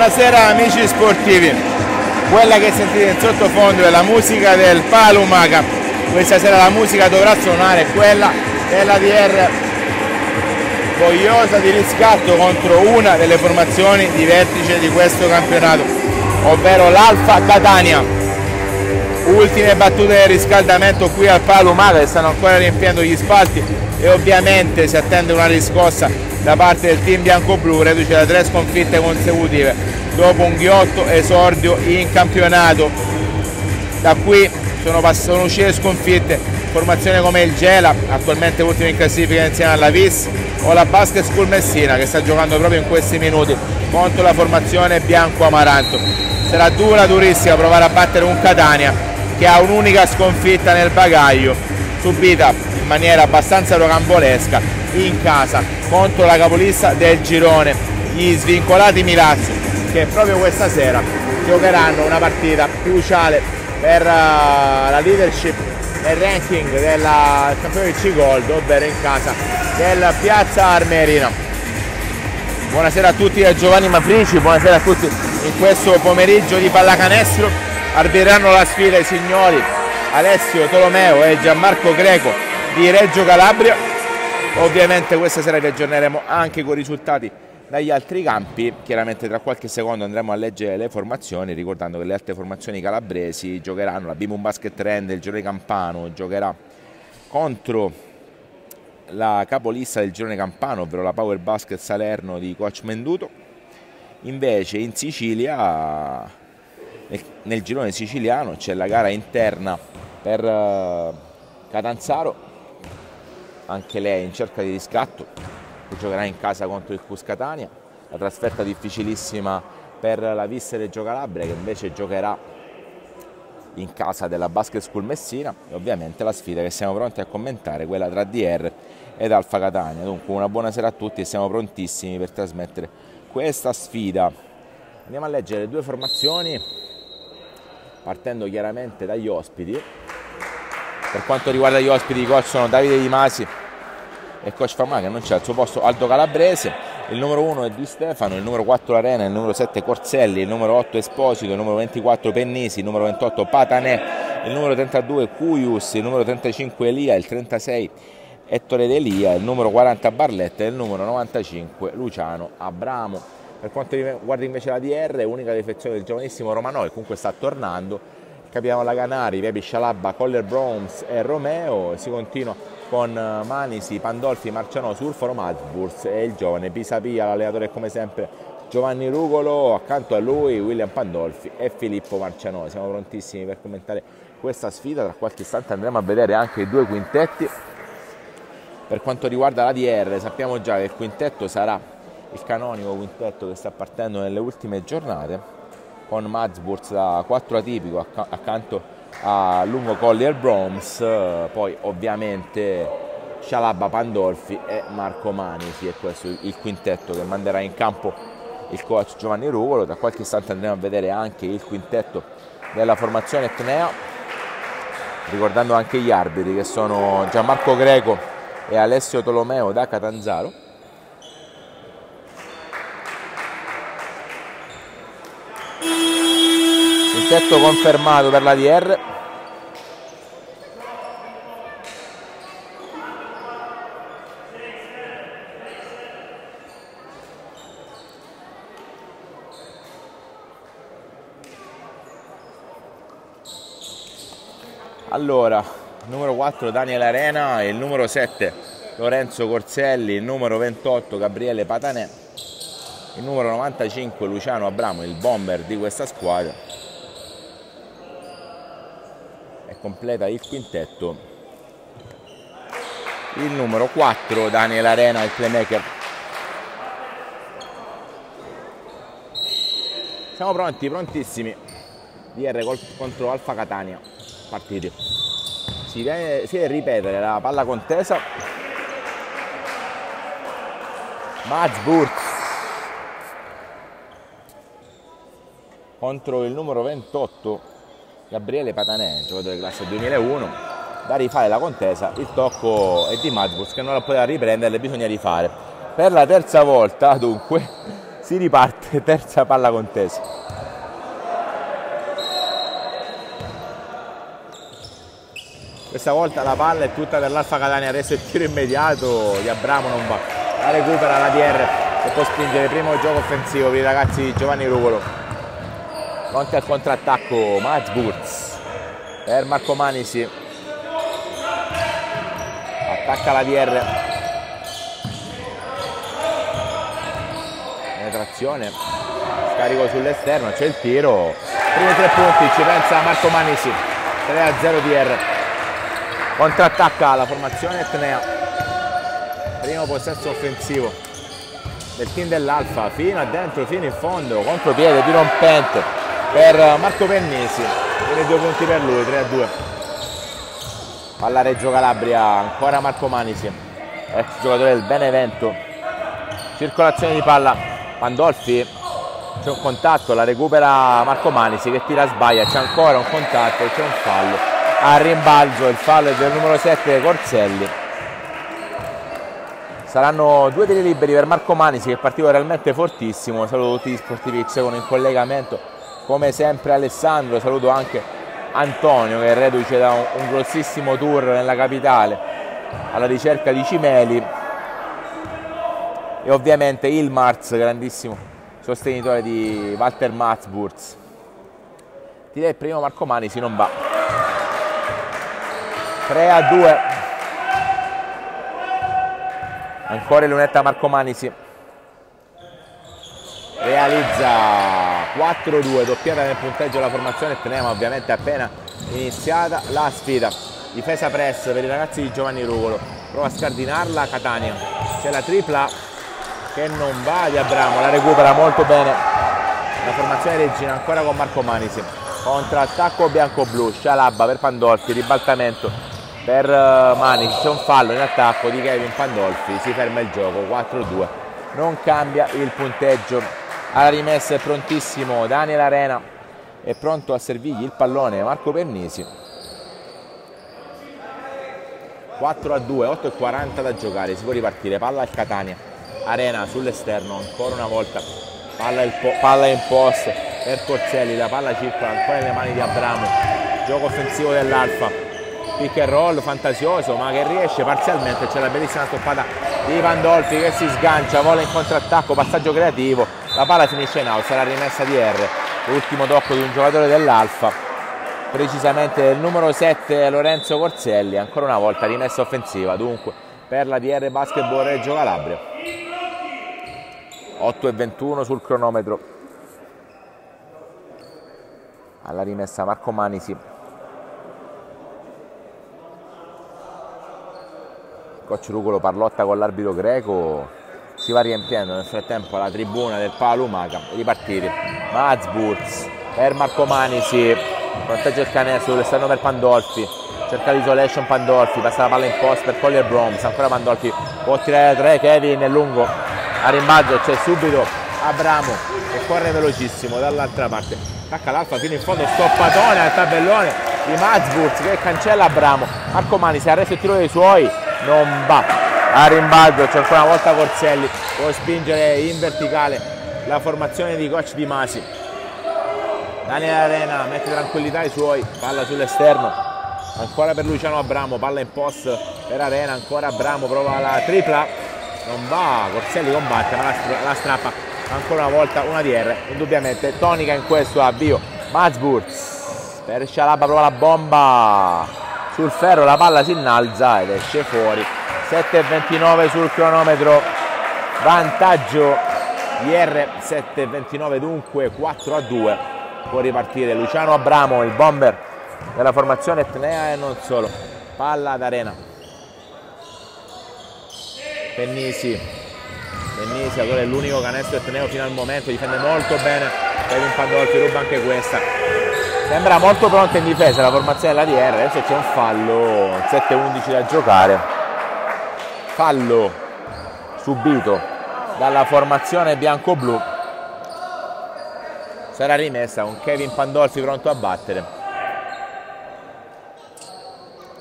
Buonasera amici sportivi, quella che sentite in sottofondo è la musica del Palumaga, questa sera la musica dovrà suonare quella della DR vogliosa di riscatto contro una delle formazioni di vertice di questo campionato, ovvero l'Alfa Catania. Ultime battute del riscaldamento qui al Palumaga che stanno ancora riempiendo gli spalti e ovviamente si attende una riscossa da parte del team bianco-blu, reduce da tre sconfitte consecutive dopo un ghiotto esordio in campionato. Da qui sono, sono uscite sconfitte formazione come il Gela, attualmente ultimo in classifica insieme alla Vis, o la Basket School Messina che sta giocando proprio in questi minuti contro la formazione bianco-amaranto. Sarà dura, durissima provare a battere un Catania che ha un'unica sconfitta nel bagaglio, subita in maniera abbastanza rocambolesca in casa contro la capolista del girone, gli svincolati Milazzo, che proprio questa sera giocheranno una partita cruciale per uh, la leadership nel ranking del campione C Gold, ovvero in casa del Piazza Armerina. Buonasera a tutti da Giovanni Maprici, buonasera a tutti in questo pomeriggio di pallacanestro. Arbitreranno la sfida i signori Alessio Tolomeo e Gianmarco Greco di Reggio Calabria Ovviamente questa sera vi aggiorneremo anche con i risultati dagli altri campi, chiaramente tra qualche secondo andremo a leggere le formazioni, ricordando che le altre formazioni calabresi giocheranno, la Bimum Basket Trend, il girone Campano giocherà contro la capolista del girone Campano, ovvero la Power Basket Salerno di Coach Menduto, invece in Sicilia, nel girone siciliano c'è la gara interna per eh, Catanzaro. Anche lei in cerca di riscatto, che giocherà in casa contro il Cuscatania, la trasferta difficilissima per la Vis Reggio Calabria che invece giocherà in casa della Basket School Messina e ovviamente la sfida che siamo pronti a commentare, quella tra DR ed Alfa Catania. Dunque una buona sera a tutti e siamo prontissimi per trasmettere questa sfida. Andiamo a leggere le due formazioni partendo chiaramente dagli ospiti. Per quanto riguarda gli ospiti, i coach sono Davide Di Masi e coach Famà che non c'è al suo posto Aldo Calabrese, il numero 1 è Di Stefano, il numero 4 Arena, il numero 7 Corselli, il numero 8 Esposito, il numero 24 Pennisi, il numero 28 Patanè, il numero 32 Cuius, il numero 35 Elia, il 36 Ettore Delia, il numero 40 Barletta e il numero 95 Luciano Abramo. Per quanto riguarda invece la DR, unica defezione del giovanissimo Romano che comunque sta tornando, capiamo la Canari, Pepi Scialabba, Coller Broms e Romeo, si continua con eh, Manisi, Pandolfi, Marciano, Surforo, Madburs e il giovane Pisapia, l'allenatore come sempre Giovanni Rugolo, accanto a lui William Pandolfi e Filippo Marciano. Siamo prontissimi per commentare questa sfida, tra qualche istante andremo a vedere anche i due quintetti. Per quanto riguarda la DR sappiamo già che il quintetto sarà il canonico quintetto che sta partendo nelle ultime giornate con Madsburz da 4 atipico accanto a Lungo Collier Broms, poi ovviamente Scialabba Pandolfi e Marco Manisi e questo è il quintetto che manderà in campo il coach Giovanni Rugolo, da qualche istante andremo a vedere anche il quintetto della formazione Etnea, ricordando anche gli arbitri che sono Gianmarco Greco e Alessio Tolomeo da Catanzaro. Quintetto confermato per la DR. Allora, numero 4 Daniel Arena, il numero 7 Lorenzo Corselli, il numero 28 Gabriele Patanè, il numero 95 Luciano Abramo, il bomber di questa squadra completa il quintetto. Il numero 4 Daniel Arena il playmaker. Siamo pronti prontissimi. DR contro Alfa Catania. Partiti. Si deve, si deve ripetere la palla contesa. Mazburg contro il numero 28 Gabriele Patanè, giocatore classe 2001, da rifare la contesa, il tocco è di Madbus che non la poteva riprendere, bisogna rifare. Per la terza volta dunque si riparte terza palla contesa. Questa volta la palla è tutta per l'Alfa Catania, adesso il tiro immediato di Abramo non va. La recupera la DR e può spingere primo gioco offensivo per i ragazzi di Giovanni Rugolo. Pronti al contrattacco Maz Burz per Marco Manisi. Attacca la DR. Penetrazione. Scarico sull'esterno, c'è il tiro. Primi tre punti, ci pensa Marco Manisi. 3 a 0 DR. Contrattacca la formazione Etnea. Primo possesso offensivo del team dell'Alfa fino a dentro, fino in fondo, contropiede dirompente per Marco Pennisi. Viene due punti per lui, 3 a 2. Palla Reggio Calabria, ancora Marco Manisi, ex giocatore del Benevento. Circolazione di palla, Pandolfi, c'è un contatto, la recupera Marco Manisi che tira sbaglia, c'è ancora un contatto e c'è un fallo a rimbalzo il fallo del numero 7 Corselli saranno due tiri liberi per Marco Manisi che è partito realmente fortissimo saluto tutti gli sportivi che seguono in collegamento come sempre Alessandro saluto anche Antonio che è reduce da un, un grossissimo tour nella capitale alla ricerca di cimeli e ovviamente Ilmarz grandissimo sostenitore di Walter Matzburz direi il primo Marco Manisi non va. 3 a 2 ancora il lunetta Marco Manisi realizza 4-2 doppiata nel punteggio della formazione teniamo ovviamente appena iniziata la sfida. Difesa press per i ragazzi di Giovanni Rugolo. Prova a scardinarla Catania. C'è la tripla che non va di Abramo la recupera molto bene. La formazione regina ancora con Marco Manisi. Contrattacco bianco-blu Scialabba per Pandolfi ribaltamento per eh, Manic c'è un fallo in attacco di Kevin Pandolfi si ferma il gioco 4-2 non cambia il punteggio alla rimessa è prontissimo Daniel Arena. È pronto a servirgli il pallone Marco Pernisi 4 a 2 8 e 40 da giocare. Si può ripartire. Palla al Catania. Arena sull'esterno ancora una volta. Palla, palla in post per Corselli. La palla circola ancora nelle mani di Abramo. Gioco offensivo dell'Alfa. Pick and roll fantasioso ma che riesce parzialmente. C'è la bellissima stoppata di Pandolfi che si sgancia vola in contrattacco passaggio creativo la palla finisce in out sarà rimessa di R. L'ultimo tocco di un giocatore dell'Alfa. Precisamente il numero 7 Lorenzo Corselli ancora una volta rimessa offensiva. Dunque per la DR Basketball Reggio Calabria. 8 e 21 sul cronometro. Alla rimessa Marco Manisi. Coach Rugolo parlotta con l'arbitro greco si va riempiendo nel frattempo la tribuna del Palumaca ripartiti Mazburz per Marco Manisi protegge il canestro sull'esterno per Pandolfi. Cerca l'isolation Pandolfi passa la palla in post per Collier Broms ancora Pandolfi può tirare tre Kevin è lungo. A rimbalzo c'è subito Abramo che corre velocissimo dall'altra parte. Attacca l'alfa fino in fondo stoppatone al tabellone di Mazburz che cancella Abramo Marco Manisi ha reso il tiro dei suoi non va a rimbalzo c'è ancora una volta Corselli può spingere in verticale la formazione di coach Di Masi. Daniele Arena mette tranquillità ai suoi palla sull'esterno ancora per Luciano Abramo palla in post per Arena ancora Abramo prova la tripla non va Corselli combatte ma la, strappa ancora una volta una DR indubbiamente tonica in questo avvio Mazburz per Scialabba prova la bomba sul ferro la palla si innalza ed esce fuori 7.29 sul cronometro. Vantaggio IR 7.29 dunque 4 a 2 può ripartire Luciano Abramo il bomber della formazione Etnea e non solo. Palla ad arena. Pennisi. Pennisi allora è l'unico canestro Etneo fino al momento difende molto bene Kevin Pandolfi ruba anche questa. Sembra molto pronta in difesa la formazione della DR, adesso c'è un fallo, 7-11 da giocare. Fallo subito dalla formazione bianco-blu. Sarà rimessa con Kevin Pandolfi pronto a battere.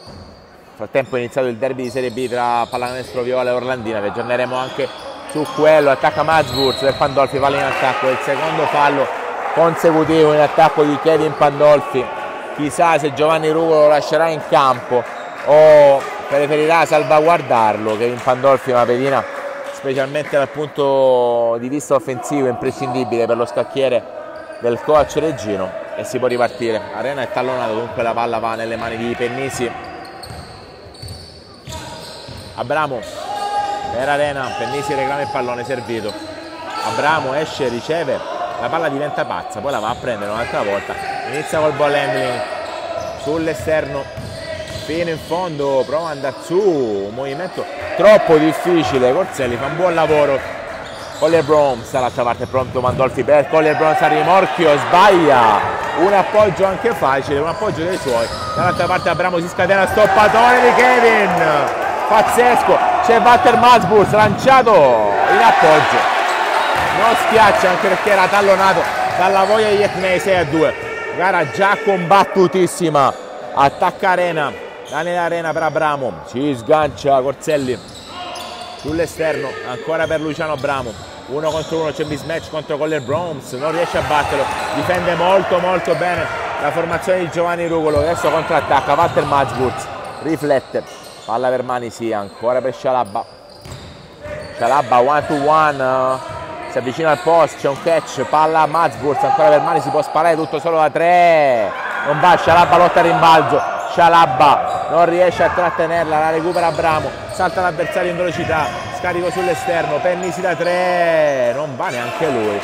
Nel frattempo è iniziato il derby di Serie B tra Pallacanestro Viola e Orlandina, vi aggiorneremo anche su quello, attacca Mazburz per Pandolfi, palla in attacco, il secondo fallo consecutivo in attacco di Kevin Pandolfi, chissà se Giovanni Rugo lo lascerà in campo o preferirà salvaguardarlo, Kevin Pandolfi una pedina specialmente dal punto di vista offensivo imprescindibile per lo scacchiere del coach Reggino e si può ripartire. Arena è tallonato, dunque la palla va nelle mani di Pennisi. Abramo per Arena, Pennisi reclama il pallone servito. Abramo esce, riceve, la palla diventa pazza, poi la va a prendere un'altra volta. Inizia col ball handling sull'esterno fino in fondo, prova ad andare su, un movimento troppo difficile, Corselli fa un buon lavoro. Collier Broms dall'altra parte pronto Mandolfi per Collier Broms a rimorchio, sbaglia, un appoggio anche facile, un appoggio dei suoi. Dall'altra parte Abramo si scatena, stoppatore di Kevin, pazzesco, c'è Walter Masburs lanciato in appoggio. Non schiaccia anche perché era tallonato dalla voglia di Etnei 6 a 2. Gara già combattutissima, attacca Arena, Daniele Arena per Abramo, si sgancia Corselli. Sull'esterno, ancora per Luciano Abramo, uno contro uno c'è mismatch contro Coller Broms, non riesce a batterlo, difende molto molto bene la formazione di Giovanni Rugolo, adesso contrattacca, Walter Mazburz, riflette, palla per mani sì, ancora per Scialabba, Scialabba one to one, si avvicina al post, c'è un catch, palla a Mazburz, ancora per mani si può sparare tutto solo da tre, non va, Scialabba lotta a rimbalzo, Scialabba non riesce a trattenerla, la recupera Abramo, salta l'avversario in velocità, scarico sull'esterno, Pennisi da 3, non va neanche lui.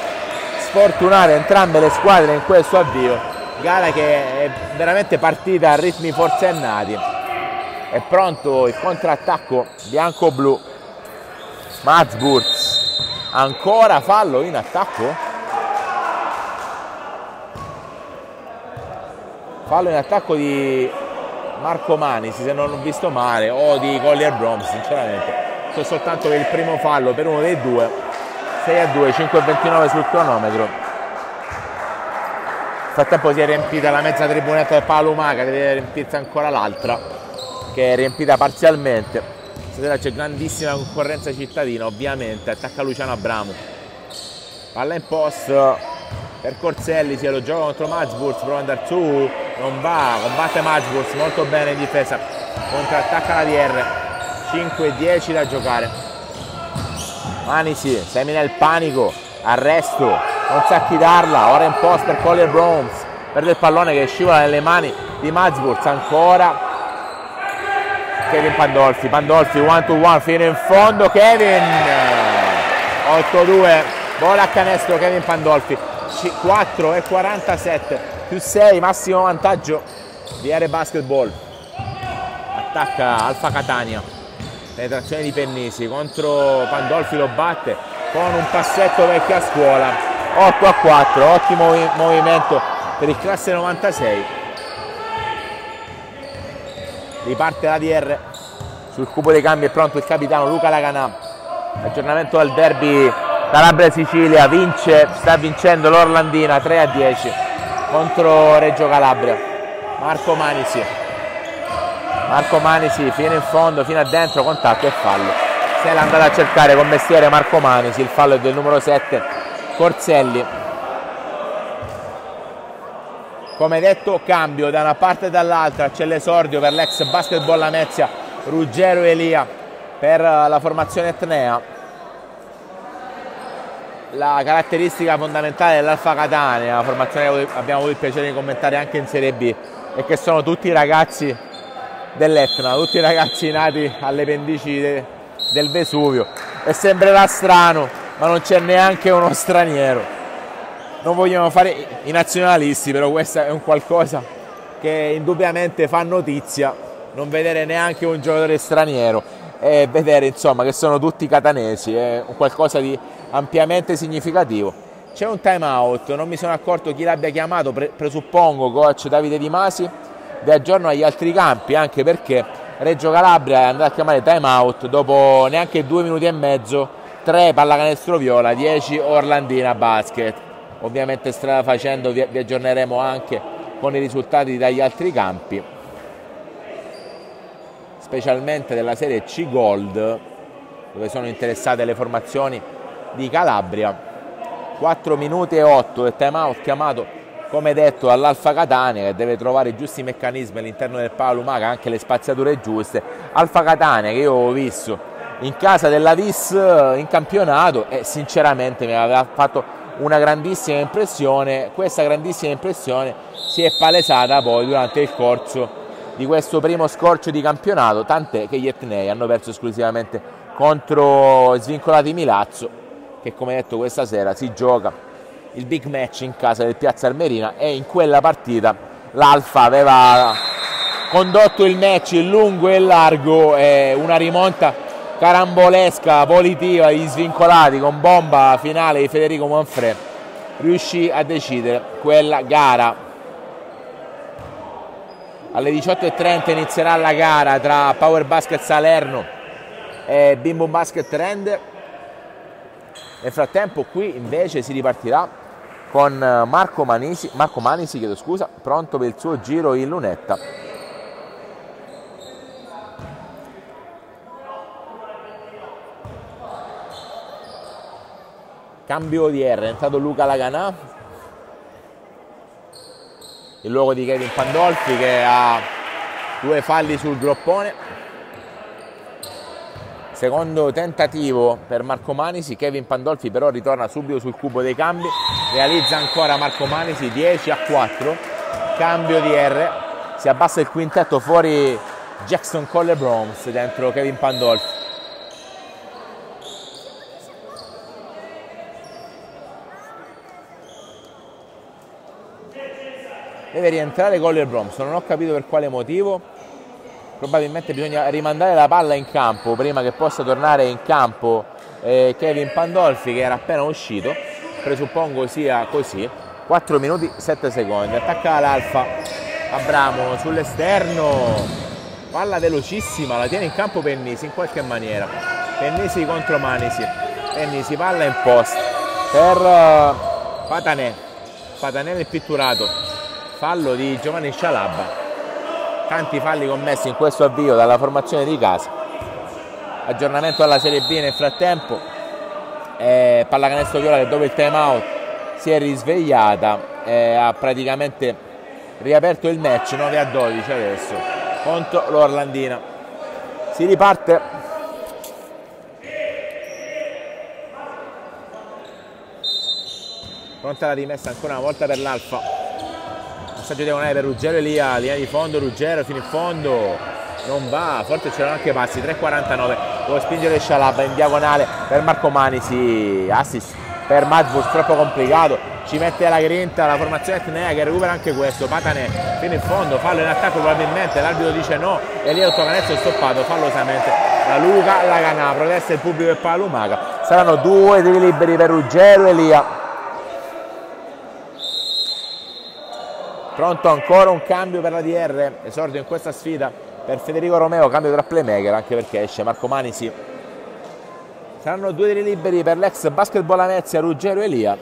Sfortunare entrambe le squadre in questo avvio, gara che è veramente partita a ritmi forsennati. È pronto il contrattacco bianco-blu. Mazburz, ancora fallo in attacco? Fallo in attacco di Marco Manis, se non ho visto male, o di Collier Broms, sinceramente. So soltanto per il primo fallo per uno dei due. 6 a 2, 5 a 29 sul cronometro. Nel frattempo si è riempita la mezza tribunetta del Palumaca, che deve riempirsi ancora l'altra, che è riempita parzialmente. Stasera c'è grandissima concorrenza cittadina, ovviamente. Attacca Luciano Abramo. Palla in post per Corselli, si lo gioca contro Mazburz, prova ad andare su, non va, combatte Mazburz molto bene in difesa, contrattacca la DR, 5-10 da giocare. Manisi, semina il panico, arresto, non sa chi darla, ora in post per Collier Browns, perde il pallone che scivola nelle mani di Mazburz, ancora. Kevin Pandolfi, Pandolfi one to one fino in fondo, Kevin. 8-2, bola a canestro Kevin Pandolfi, 4 e 47 più 6 massimo vantaggio di Aere Basketball. Attacca Alfa Catania. Penetrazione di Pennisi contro Pandolfi lo batte con un passetto vecchia scuola. 8 a 4 ottimo movimento per il classe 96 riparte la DR sul cubo dei cambi è pronto il capitano Luca Laganà. Aggiornamento al derby Calabria-Sicilia vince, sta vincendo l'Orlandina 3 a 10 contro Reggio Calabria. Marco Manisi. Marco Manisi fino in fondo, fino a dentro, contatto e fallo. Se l'è andato a cercare con mestiere Marco Manisi, il fallo è del numero 7 Corselli. Come detto cambio da una parte e dall'altra, c'è l'esordio per l'ex basketball Lamezia Ruggero Elia per la formazione Etnea la caratteristica fondamentale dell'Alfa Catania, la formazione che abbiamo avuto il piacere di commentare anche in Serie B, è che sono tutti ragazzi dell'Etna, tutti ragazzi nati alle pendici de, del Vesuvio e sembrerà strano, ma non c'è neanche uno straniero. Non vogliamo fare i nazionalisti, però questo è un qualcosa che indubbiamente fa notizia, non vedere neanche un giocatore straniero e vedere insomma che sono tutti catanesi, è un qualcosa di ampiamente significativo. C'è un time out, non mi sono accorto chi l'abbia chiamato, pre- presuppongo coach Davide Di Masi, vi giorno agli altri campi anche perché Reggio Calabria è andato a chiamare time out dopo neanche due minuti e mezzo, 3 pallacanestro viola, 10 Orlandina basket. Ovviamente strada facendo vi, vi aggiorneremo anche con i risultati dagli altri campi, specialmente della serie C Gold dove sono interessate le formazioni di Calabria. 4 minuti e 8 del time out chiamato come detto all'Alfa Catania che deve trovare i giusti meccanismi all'interno del palo Lumaca anche le spaziature giuste. Alfa Catania che io ho visto in casa della Vis in campionato e sinceramente mi aveva fatto una grandissima impressione. Questa grandissima impressione si è palesata poi durante il corso di questo primo scorcio di campionato tant'è che gli etnei hanno perso esclusivamente contro Svincolati Milazzo che come detto questa sera si gioca il big match in casa del Piazza Armerina e in quella partita l'Alfa aveva condotto il match in lungo e largo e una rimonta carambolesca, politiva, gli svincolati con bomba finale di Federico Manfred riuscì a decidere quella gara. Alle 18.30 inizierà la gara tra Power Basket Salerno e Bimbo Basket Render. Nel frattempo qui invece si ripartirà con Marco Manisi, Marco Manisi chiedo scusa, pronto per il suo giro in lunetta Cambio di R, è entrato Luca Laganà, il luogo di Kevin Pandolfi che ha due falli sul groppone. Secondo tentativo per Marco Manisi, Kevin Pandolfi però ritorna subito sul cubo dei cambi, realizza ancora Marco Manisi 10 a 4, cambio di R, si abbassa il quintetto fuori Jackson Colle Broms dentro Kevin Pandolfi. deve rientrare Collier Bromson, non ho capito per quale motivo, probabilmente bisogna rimandare la palla in campo prima che possa tornare in campo eh, Kevin Pandolfi che era appena uscito, presuppongo sia così, 4 minuti 7 secondi, attacca l'Alfa, Abramo sull'esterno, palla velocissima, la tiene in campo Pennisi in qualche maniera, Pennisi contro Manisi, Pennisi palla in post. Per uh, Patanè, Patanè nel pitturato, fallo di Giovanni Scialabba tanti falli commessi in questo avvio dalla formazione di casa. Aggiornamento alla Serie B nel frattempo. Eh, pallacanestro Viola che dopo il time out si è risvegliata eh, ha praticamente riaperto il match 9 a 12 adesso contro l'Orlandina. Si riparte. Pronta la rimessa ancora una volta per l'Alfa passaggio diagonale per Ruggero Elia, linea di fondo, Ruggero fino in fondo, non va, forse c'erano anche passi, 3.49, può spingere Scialabba in diagonale per Marco Mani, sì, assist. Per Madbus, troppo complicato, ci mette la grinta, la formazione etnea che recupera anche questo, Patanè fino in fondo, fallo in attacco probabilmente, l'arbitro dice no, Elia Ottocanezzo è stoppato fallosamente da Luca Laganà, protesta il pubblico e Palumaga, saranno due tiri liberi per Ruggero Elia Pronto ancora un cambio per la DR, esordio in questa sfida per Federico Romeo, cambio tra playmaker anche perché esce Marco Manisi. Saranno due tiri liberi per l'ex basketball Amezia Ruggero Elia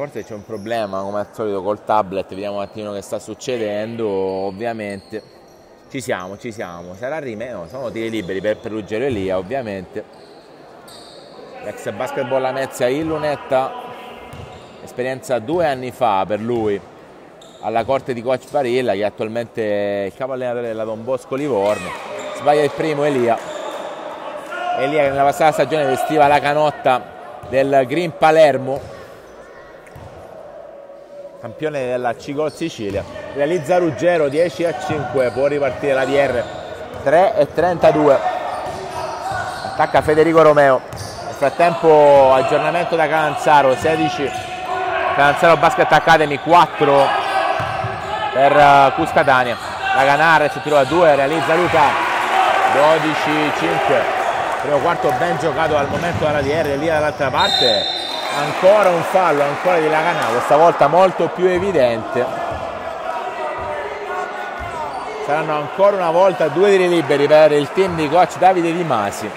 forse c'è un problema come al solito col tablet, vediamo un attimo che sta succedendo, ovviamente. Ci siamo, ci siamo, sarà Rime, no, sono tiri liberi per Perugero Elia ovviamente, ex basketball a Mezza in lunetta, esperienza due anni fa per lui alla corte di coach Barilla che è attualmente il capo allenatore della Don Bosco Livorno, sbaglia il primo Elia, Elia che nella passata stagione vestiva la canotta del Green Palermo campione della C-Gol Sicilia, realizza Ruggero 10 a 5, può ripartire la DR 3 e 32, attacca Federico Romeo, nel frattempo aggiornamento da Calanzaro 16, Calanzaro Basket Academy 4 per uh, Cuscatania, la Canare si trova a 2, realizza Luca 12 5, primo quarto ben giocato al momento dalla DR, lì dall'altra parte ancora un fallo ancora di Laganà questa volta molto più evidente. Saranno ancora una volta due tiri liberi per il team di coach Davide Di Masi.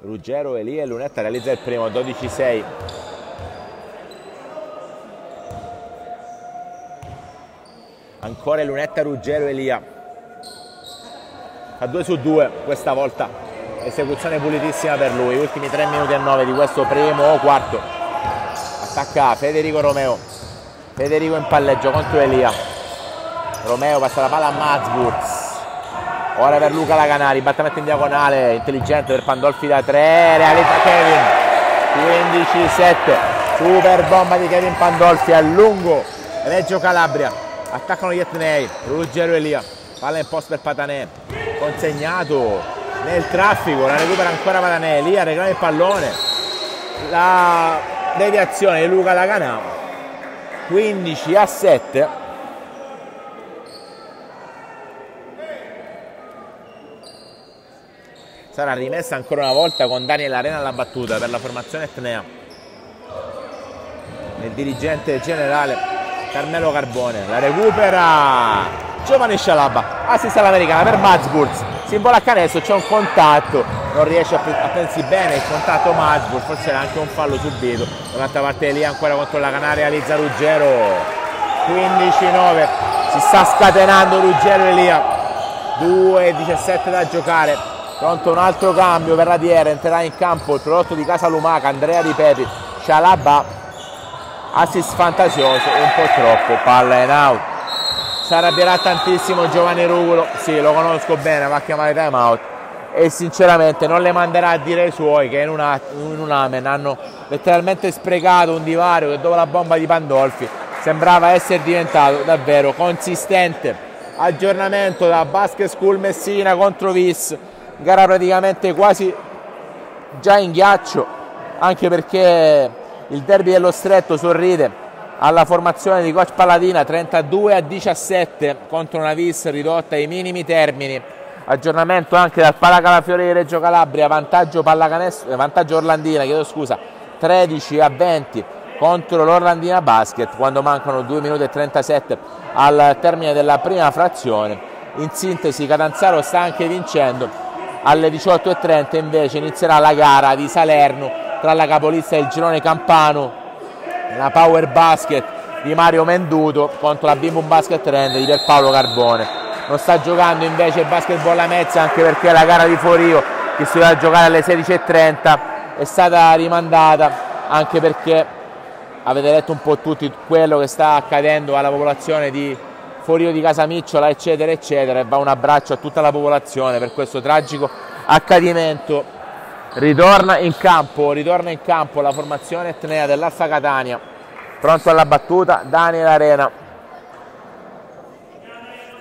Ruggero, Elia e Lunetta realizza il primo 12-6 ancora Lunetta, Ruggero, Elia. A 2 su 2 questa volta. Esecuzione pulitissima per lui. Ultimi 3 minuti e 9 di questo primo quarto. Attacca Federico Romeo. Federico in palleggio contro Elia. Romeo passa la palla a Mazburz ora per Luca Laganari battimento in diagonale. Intelligente per Pandolfi da 3 realizza Kevin. 15-7 super bomba di Kevin Pandolfi a lungo. Reggio Calabria attaccano gli Etnei. Ruggero Elia palla in post per Patanè. Consegnato nel traffico. La recupera ancora Patanè. Elia reclama il pallone. La deviazione di Luca Laganà 15 a 7 sarà rimessa ancora una volta con Daniel Arena alla battuta per la formazione Etnea. Il dirigente generale Carmelo Carbone la recupera. Giovanni Scialabba assiste all'americana per Mazburz si invola a canestro c'è un contatto. Non riesce a, a pensi bene il contatto Mazburz forse era anche un fallo subito. Dall'altra parte lì ancora contro la Canale realizza Ruggero. 15-9 si sta scatenando Ruggero Elia. 2-17 da giocare. Pronto un altro cambio per DR entrerà in campo il prodotto di Casa Lumaca Andrea Di Pepi. Scialabba assist fantasioso un po' troppo palla in out. Si arrabbierà tantissimo Giovanni Rugulo sì lo conosco bene va a chiamare time out. E sinceramente non le manderà a dire ai suoi che in, una, in un amen hanno letteralmente sprecato un divario che dopo la bomba di Pandolfi sembrava essere diventato davvero consistente. Aggiornamento da Basket School Messina contro Vis. Gara praticamente quasi già in ghiaccio anche perché il derby dello stretto sorride alla formazione di coach Paladina 32 a 17 contro una vis ridotta ai minimi termini. Aggiornamento anche dal Palacalafiore di Reggio Calabria vantaggio, vantaggio Orlandina chiedo scusa 13 a 20 contro l'Orlandina Basket quando mancano 2 minuti e 37 al termine della prima frazione. In sintesi Catanzaro sta anche vincendo. Alle 18.30 invece inizierà la gara di Salerno tra la capolista del girone Campano la Power Basket di Mario Menduto contro la Bimbum Basket Trend di Pierpaolo Carbone. Non sta giocando invece il basketball a mezza anche perché la gara di Forio che si doveva giocare alle 16.30 è stata rimandata anche perché avete letto un po' tutti quello che sta accadendo alla popolazione di Forio di Casamicciola eccetera eccetera e va un abbraccio a tutta la popolazione per questo tragico accadimento ritorna in campo ritorna in campo la formazione etnea dell'Alfa Catania. Pronto alla battuta Daniel Arena.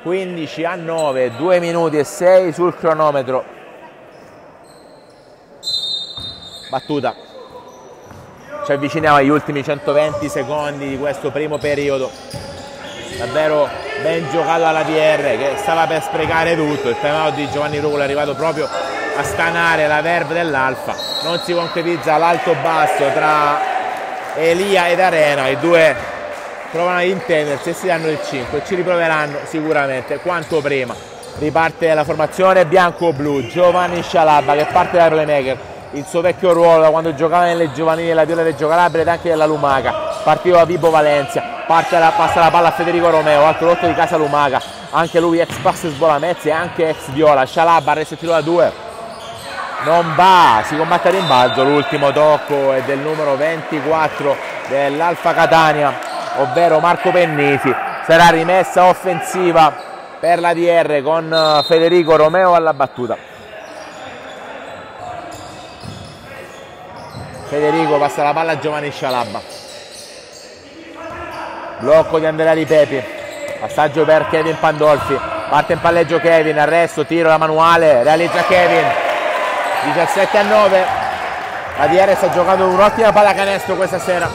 15 a 9 2 minuti e 6 sul cronometro. Battuta. Ci avviciniamo agli ultimi 120 secondi di questo primo periodo davvero ben giocato alla DR che stava per sprecare tutto. Il time out di Giovanni Rucolo è arrivato proprio a stanare la verve dell'Alfa. Non si concretizza l'alto basso tra Elia ed Arena. I due provano ad intendersi e si danno il 5 ci riproveranno sicuramente quanto prima. Riparte la formazione bianco-blu. Giovanni Scialabba che parte da playmaker. Il suo vecchio ruolo da quando giocava nelle giovanili della Viola Reggio Calabria ed anche della Lumaca. Partito da Vibo Valencia la, passa la palla a Federico Romeo, altro lotto di Casa Lumaga, anche lui ex Passes Bolamezzi e anche ex Viola, Scialabba resta tiro da due, non va, si combatte a rimbalzo, l'ultimo tocco è del numero 24 dell'Alfa Catania, ovvero Marco Pennisi, sarà rimessa offensiva per la DR con Federico Romeo alla battuta. Federico passa la palla a Giovanni Scialabba blocco di Andrea Di Pepi. Passaggio per Kevin Pandolfi. Parte in palleggio Kevin. Arresto tiro la manuale. Realizza Kevin. 17 a 9 la sta giocando un'ottima pallacanestro questa sera.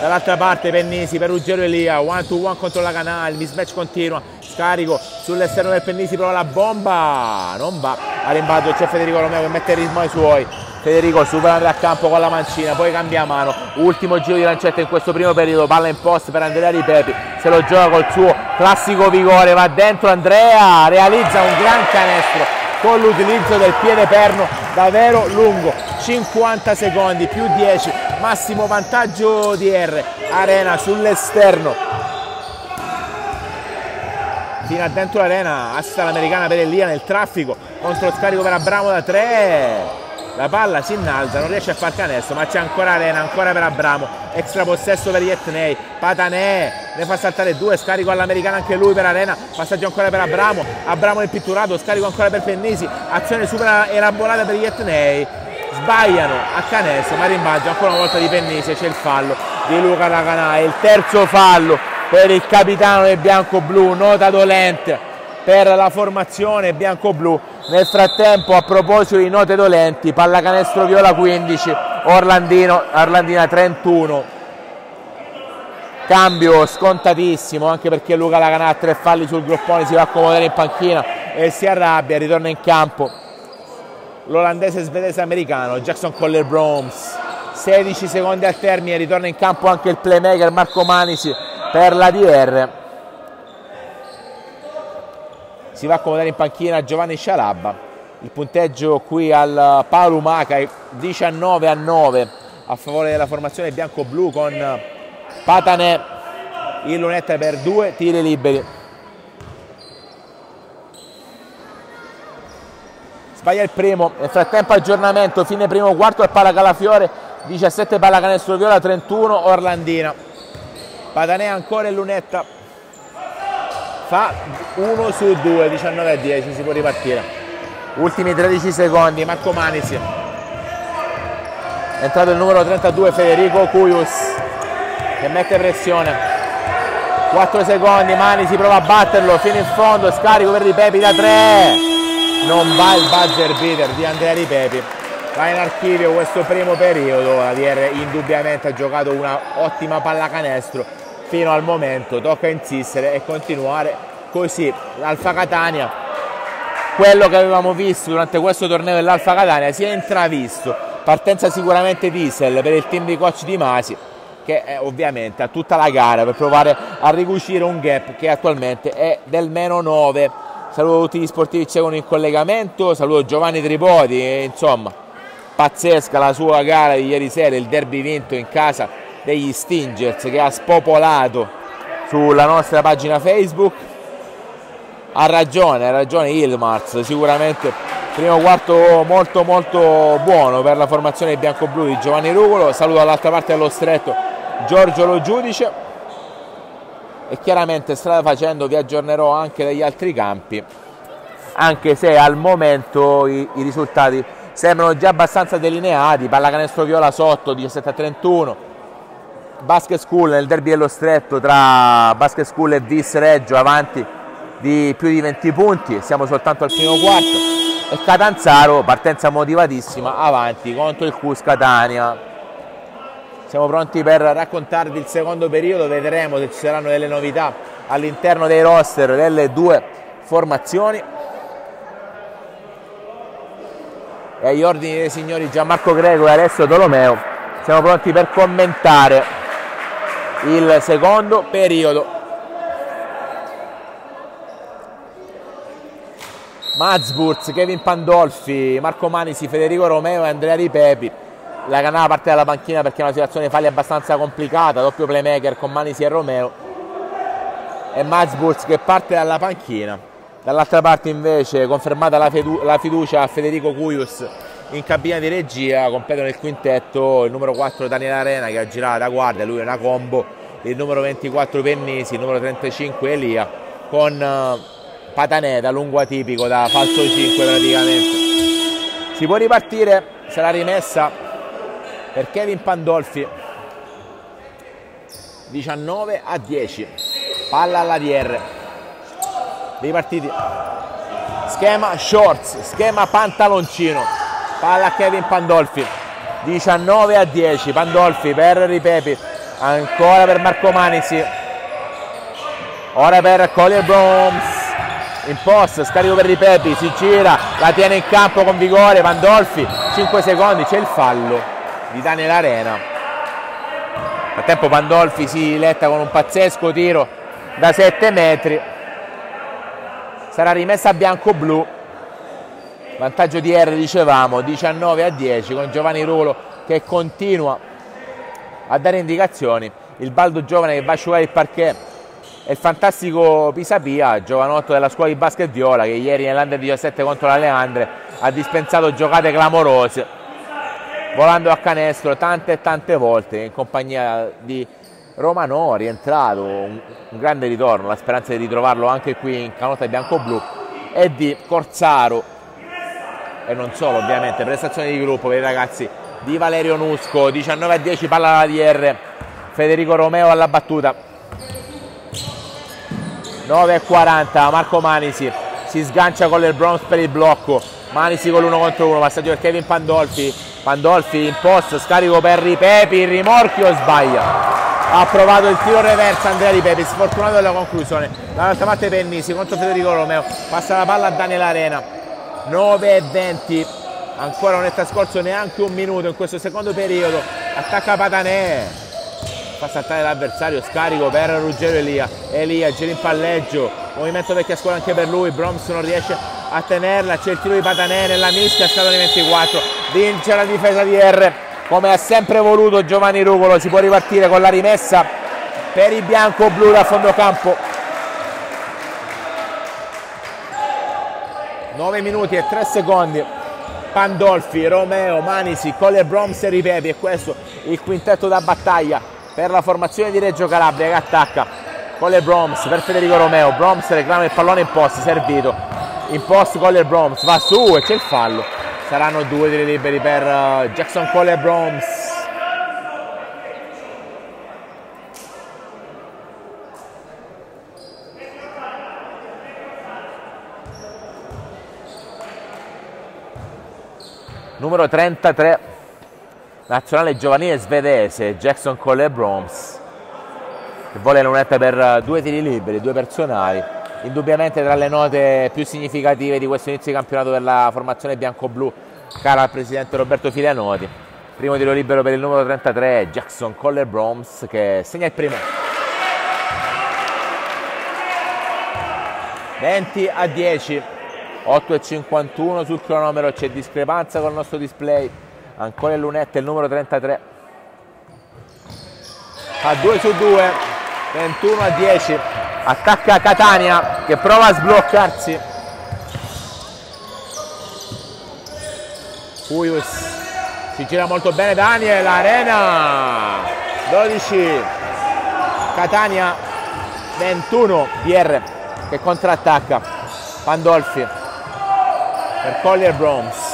Dall'altra parte Pennisi per Ruggero Elia, one to one contro la canale, il mismatch continua, scarico sull'esterno del Pennisi, prova la bomba, non va, ha rimbalzo c'è Federico Romeo che mette il ritmo ai suoi, Federico supera a campo con la mancina, poi cambia mano, ultimo giro di lancetta in questo primo periodo, palla in post per Andrea Ripepi, se lo gioca col suo classico vigore, va dentro Andrea, realizza un gran canestro con l'utilizzo del piede perno davvero lungo, 50 secondi più 10, massimo vantaggio di R, Arena sull'esterno. Fino a dentro l'arena, asta l'americana per Elia nel traffico, contro scarico per Abramo da 3, la palla si innalza, non riesce a far canestro, ma c'è ancora Arena, ancora per Abramo, extra possesso per Ietnei, Patanè ne fa saltare due, scarico all'americana anche lui per Arena, passaggio ancora per Abramo, Abramo nel pitturato, scarico ancora per Pennisi, azione super elaborata per Ietnei, sbagliano a canestro, ma rimbalzo ancora una volta di Pennisi. C'è il fallo di Luca Racanà, il terzo fallo per il capitano del bianco-blu, nota dolente per la formazione bianco-blu. Nel frattempo, a proposito di note dolenti, pallacanestro viola 15, Orlandino, Orlandina 31. Cambio scontatissimo anche perché Luca Laganà ha tre falli sul groppone, si va a accomodare in panchina e si arrabbia, ritorna in campo. L'olandese svedese americano Jackson Collier Broms 16 secondi al termine ritorna in campo anche il playmaker Marco Manisi per la DR si va a accomodare in panchina Giovanni Scialabba. Il punteggio qui al Paolo Maca è 19 a 9 a favore della formazione bianco-blu con Patanè in lunetta per due tiri liberi. Sbaglia il primo nel frattempo aggiornamento fine primo quarto al palla Calafiore 17 palla canestro viola 31 Orlandina. Patanè ancora in lunetta. Fa 1 su 2, 19 a 10, si può ripartire. Ultimi 13 secondi, Marco Manisi. È entrato il numero 32 Federico Cuius che mette pressione. 4 secondi, Manisi prova a batterlo fino in fondo, scarico per Ripepi da 3. Non va il buzzer beater di Andrea Ripepi. Va in archivio questo primo periodo, la DR indubbiamente ha giocato una ottima pallacanestro fino al momento tocca insistere e continuare così l'Alfa Catania. Quello che avevamo visto durante questo torneo dell'Alfa Catania si è intravisto. Partenza sicuramente diesel per il team di coach di Masi che eh, ovviamente ha tutta la gara per provare a ricucire un gap che attualmente è del meno 9 saluto tutti gli sportivi che seguono in collegamento saluto Giovanni Tripodi e, insomma pazzesca la sua gara di ieri sera il derby vinto in casa degli Stingers che ha spopolato sulla nostra pagina Facebook. Ha ragione, ha ragione Ilmars, sicuramente primo quarto molto molto buono per la formazione bianco-blu di Giovanni Rugolo. Saluto dall'altra parte dello stretto Giorgio Lo Giudice. E chiaramente strada facendo vi aggiornerò anche degli altri campi anche se al momento i, i risultati sembrano già abbastanza delineati. Pallacanestro viola sotto 17 a 31 Basket School nel derby dello stretto tra Basket School e Vis Reggio. Avanti di più di 20 punti, siamo soltanto al primo quarto e Catanzaro, partenza motivatissima, avanti contro il Cus Catania. Siamo pronti per raccontarvi il secondo periodo, vedremo se ci saranno delle novità all'interno dei roster delle due formazioni. E agli ordini dei signori Gianmarco Greco e Alessio Tolomeo siamo pronti per commentare il secondo periodo. Mazburz, Kevin Pandolfi, Marco Manisi, Federico Romeo e Andrea Ripepi. La canale parte dalla panchina perché è una situazione falli abbastanza complicata, doppio playmaker con Manisi e Romeo. E Mazburz che parte dalla panchina. Dall'altra parte invece confermata la, la fiducia a Federico Cuius in cabina di regia completano il quintetto il numero 4 Daniele Arena che ha girato da guardia, lui è una combo, il numero 24 Pennisi, il numero 35 Elia con uh, Pataneta, lungo atipico da falso 5 praticamente. Si può ripartire, sarà rimessa per Kevin Pandolfi. 19 a 10 palla alla DR ripartiti. Schema shorts schema pantaloncino. Palla a Kevin Pandolfi. 19 a 10 Pandolfi per Ripepi. Ancora per Marco Manisi. Ora per Collier Broms in post, scarico per Ripepi, si gira, la tiene in campo con vigore, Pandolfi, 5 secondi, c'è il fallo di Daniel Arena. Nel frattempo Pandolfi si letta con un pazzesco tiro da 7 metri. Sarà rimessa a bianco-blu. Vantaggio di R dicevamo, 19 a 10 con Giovanni Ruolo che continua a dare indicazioni. Il baldo giovane che va a asciugare il parquet e il fantastico Pisapia, giovanotto della scuola di basket viola che ieri nell'Under 17 contro la Leandre ha dispensato giocate clamorose volando a canestro tante e tante volte in compagnia di Romano rientrato, un, un grande ritorno, la speranza di ritrovarlo anche qui in canota bianco-blu e di Corsaro. E non solo ovviamente, prestazioni di gruppo per i ragazzi di Valerio Nusco, 19 a 10 palla alla DR, Federico Romeo alla battuta 9.40 Marco Manisi si sgancia con il Bronx per il blocco. Manisi con l'1 contro 1 passaggio per Kevin Pandolfi. Pandolfi in post scarico per Ripepi il rimorchio sbaglia. Ha provato il tiro reverso Andrea Ripepi sfortunato della conclusione. Dall'altra parte Pennisi contro Federico Romeo passa la palla a Daniel Arena. 9.20 ancora non è trascorso neanche un minuto in questo secondo periodo. Attacca Patanè fa saltare l'avversario, scarico per Ruggero Elia, Elia gira in palleggio, movimento vecchia scuola anche per lui, Broms non riesce a tenerla, c'è il tiro di Patanè nella mischia, scatole 24, vince la difesa di R, come ha sempre voluto Giovanni Rugolo, si può ripartire con la rimessa per i bianco-blu da fondo campo. 9 minuti e 3 secondi. Pandolfi, Romeo, Manisi, Colle Broms e Ripepi e questo il quintetto da battaglia per la formazione di Reggio Calabria che attacca con le Broms per Federico Romeo. Broms reclama il pallone in post servito. In post Coller Broms va su e c'è il fallo. Saranno due tiri liberi per uh, Jackson Coller Broms. Numero 33 nazionale giovanile svedese Jackson Cole Broms che vuole lunetta per eh, due tiri liberi, due personali indubbiamente tra le note più significative di questo inizio di campionato per la formazione bianco-blu cara al presidente Roberto Filianoti. Primo tiro libero per il numero 33 Jackson Cole Broms che segna il primo. 20 a 10 8 e 51 sul cronometro c'è discrepanza con il nostro display ancora il lunette il numero 33 a 2 su 2 21 a 10 attacca Catania che prova a sbloccarsi. Cuyus si gira molto bene Daniel Arena. 12 Catania 21 DR che contrattacca. Pandolfi. Per Collier Broms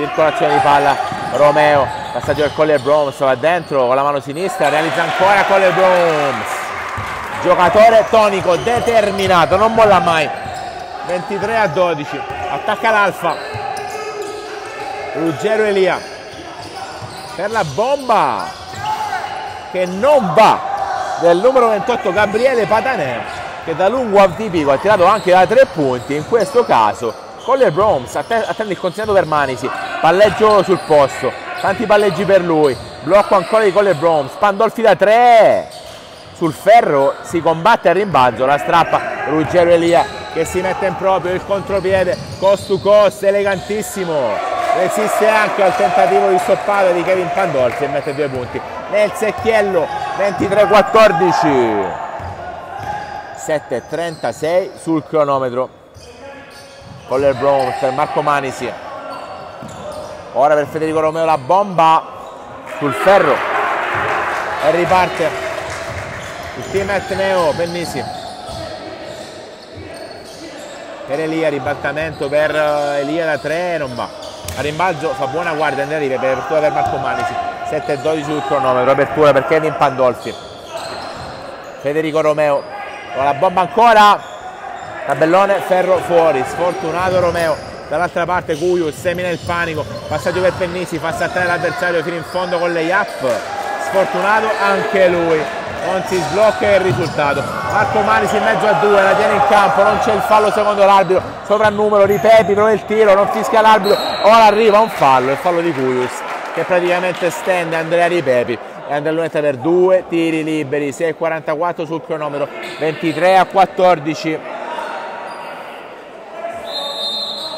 circolazione di palla Romeo passaggio del Collier Broms va dentro con la mano sinistra realizza ancora Collier Broms giocatore tonico determinato non molla mai. 23 a 12 attacca l'Alfa. Ruggero Elia. Per la bomba che non va del numero 28 Gabriele Patanè che da lungo atipico ha tirato anche da tre punti in questo caso Collier Broms attende il consegnato per Manisi. Palleggio sul posto. Tanti palleggi per lui. Blocco ancora di Collier Broms Pandolfi da 3 sul ferro si combatte a rimbalzo. La strappa Ruggero Elia che si mette in proprio il contropiede. Cost to cost elegantissimo. Resiste anche al tentativo di stoppare di Kevin Pandolfi e mette due punti. Nel secchiello 23-14 7-36 sul cronometro Coller Brown per Marco Manisi ora per Federico Romeo la bomba sul ferro. E riparte. Il team Etneo Bennisi per Elia ribaltamento per eh, Elia da 3 non va. A rimbalzo fa buona guardia Andrea Rive per apertura per Marco Manisi 7 e 12 sul cronometro apertura per Kevin Pandolfi. Federico Romeo con la bomba ancora tabellone ferro fuori sfortunato Romeo. Dall'altra parte Cuiu semina il panico. Passaggio per Pennisi fa saltare l'avversario fino in fondo con le Yap. Infortunato anche lui. Non si sblocca il risultato. Marco Manisi in mezzo a due la tiene in campo non c'è il fallo secondo l'arbitro. Sovrannumero di Pepi prova il tiro non fischia l'arbitro. Ora arriva un fallo il fallo di Cuius che praticamente stende Andrea Di e Andrea Lunetta per due tiri liberi 6.44 sul cronometro 23 a 14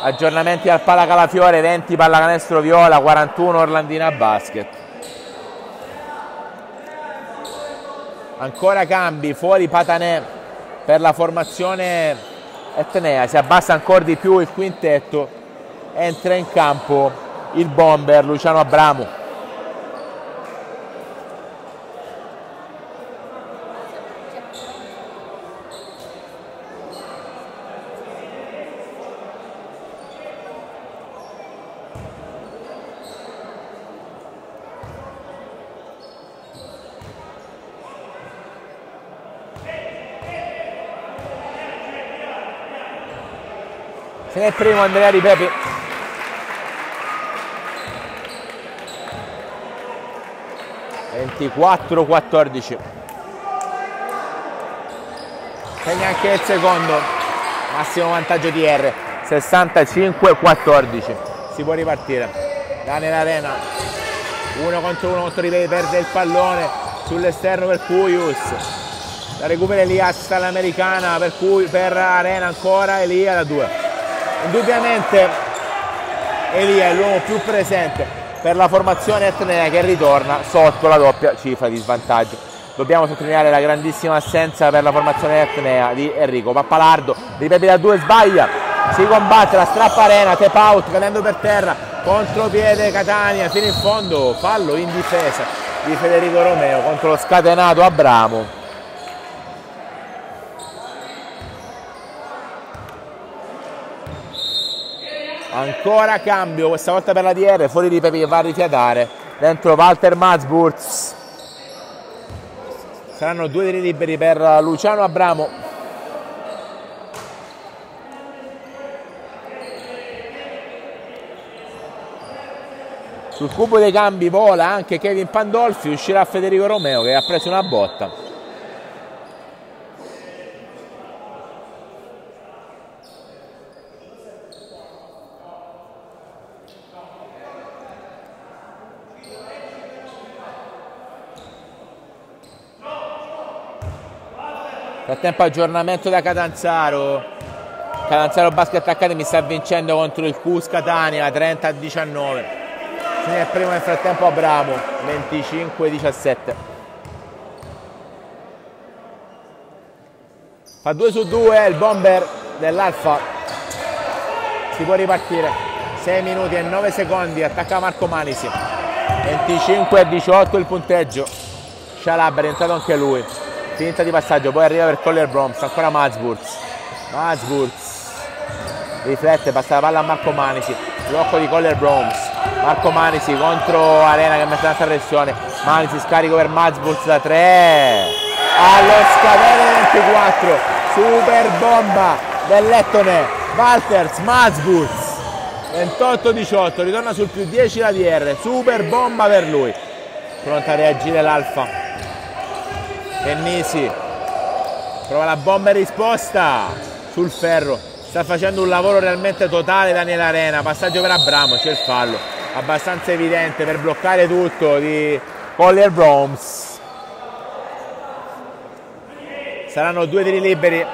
aggiornamenti al palla Calafiore 20 pallacanestro viola 41 Orlandina basket. Ancora cambi fuori Patanè per la formazione etnea si abbassa ancora di più il quintetto entra in campo il bomber Luciano Abramo se ne è primo Andrea Di Pepi ventiquattro 14 segna anche il secondo. Massimo vantaggio di R. 65 14 si può ripartire. Daniel Arena. Uno contro uno contro Pepi perde il pallone sull'esterno per Cuius. La recupera Elias dall'americana per, cui, per Arena ancora Elia da due indubbiamente Elia è l'uomo più presente per la formazione etnea che ritorna sotto la doppia cifra di svantaggio. Dobbiamo sottolineare la grandissima assenza per la formazione etnea di Enrico Pappalardo, di Pepe da 2 sbaglia, si combatte la strappa arena, tap out cadendo per terra, contropiede Catania fino in fondo, fallo in difesa di Federico Romeo contro lo scatenato Abramo. Ancora cambio questa volta per la DR fuori di Pepe che va a rifiatare. Dentro Walter Mazburz saranno due tiri liberi per Luciano Abramo. Sul cubo dei cambi vola anche Kevin Pandolfi uscirà Federico Romeo che ha preso una botta Frattempo aggiornamento da Catanzaro. Catanzaro Basket Academy sta vincendo contro il Cus Catania 30 a 19. Segna il primo nel frattempo Abramo 25 17. Fa 2 su 2 il bomber dell'Alfa. Si può ripartire. 6 minuti e 9 secondi. Attacca Marco Manisi. 25 a 18 il punteggio. Scialabra è entrato anche lui finta di passaggio, poi arriva per Collier Broms, ancora Mazburz. Mazburz riflette, passa la palla a Marco Manisi, blocco di Collier Broms. Marco Manisi contro Arena che mette tanta pressione. Manisi scarico per Mazburz da 3. Allo scadere 24. Super bomba del Lettone. Walters Mazburz. 28-18, ritorna sul più 10 la DR. Super bomba per lui. Pronta a reagire l'Alfa. Pennisi prova la bomba in risposta. Sul ferro. Sta facendo un lavoro realmente totale Daniele Arena. Passaggio per Abramo c'è il fallo. Abbastanza evidente per bloccare tutto di Collier Broms. Saranno due tiri liberi.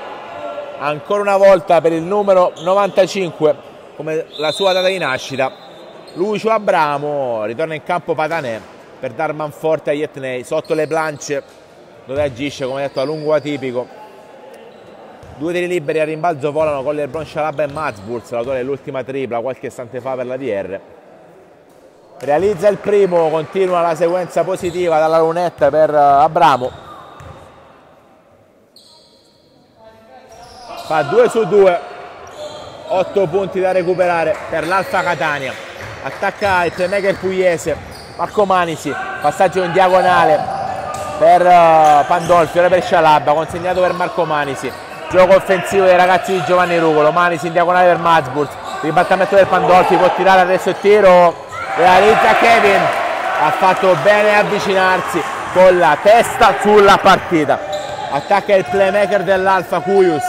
Ancora una volta per il numero 95 come la sua data di nascita. Lucio Abramo ritorna in campo Patanè per dar manforte agli etnei sotto le planche dove agisce come detto a lungo atipico. Due tiri liberi a rimbalzo volano con l'Erbron Scialabba e Mazburz l'autore dell'ultima tripla qualche istante fa per la DR realizza il primo continua la sequenza positiva dalla lunetta per eh, Abramo. Fa 2 su 2 8 punti da recuperare per l'Alfa Catania. Attacca il playmaker pugliese. Marco Manisi passaggio in diagonale per uh, Pandolfi, ora per Scialabba, consegnato per Marco Manisi. Gioco offensivo dei ragazzi di Giovanni Rugolo, Manisi in diagonale per Mazburg, ribattamento del Pandolfi, può tirare adesso il tiro, realizza Kevin, ha fatto bene avvicinarsi con la testa sulla partita. Attacca il playmaker dell'Alfa Cuyus.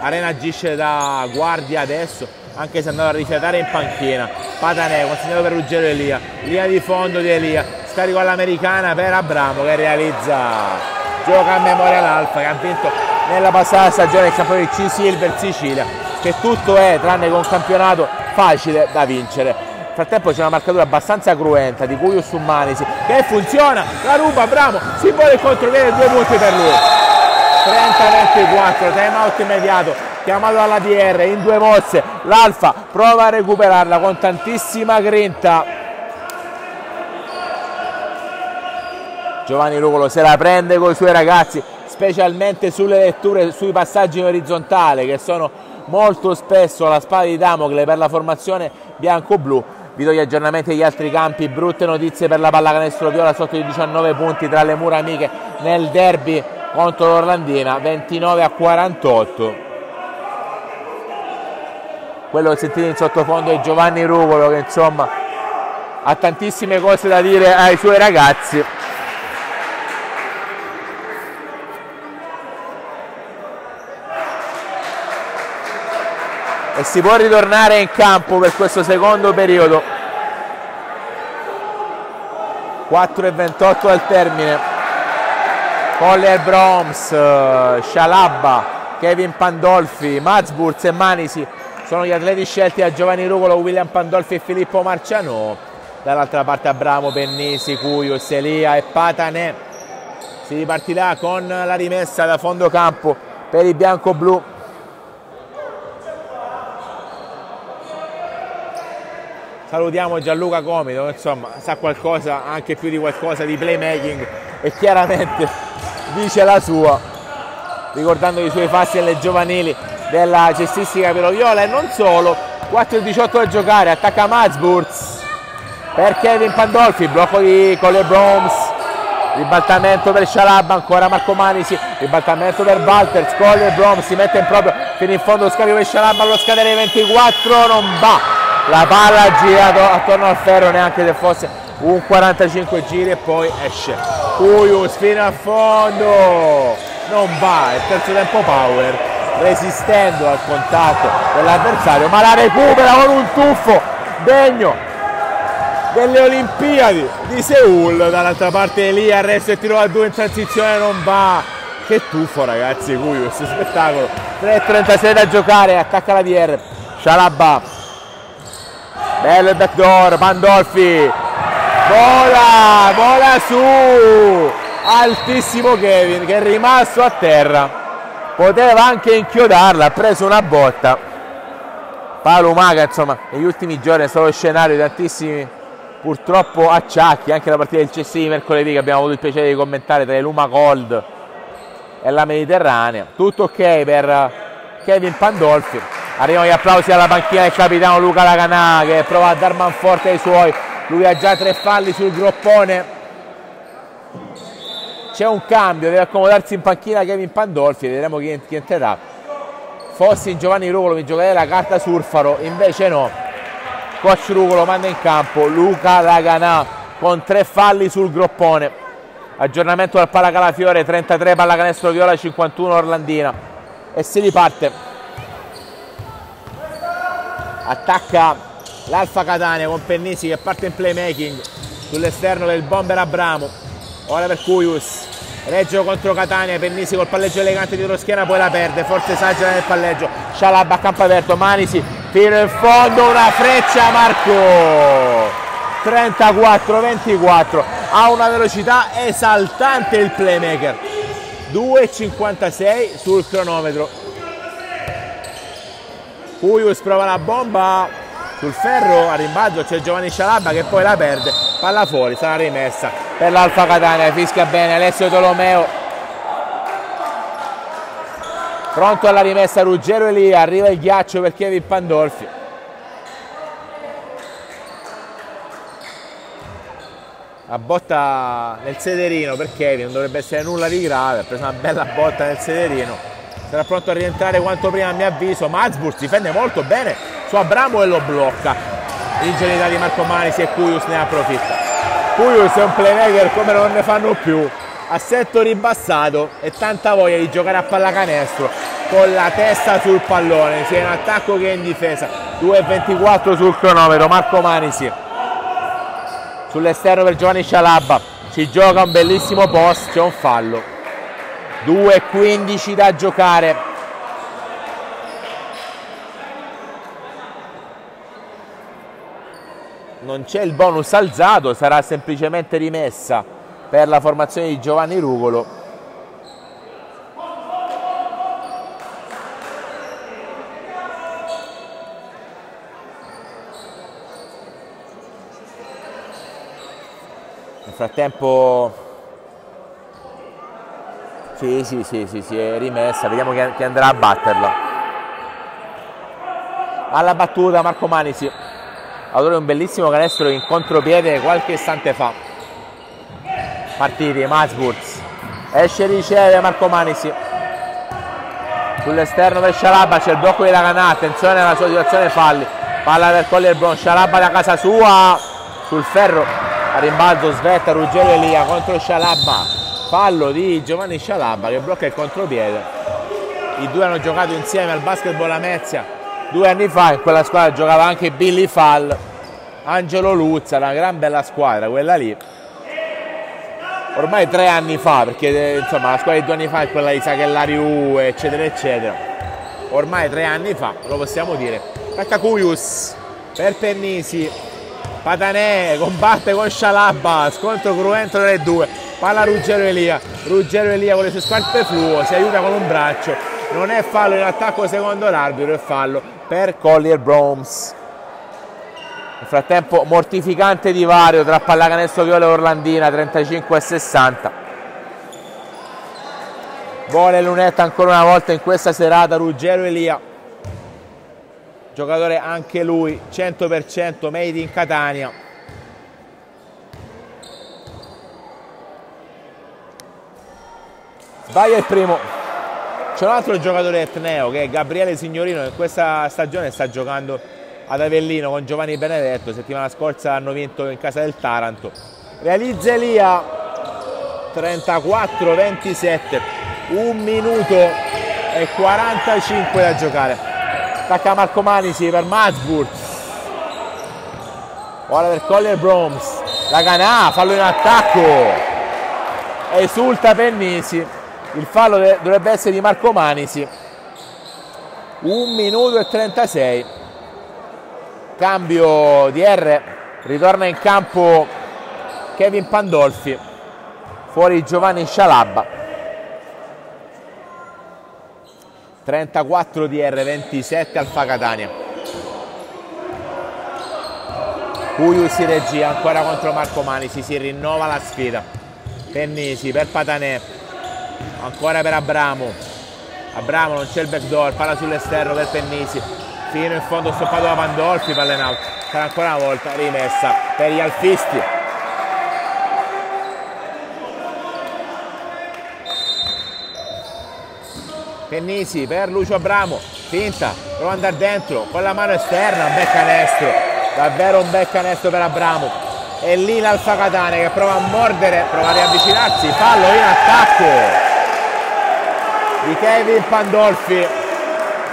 Arena agisce da guardia adesso, anche se è andato a rifiatare in panchina. Patanè, consegnato per Ruggero Elia. Linea di fondo di Elia. Scarico all'americana per Abramo che realizza gioca a memoria l'Alfa che ha vinto nella passata stagione il campione C Silver Sicilia che tutto è tranne che un campionato facile da vincere nel frattempo c'è una marcatura abbastanza cruenta di Cuyo su Manisi che funziona, la ruba, bravo, si vuole il contropiede, due punti per lui. 30-24, time out immediato, chiamato dalla DR in due mosse, l'Alfa prova a recuperarla con tantissima grinta. Giovanni Rugolo se la prende con i suoi ragazzi, specialmente sulle letture, sui passaggi in orizzontale che sono molto spesso la spada di Damocle per la formazione bianco-blu vi do gli aggiornamenti degli altri campi, brutte notizie per la pallacanestro viola sotto i 19 punti tra le mura amiche nel derby contro l'Orlandina, 29 a 48. Quello che sentite in sottofondo è Giovanni Rugolo che insomma ha tantissime cose da dire ai suoi ragazzi. e si può ritornare in campo per questo secondo periodo. 4 e 28 al termine. Collier Broms Scialabba Kevin Pandolfi Mazburz e Manisi sono gli atleti scelti da Giovanni Rugolo William Pandolfi e Filippo Marciano. Dall'altra parte Abramo, Pennisi, Cuio, Selia e Patanè si ripartirà con la rimessa da fondo campo per i bianco-blu. Salutiamo Gianluca Comido, insomma sa qualcosa, anche più di qualcosa di playmaking e chiaramente dice la sua, ricordando i suoi passi alle giovanili della cestistica Viola e non solo, 4-18 da giocare, attacca Mazburz per Kevin Pandolfi, blocco di Cole Broms, ribaltamento per Scialabba, ancora Marco Manisi, ribaltamento per Walters, Cole Broms si mette in proprio fino in fondo scarico per Scialabba allo scadere 24, non va. La palla ha girato attorno al ferro neanche se fosse un 45 giri e poi esce. Cuyus fino a fondo. Non va il terzo tempo power resistendo al contatto dell'avversario ma la recupera con un tuffo degno delle Olimpiadi di Seul. Dall'altra parte lì arresto e tiro a due in transizione non va. Che tuffo ragazzi Cuyus spettacolo. 3.36 da giocare attacca la DR Scialabba bello il backdoor Pandolfi. Vola vola su. Altissimo Kevin che è rimasto a terra poteva anche inchiodarla ha preso una botta. Paolo Maga insomma negli ultimi giorni è stato scenario di tantissimi purtroppo acciacchi. Anche la partita del CSI di mercoledì che abbiamo avuto il piacere di commentare tra l'Uma Cold e la Mediterranea. Tutto ok per Kevin Pandolfi. Arrivano gli applausi alla panchina del capitano Luca Laganà che prova a dar manforte ai suoi. Lui ha già tre falli sul groppone c'è un cambio deve accomodarsi in panchina Kevin Pandolfi vedremo chi, chi entrerà. Fossi in Giovanni Rugolo mi giocherei la carta surfaro invece no. Coach Rugolo manda in campo Luca Laganà con tre falli sul groppone. Aggiornamento dal Palacalafiore 33 pallacanestro viola 51 Orlandina. E si riparte. Attacca l'Alfa Catania con Pennisi che parte in playmaking sull'esterno del bomber Abramo ora per Cuyus Reggio contro Catania, Pennisi col palleggio elegante dietro schiena poi la perde, forse esagera nel palleggio, Scialabba a campo aperto, Manisi fino in fondo, una freccia Marco. 34-24 ha una velocità esaltante il playmaker. 2.56 sul cronometro. Cuyus prova la bomba. Sul ferro a rimbalzo c'è Giovanni Scialabba che poi la perde palla fuori sarà rimessa per l'Alfa Catania fischia bene Alessio Tolomeo. Pronto alla rimessa Ruggero Elia arriva il ghiaccio per Kevin Pandolfi. La botta nel sederino per Kevin non dovrebbe essere nulla di grave ha preso una bella botta nel sederino. Sarà pronto a rientrare quanto prima a mio avviso. Mazburg difende molto bene su Abramo e lo blocca ingenuità di Marco Manisi e Cuyus ne approfitta. Puius è un playmaker come non ne fanno più. Assetto ribassato e tanta voglia di giocare a pallacanestro. Con la testa sul pallone sia in attacco che in difesa. 2.24 sul cronometro Marco Manisi sull'esterno per Giovanni Scialabba si gioca un bellissimo post c'è un fallo. 2.15 da giocare non c'è il bonus alzato, sarà semplicemente rimessa per la formazione di Giovanni Rugolo. Nel frattempo sì, sì, sì, sì, sì, è rimessa, vediamo chi andrà a batterla. Alla battuta Marco Manisi autore un bellissimo canestro in contropiede qualche istante fa. Partiti Masburz esce riceve Marco Manisi. Sull'esterno per Scialabba c'è il blocco di Laganà attenzione alla sua situazione falli. Palla per Collier Bron Scialabba da casa sua sul ferro. A rimbalzo svetta Ruggero Elia contro Scialabba. Fallo di Giovanni Scialabba che blocca il contropiede. I due hanno giocato insieme al basketball a Mezia due anni fa in quella squadra giocava anche Billy Fall, Angelo Luzza, una gran bella squadra quella lì. Ormai tre anni fa, perché insomma la squadra di due anni fa è quella di Sachellari U, eccetera, eccetera. Ormai tre anni fa, lo possiamo dire. Takakuyus per Pennisi, Patanè combatte con Scialabba, scontro cruento tra le due, palla Ruggero Elia, Ruggero Elia con le sue scarpe fluo, si aiuta con un braccio, non è fallo in attacco secondo l'arbitro, è fallo per Collier Broms. Nel frattempo mortificante divario tra pallacanestro Viola e Orlandina 35 e 60. Vuole lunetta ancora una volta in questa serata Ruggero Elia. Giocatore anche lui 100% made in Catania. Sbaglia il primo c'è un altro giocatore etneo che è Gabriele Signorino che in questa stagione sta giocando ad Avellino con Giovanni Benedetto, settimana scorsa hanno vinto in casa del Taranto. Realizza Elia 34-27, un minuto e 45 da giocare. Attacca Marco Manisi per Masburg. Ora per Collier Broms. La Canà, fallo in attacco. Esulta Pennisi il fallo dovrebbe essere di Marco Manisi. 1 minuto e 36 cambio di R. Ritorna in campo Kevin Pandolfi. Fuori Giovanni Scialabba. 34 di R 27 Alfa Catania. Puiu si regia ancora contro Marco Manisi si rinnova la sfida. Pennisi per Patanè ancora per Abramo. Abramo non c'è il backdoor palla sull'esterno per Pennisi. Fino in fondo stoppato da Pandolfi palla in out sarà ancora una volta rimessa per gli alfisti. Pennisi per Lucio Abramo finta prova ad andare dentro con la mano esterna un bel canestro davvero un bel canestro per Abramo. E lì l'Alfa Catania che prova a mordere prova a riavvicinarsi fallo in attacco di Kevin Pandolfi.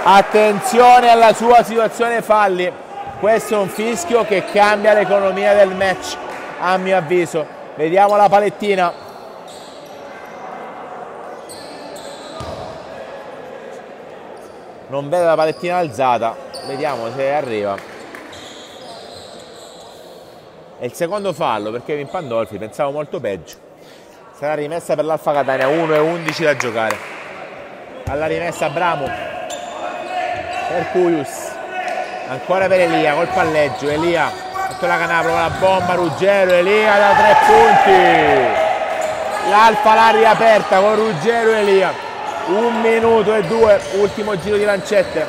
Attenzione alla sua situazione falli. Questo è un fischio che cambia l'economia del match a mio avviso. Vediamo la palettina. Non vedo la palettina alzata. Vediamo se arriva. È il secondo fallo per Kevin Pandolfi pensavo molto peggio. Sarà rimessa per l'Alfa Catania 1 e 11 da giocare alla rimessa Bramo per Cuius ancora per Elia col palleggio. Elia sotto la canapro con la bomba Ruggero Elia da tre punti. l'Alfa l'aria aperta con Ruggero Elia. Un minuto e due ultimo giro di lancette.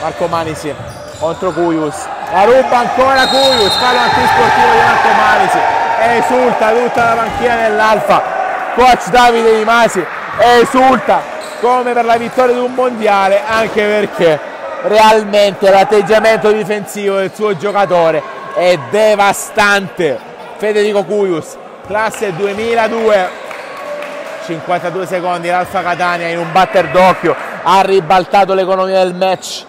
Marco Manisi contro Cuius. La ruba ancora Cuius fallo antisportivo di Marco Manisi esulta tutta la panchina dell'Alfa. Coach Davide Di Masi esulta come per la vittoria di un mondiale, anche perché realmente l'atteggiamento difensivo del suo giocatore è devastante. Federico Cuius, classe 2002, 52 secondi l'Alfa Catania in un batter d'occhio, ha ribaltato l'economia del match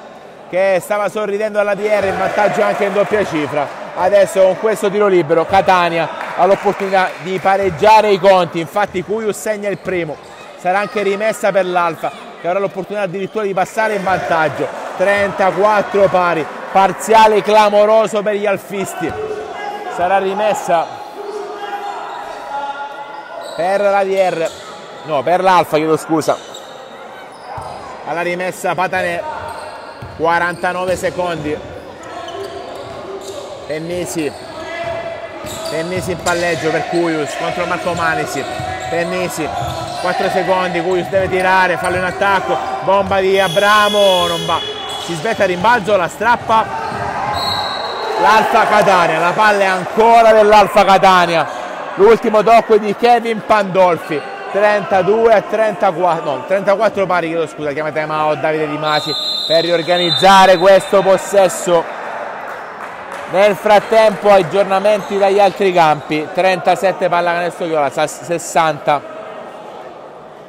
che stava sorridendo alla DR in vantaggio anche in doppia cifra. Adesso con questo tiro libero Catania ha l'opportunità di pareggiare i conti, infatti Cuius segna il primo, sarà anche rimessa per l'Alfa che avrà l'opportunità addirittura di passare in vantaggio. 34 pari, parziale clamoroso per gli alfisti. Sarà rimessa per la DR, no per l'Alfa chiedo scusa. Alla rimessa Patanè 49 secondi. Pennisi. Pennisi in palleggio per Cuius contro Marco Manisi. Pennisi 4 secondi, Cuius deve tirare, fallo in attacco, bomba di Abramo, non va. Si svetta rimbalzo, la strappa l'Alfa Catania, la palla è ancora dell'Alfa Catania. L'ultimo tocco di Kevin Pandolfi. 32 a 34, no, 34 pari, chiedo scusa, chiamate Mao Davide Di Masi per riorganizzare questo possesso. Nel frattempo aggiornamenti dagli altri campi, 37 pallacanestro Viola, 60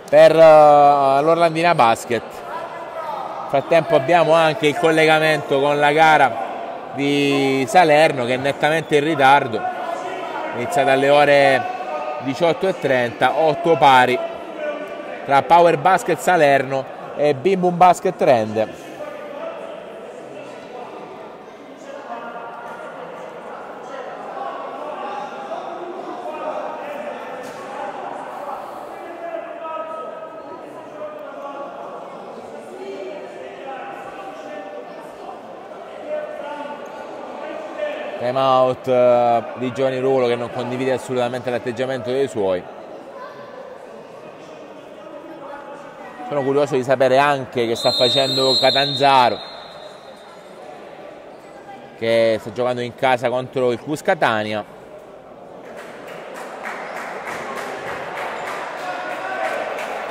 per uh, l'Orlandina Basket. Nel frattempo abbiamo anche il collegamento con la gara di Salerno che è nettamente in ritardo, iniziata alle ore 18.30, 8 pari tra Power Basket Salerno e Bim Bum Basket Trend. Time out uh, di Giovanni Ruolo che non condivide assolutamente l'atteggiamento dei suoi. Sono curioso di sapere anche che sta facendo Catanzaro, che sta giocando in casa contro il Cus Catania.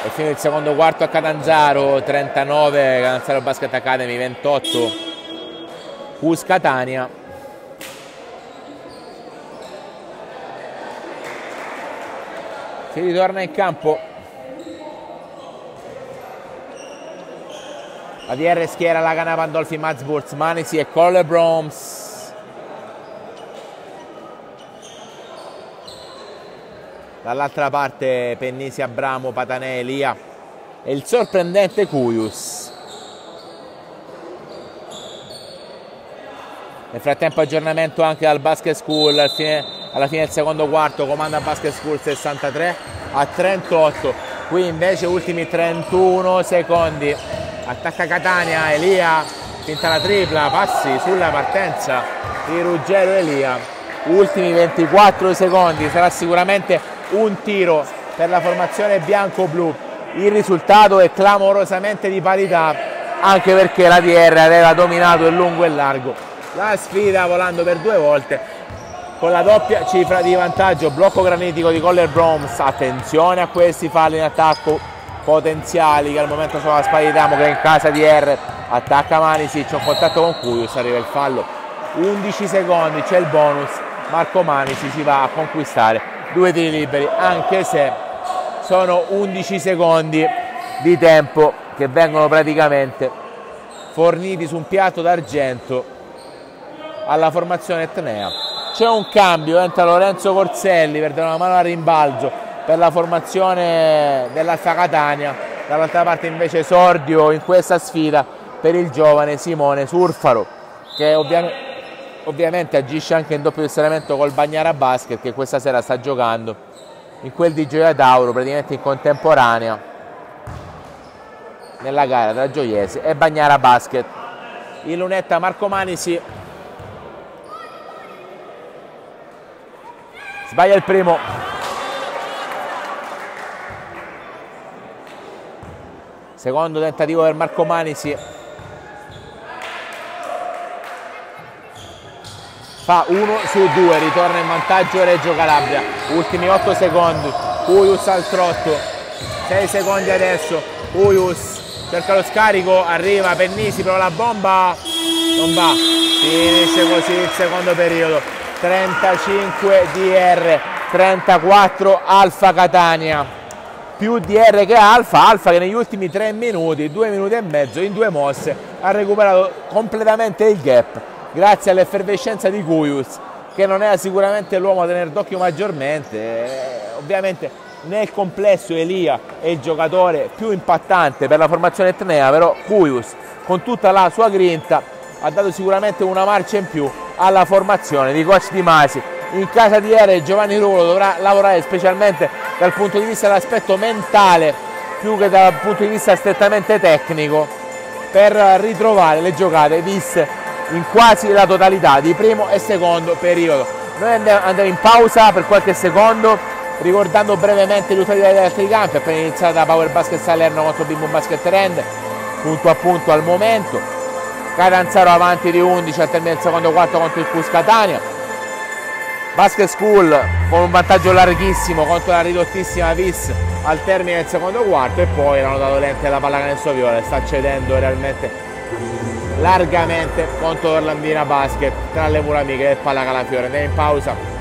È finito il secondo quarto a Catanzaro, 39, Catanzaro Basket Academy 28, Cus Si ritorna in campo. La DR schiera la Cana Pandolfi Mazburz Manisi e Cole Broms dall'altra parte Pennisi Abramo Patanè Elia e il sorprendente Cuius. Nel frattempo aggiornamento anche dal basket school al fine alla fine del secondo quarto comanda Basket School 63 a 38 qui invece ultimi 31 secondi. Attacca Catania Elia finta la tripla passi sulla partenza di Ruggero Elia. Ultimi 24 secondi sarà sicuramente un tiro per la formazione bianco-blu. Il risultato è clamorosamente di parità anche perché la DR aveva dominato il lungo e largo. La sfida volando per due volte con la doppia cifra di vantaggio blocco granitico di Coller Broms. Attenzione a questi falli in attacco potenziali che al momento sono a spalla di Damo che è in casa di R. Attacca Manisic un contatto con Curius arriva il fallo. 11 secondi c'è il bonus. Marco Manisi si va a conquistare due tiri liberi anche se sono 11 secondi di tempo che vengono praticamente forniti su un piatto d'argento alla formazione etnea c'è un cambio, entra Lorenzo Corselli per dare una mano a rimbalzo per la formazione dell'Alfa Catania, dall'altra parte invece Sordio in questa sfida per il giovane Simone Surfaro che ovviamente, ovviamente agisce anche in doppio tesseramento col Bagnara Basket che questa sera sta giocando in quel di Gioia Tauro praticamente in contemporanea nella gara tra Gioiese e Bagnara Basket. In lunetta Marco Manisi sbaglia il primo. Secondo tentativo per Marco Manisi fa 1 su 2 ritorna in vantaggio Reggio Calabria. Ultimi 8 secondi. Uius al trotto. 6 secondi adesso. Uius cerca lo scarico. Arriva Pennisi prova la bomba non va. Finisce così il secondo periodo 35 DR, 34 Alfa Catania. Più DR che Alfa, Alfa che negli ultimi 3 minuti, 2 minuti e mezzo, in due mosse, ha recuperato completamente il gap, grazie all'effervescenza di Cuyus, che non era sicuramente l'uomo da tenere d'occhio maggiormente. Eh, ovviamente nel complesso Elia è il giocatore più impattante per la formazione etnea, però Cuyus con tutta la sua grinta ha dato sicuramente una marcia in più alla formazione di coach Di Masi. In casa di Ere Giovanni Ruolo dovrà lavorare specialmente dal punto di vista dell'aspetto mentale più che dal punto di vista strettamente tecnico per ritrovare le giocate viste in quasi la totalità di primo e secondo periodo. Noi andiamo in pausa per qualche secondo ricordando brevemente gli utili degli altri campi appena iniziata Power Basket Salerno contro Bimbo Basket Rend punto a punto al momento Catanzaro avanti di 11 al termine del secondo quarto contro il Cus Catania Basket School con un vantaggio larghissimo contro la ridottissima Vis al termine del secondo quarto e poi l'hanno dato lente la palla canestro viola sta cedendo realmente largamente contro l'Orlandina Basket tra le mura amiche e palla calafiore andiamo in pausa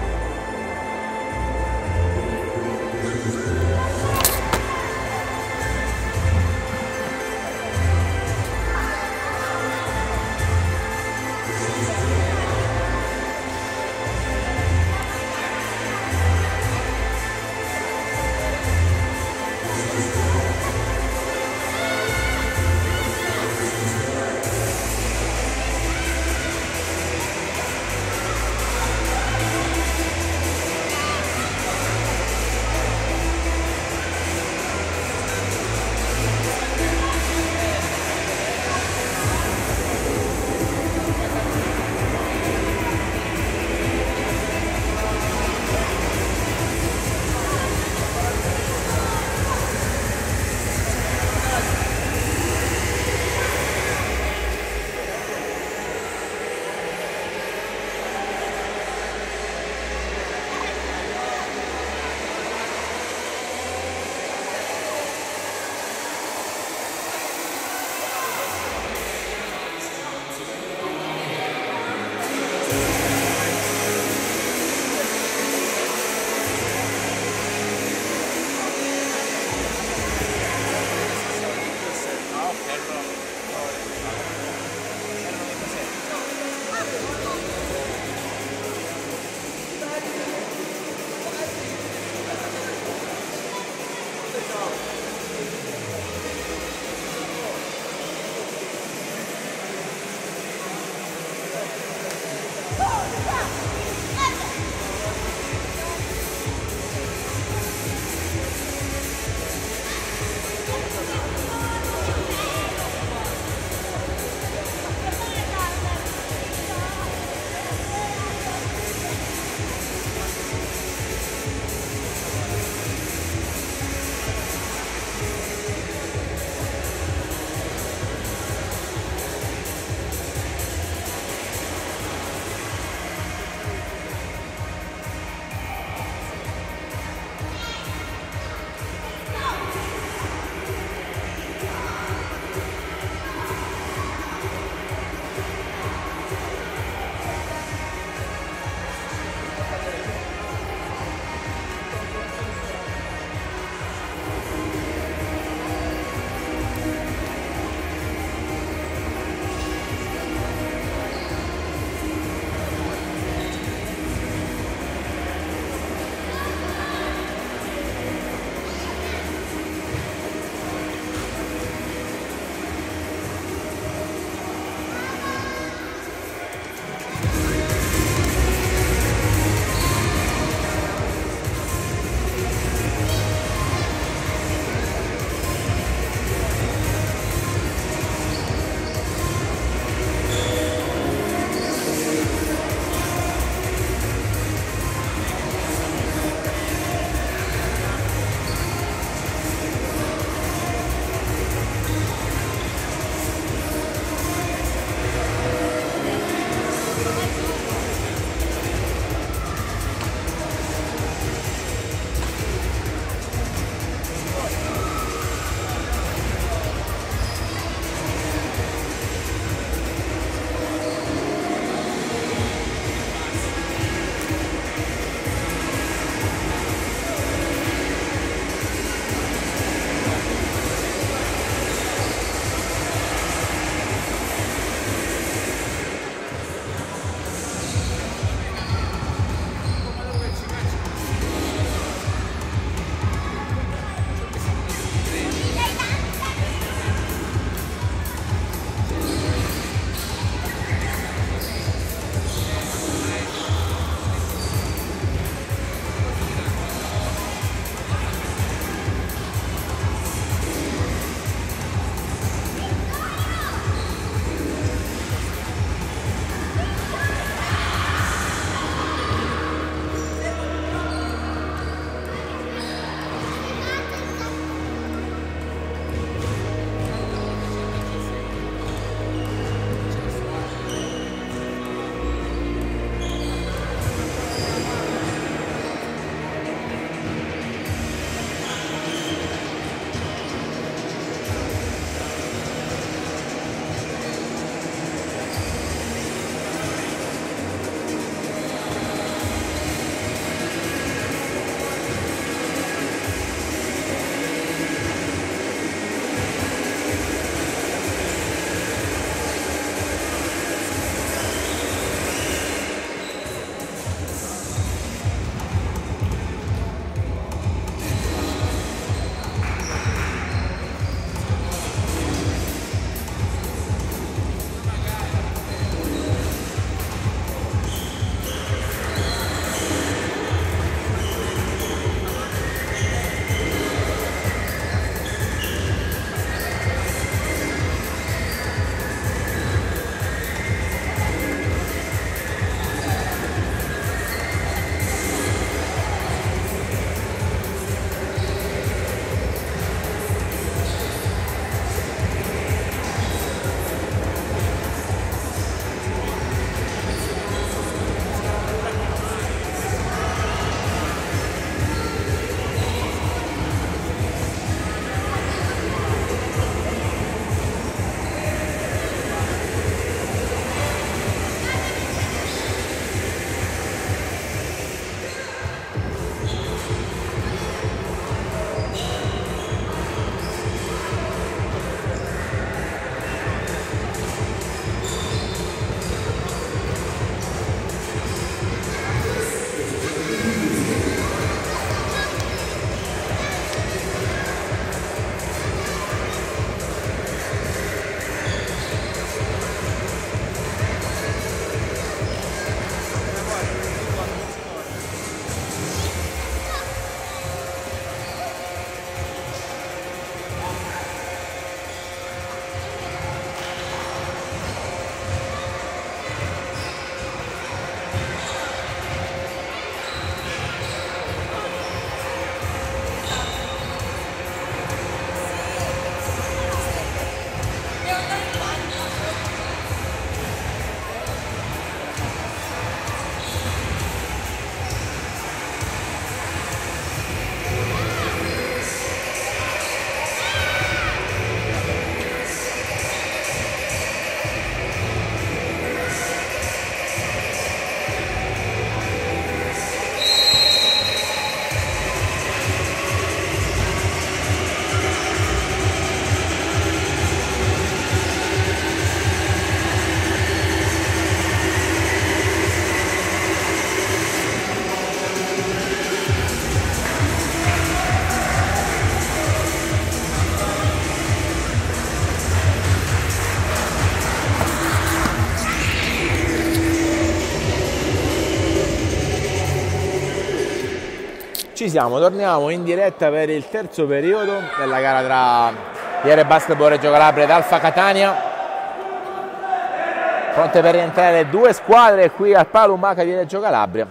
Ci siamo, torniamo in diretta per il terzo periodo della gara tra Iere Basketball Reggio Calabria ed Alfa Catania. Pronte per rientrare due squadre qui al Palumaca di Reggio Calabria.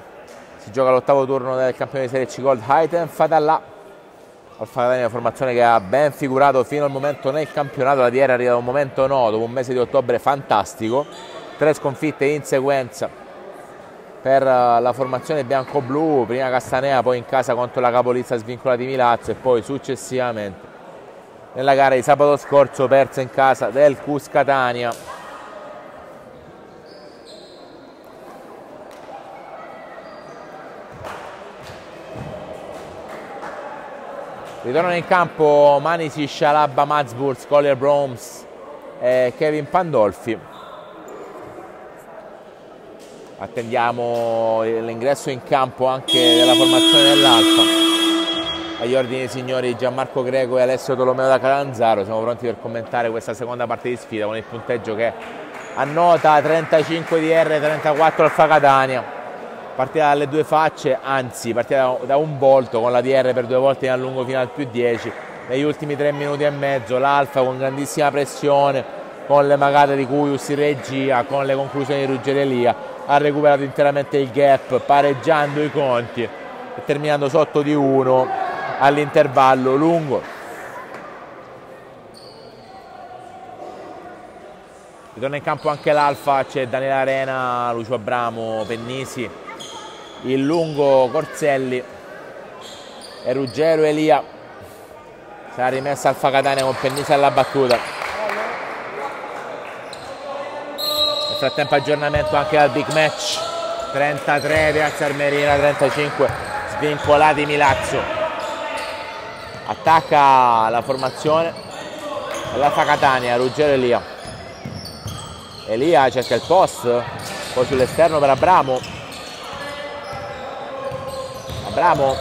Si gioca l'ottavo turno del campione di Serie C Gold Haiten Fatallà. Alfa Catania formazione che ha ben figurato fino al momento nel campionato. La Diera arriva da un momento no, dopo un mese di ottobre fantastico. Tre sconfitte in sequenza per eh, la formazione bianco-blu, prima Castanea, poi in casa contro la capolizza svincolata di Milazzo e poi successivamente nella gara di sabato scorso persa in casa del Cus Catania. Ritornano in campo Manisi, Scialabba, Mazburz, Collier Broms e Kevin Pandolfi attendiamo l'ingresso in campo anche della formazione dell'Alfa. Agli ordini dei signori Gianmarco Greco e Alessio Tolomeo da Calanzaro siamo pronti per commentare questa seconda parte di sfida con il punteggio che annota 35 di R 34 Alfa Catania. Partita dalle due facce anzi partita da un volto con la DR per due volte in allungo fino al più 10 negli ultimi tre minuti e mezzo l'Alfa con grandissima pressione con le magate di Cuius in regia con le conclusioni di Ruggeri ha recuperato interamente il gap pareggiando i conti e terminando sotto di 1 all'intervallo lungo. Ritorna in campo anche l'Alfa c'è Daniele Arena, Lucio Abramo, Pennisi il lungo Corselli e Ruggero Elia. Sarà rimessa Alfa Catania con Pennisi alla battuta nel frattempo aggiornamento anche al big match. 33 Piazza Armerina 35 svincolati Milazzo. Attacca la formazione la fa Catania Ruggero Elia Elia cerca il post poi sull'esterno per Abramo. Abramo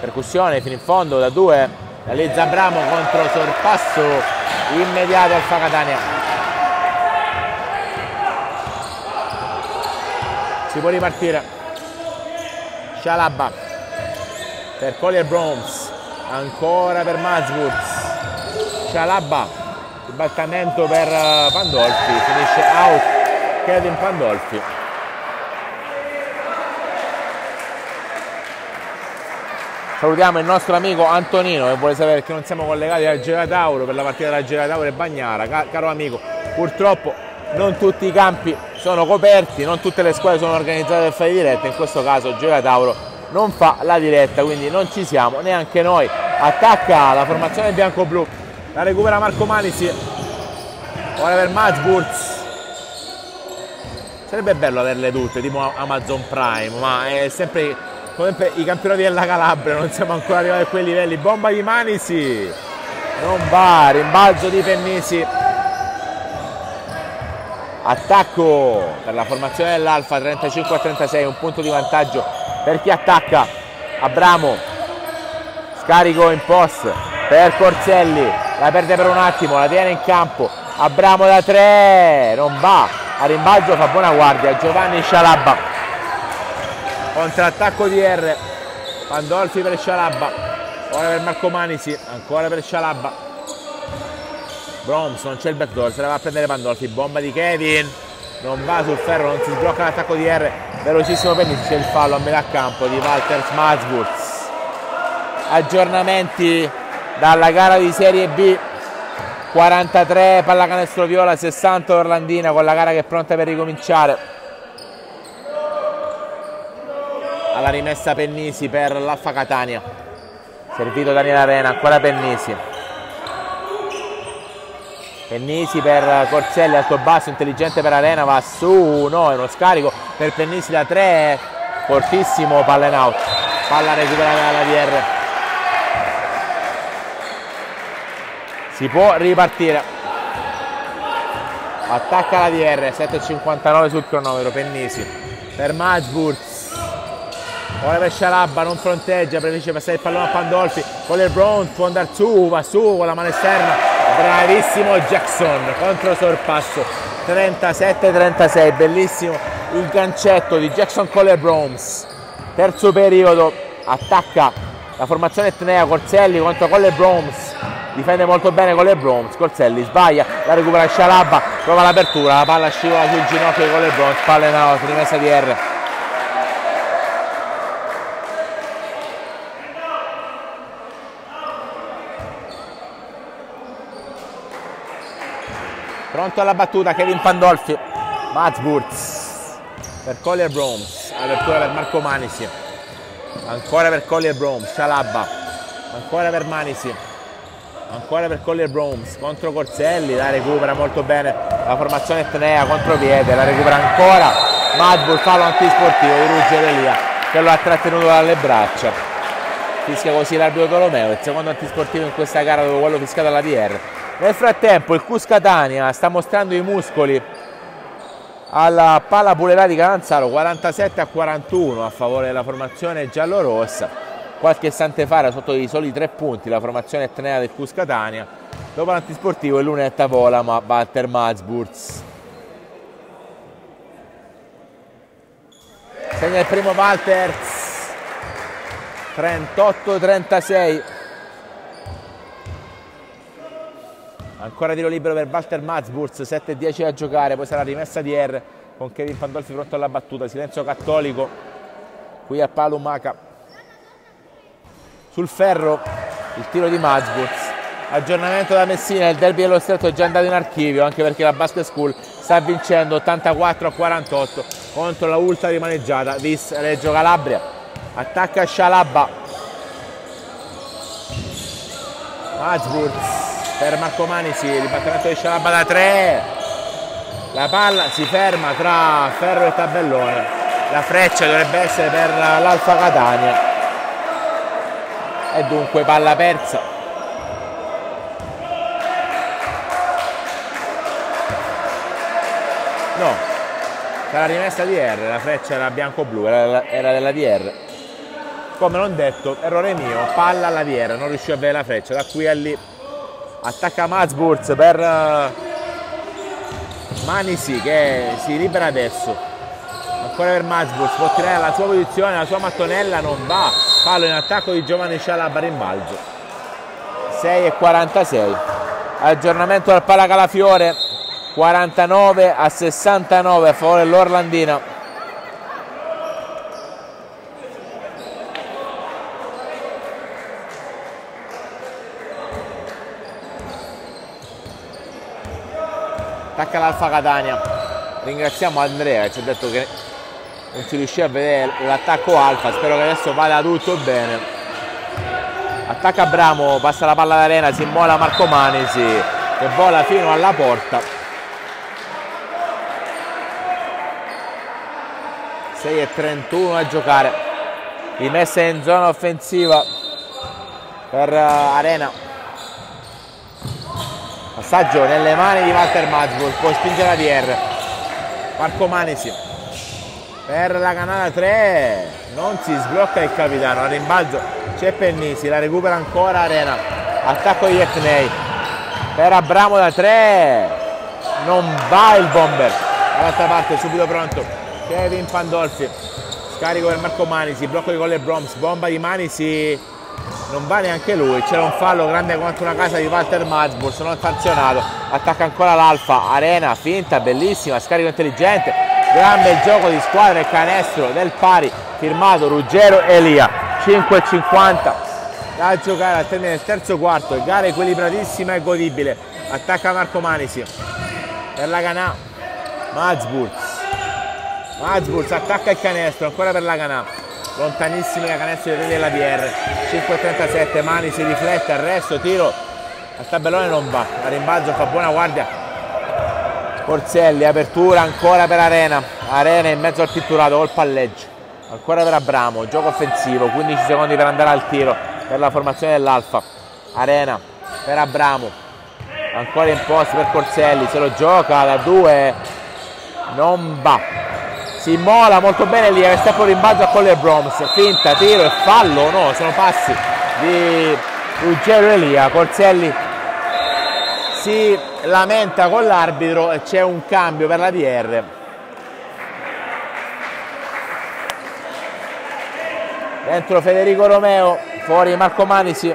percussione fino in fondo da due realizza Abramo contro sorpasso immediato al Catania si può ripartire. Scialabba per Collier Broms ancora per Mazwoods Scialabba sbattamento per eh, Pandolfi. Finisce out. Kevin Pandolfi. Salutiamo il nostro amico Antonino che vuole sapere che non siamo collegati al Gelatauro per la partita della Gelatauro e Bagnara. Caro amico purtroppo non tutti i campi sono coperti, non tutte le squadre sono organizzate per fare diretta, in questo caso Gioia Tauro non fa la diretta, quindi non ci siamo neanche noi. Attacca la formazione bianco-blu, la recupera Marco Manisi, ora per Mazburz. Sarebbe bello averle tutte, tipo Amazon Prime, ma è sempre come i campionati della Calabria, non siamo ancora arrivati a quei livelli. Bomba di Manisi, non va, rimbalzo di Pennisi attacco per la formazione dell'Alfa 35 a 36 un punto di vantaggio per chi attacca. Abramo scarico in post per Corselli la perde per un attimo la tiene in campo. Abramo da 3 non va. A rimbalzo fa buona guardia Giovanni Scialabba. Contrattacco di R. Pandolfi per Scialabba. Ora per Marco Manisi ancora per Scialabba Broms non c'è il backdoor, se la va a prendere Pandolfi, bomba di Kevin, non va sul ferro, non si sblocca l'attacco di R, velocissimo Penny, c'è il fallo a metà campo di Walter Smasburz. Aggiornamenti dalla gara di Serie B, 43 pallacanestro viola, 60 Orlandina con la gara che è pronta per ricominciare. Alla rimessa Pennisi per l'Alfa Catania, servito Daniele Arena, ancora Pennisi. Pennisi per Corselli, alto basso, intelligente per Arena, va su, no, è uno scarico per Pennisi da 3, fortissimo, palla in out, palla recuperata dalla DR. Si può ripartire. Attacca la DR, 7.59 sul cronometro, Pennisi per Mazburz. Ora per Scialabba, non fronteggia, preferisce passare il pallone a Pandolfi, con il può andare su, va su con la mano esterna, bravissimo Jackson contro sorpasso. 37-36 bellissimo il gancetto di Jackson Collar Broms terzo periodo attacca la formazione Etnea, Corselli contro Colle Broms, difende molto bene Colle Broms, Corselli sbaglia, la recupera Scialabba, prova l'apertura, la palla scivola sul ginocchio di Colle Broms, palla in out, rimessa di R. Pronto alla battuta Kevin Pandolfi, Matsburz per Collier Broms, apertura per Marco Manisi, ancora per Collier Broms, Scialabba, ancora per Manisi, ancora per Collier Broms contro Corselli, la recupera molto bene. La formazione Etnea, contropiede, la recupera ancora. Madbull, fallo antisportivo di Ruggero Elia che lo ha trattenuto dalle braccia. Fischia così l'arbitro Tolomeo, il secondo antisportivo in questa gara dopo quello fiscato alla PR. Nel frattempo il Cuscatania sta mostrando i muscoli alla palla Pulerà di Calanzaro 47 a 41 a favore della formazione giallorossa. Qualche istante fa era sotto i soli tre punti la formazione etnea del Cuscatania dopo l'antisportivo è Lunetta vola ma Walter Mazburz segna il primo Walters 38-36 ancora tiro libero per Walter Mazburz 7-10 a giocare poi sarà rimessa di R con Kevin Pandolfi pronto alla battuta. Silenzio cattolico qui a Palumaca sul ferro il tiro di Mazburz aggiornamento da Messina il derby dello stretto è già andato in archivio anche perché la Basket School sta vincendo 84 a 48 contro la ultra rimaneggiata. Vis Reggio Calabria. Attacca Scialabba. Mazburz per Marco Manisi, ribattimento di Scialabba da 3 la palla si ferma tra Ferro e Tabellone. La freccia dovrebbe essere per l'Alfa Catania. E dunque palla persa. No sarà rimessa di R la freccia era bianco-blu era, era della DR come non detto errore mio palla alla DR non riuscì a vedere la freccia da qui a lì attacca Mazburz per uh, Manisi che si libera adesso. Ancora per Mazburz può tirare la sua posizione la sua mattonella non va. Fallo in attacco di Giovanni Scialabba rimbalzo 6 e 46 aggiornamento al Pala Calafiore 49 a 69 a favore dell'Orlandina attacca l'Alfa Catania. Ringraziamo Andrea che ci ha detto che non si riusciva a vedere l'attacco Alfa. Spero che adesso vada tutto bene. Attacca Abramo passa la palla d'arena si immola Marco Manesi che vola fino alla porta. 6 e 31 a giocare. Rimessa in zona offensiva per eh, Arena passaggio nelle mani di Walter Mazburg poi spinge la DR Marco Manesi per la canale 3 non si sblocca il capitano a rimbalzo c'è Pennisi la recupera ancora Arena. Attacco di Etnei per Abramo da 3 non va il bomber. Dall'altra parte subito pronto Kevin Pandolfi. Scarico per Marco Manisi blocco di Colle Broms. Bomba di Manisi non va neanche lui, c'era un fallo grande quanto una casa di Walter Mazbus, non sanzionato, attacca ancora l'Alfa, Arena, finta, bellissima, scarico intelligente, gran bel gioco di squadra e canestro del pari, firmato Ruggero Elia, 5,50 da giocare a termine del terzo quarto, gara equilibratissima e godibile, attacca Marco Manisi, per la Canà, Mazburz, Mazburz attacca il canestro, ancora per la Canà, lontanissimi la canestro della PR 5.37 mani si riflette arresto tiro. Al tabellone non va a rimbalzo fa buona guardia. Corselli apertura ancora per Arena. Arena in mezzo al pitturato col palleggio. Ancora per Abramo gioco offensivo 15 secondi per andare al tiro per la formazione dell'Alfa. Arena per Abramo. Ancora in post per Corselli se lo gioca da due non va si immola molto bene lì, resta fuori in balzo a Colle Broms, finta, tiro e fallo, no, sono passi di Ruggero Elia, Corselli si lamenta con l'arbitro e c'è un cambio per la DR. dentro Federico Romeo, fuori Marco Manisi.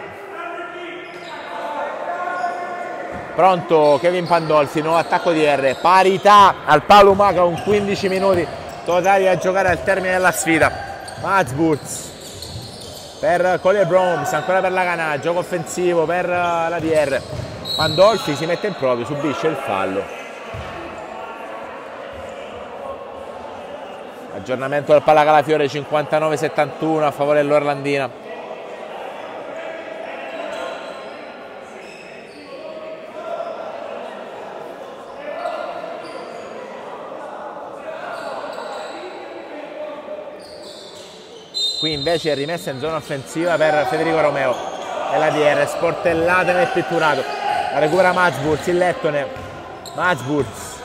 Pronto Kevin Pandolfi, nuovo attacco di R, parità al Paolo Maca con 15 minuti totali a giocare al termine della sfida. Mazburz per Collier Broms, ancora per la Canà, gioco offensivo per la DR. Pandolfi si mette in proprio, subisce il fallo. aggiornamento del Pallacalafiore 59-71 a favore dell'Orlandina qui invece è rimessa in zona offensiva per Federico Romeo. E la DR sportellata nel pitturato. La recupera Mazburz, il lettone. Mazburz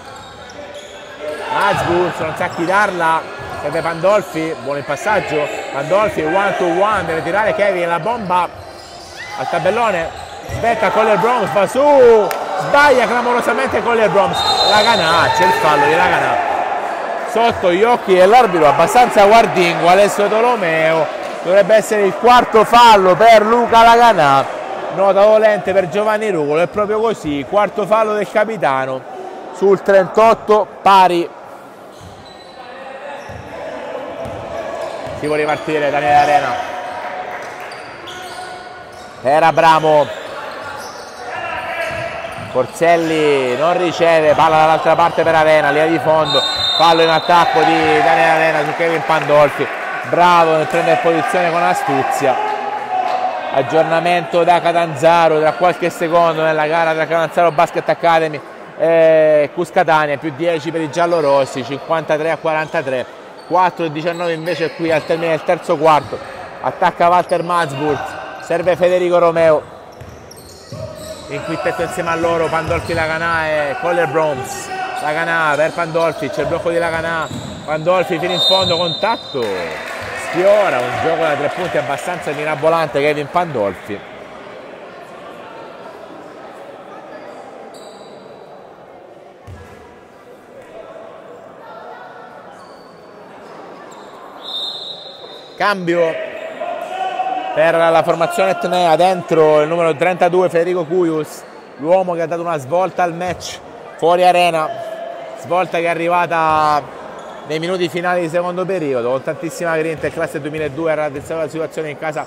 Mazburz non sa chi darla serve Pandolfi, buono il passaggio, Pandolfi one to one, deve tirare Kevin la bomba. Al tabellone, aspetta Collier Broms, va su, sbaglia clamorosamente Collier Broms, la Ganà, c'è il fallo di la Ganà, sotto gli occhi dell'arbitro abbastanza guardingo, Alessio Tolomeo, dovrebbe essere il quarto fallo per Luca Laganà, nota volente per Giovanni Rugolo, è proprio così, quarto fallo del capitano. Sul 38 pari. Si può ripartire Daniele Arena. Per Abramo Corselli non riceve palla dall'altra parte per Arena linea di fondo fallo in attacco di Daniele Arena su Kevin Pandolfi. Bravo nel prendere posizione con astuzia. Aggiornamento da Catanzaro tra qualche secondo nella gara tra Catanzaro Basket Academy e Cuscatania più 10 per i giallorossi 53 a 43 4 e 19 invece qui al termine del terzo quarto. Attacca Walter Mazburg serve Federico Romeo. In quintetto insieme a loro Pandolfi Laganà e Collier Broms Laganà per Pandolfi c'è il blocco di Laganà. Pandolfi fino in fondo contatto. Sfiora un gioco da tre punti abbastanza mirabolante Kevin Pandolfi. Cambio per la formazione etnea dentro il numero 32 Federico Cuius, l'uomo che ha dato una svolta al match fuori arena, svolta che è arrivata nei minuti finali di secondo periodo con tantissima grinta il classe 2002 ha raddrizzato la situazione in casa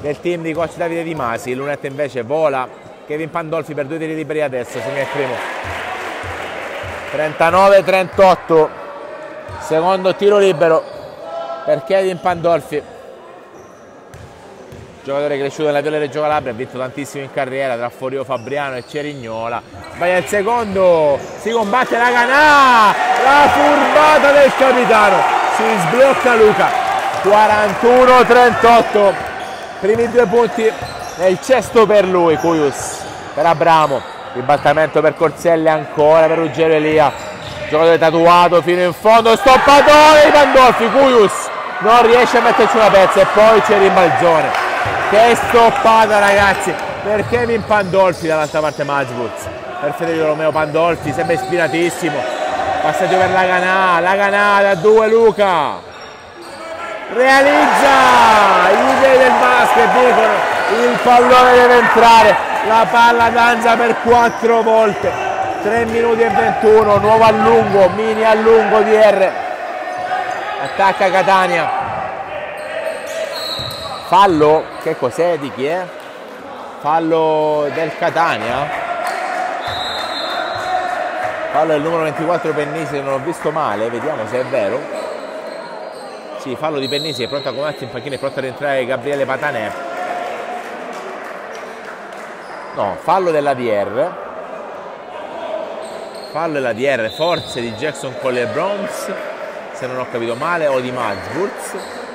del team di coach Davide Di Masi, Lunetta invece vola, Kevin Pandolfi per due tiri liberi adesso, segna il primo. 39-38 secondo tiro libero per Kevin Pandolfi giocatore cresciuto nella Viola Reggio Calabria ha vinto tantissimo in carriera tra Forio Fabriano e Cerignola. Sbaglia il secondo si combatte la Canà la furbata del capitano. Si sblocca Luca. 41-38 primi due punti nel cesto per lui Cuius. Per Abramo. Ribaltamento per Corselli ancora per Ruggero Elia. Giocatore tatuato fino in fondo stoppatore di Pandolfi Cuius. Non riesce a metterci una pezza e poi c'è Rimbalzone che stoppata ragazzi. Per Kevin Pandolfi dall'altra parte Mazbuz per Federico Romeo Pandolfi sembra ispiratissimo. Passaggio per la Ganà la Ganà da due Luca. Realizza! Gli dei del basket dicono il pallone deve entrare. La palla danza per quattro volte. 3 minuti e 21 nuovo allungo mini allungo di R. Attacca Catania fallo che cos'è di chi è? fallo del Catania fallo del numero 24 Pennisi non ho visto male vediamo se è vero sì, fallo di Pennisi è pronto a comarsi in panchina è pronto a rientrare Gabriele Patanè no, fallo della DR fallo della DR forze di Jackson con le Browns se non ho capito male, o di Mazburz.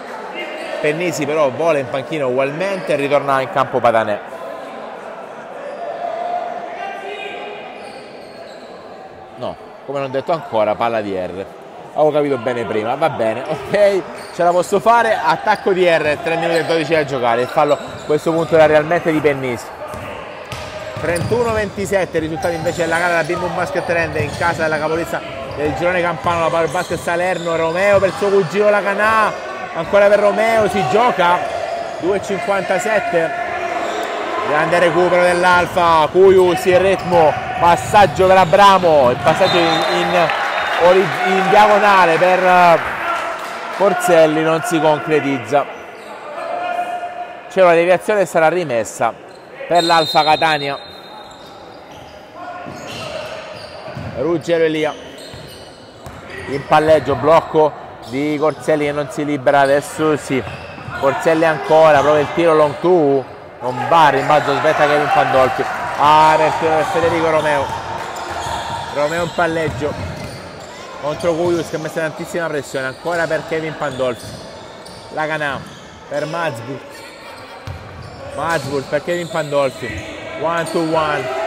Pennisi però vola in panchina ugualmente e ritorna in campo Patanè. No, come non detto ancora, palla di R. Avevo capito bene prima, va bene, ok, ce la posso fare, attacco di R, 3 minuti e 12 da giocare, il fallo a questo punto era realmente di Pennisi. 31-27, risultati invece della gara della Bim Basket Rende in casa della capolizza del girone campano, la Power Basket Salerno, Romeo per suo cugino la Canà, ancora per Romeo si gioca. 2.57 grande recupero dell'Alfa Cuyus il ritmo. Passaggio per Abramo il passaggio in, in, in diagonale per Porzelli non si concretizza. C'è una deviazione sarà rimessa per l'Alfa Catania. Ruggero Elia. In palleggio blocco di Corselli che non si libera adesso sì. Corselli ancora prova il tiro long two. Non va rimbalzo aspetta Kevin Pandolfi ah per Federico Romeo. Romeo in palleggio. Contro Cuius che ha messo tantissima pressione. Ancora per Kevin Pandolfi la Canà per Mazburt Mazburt per Kevin Pandolfi one to one.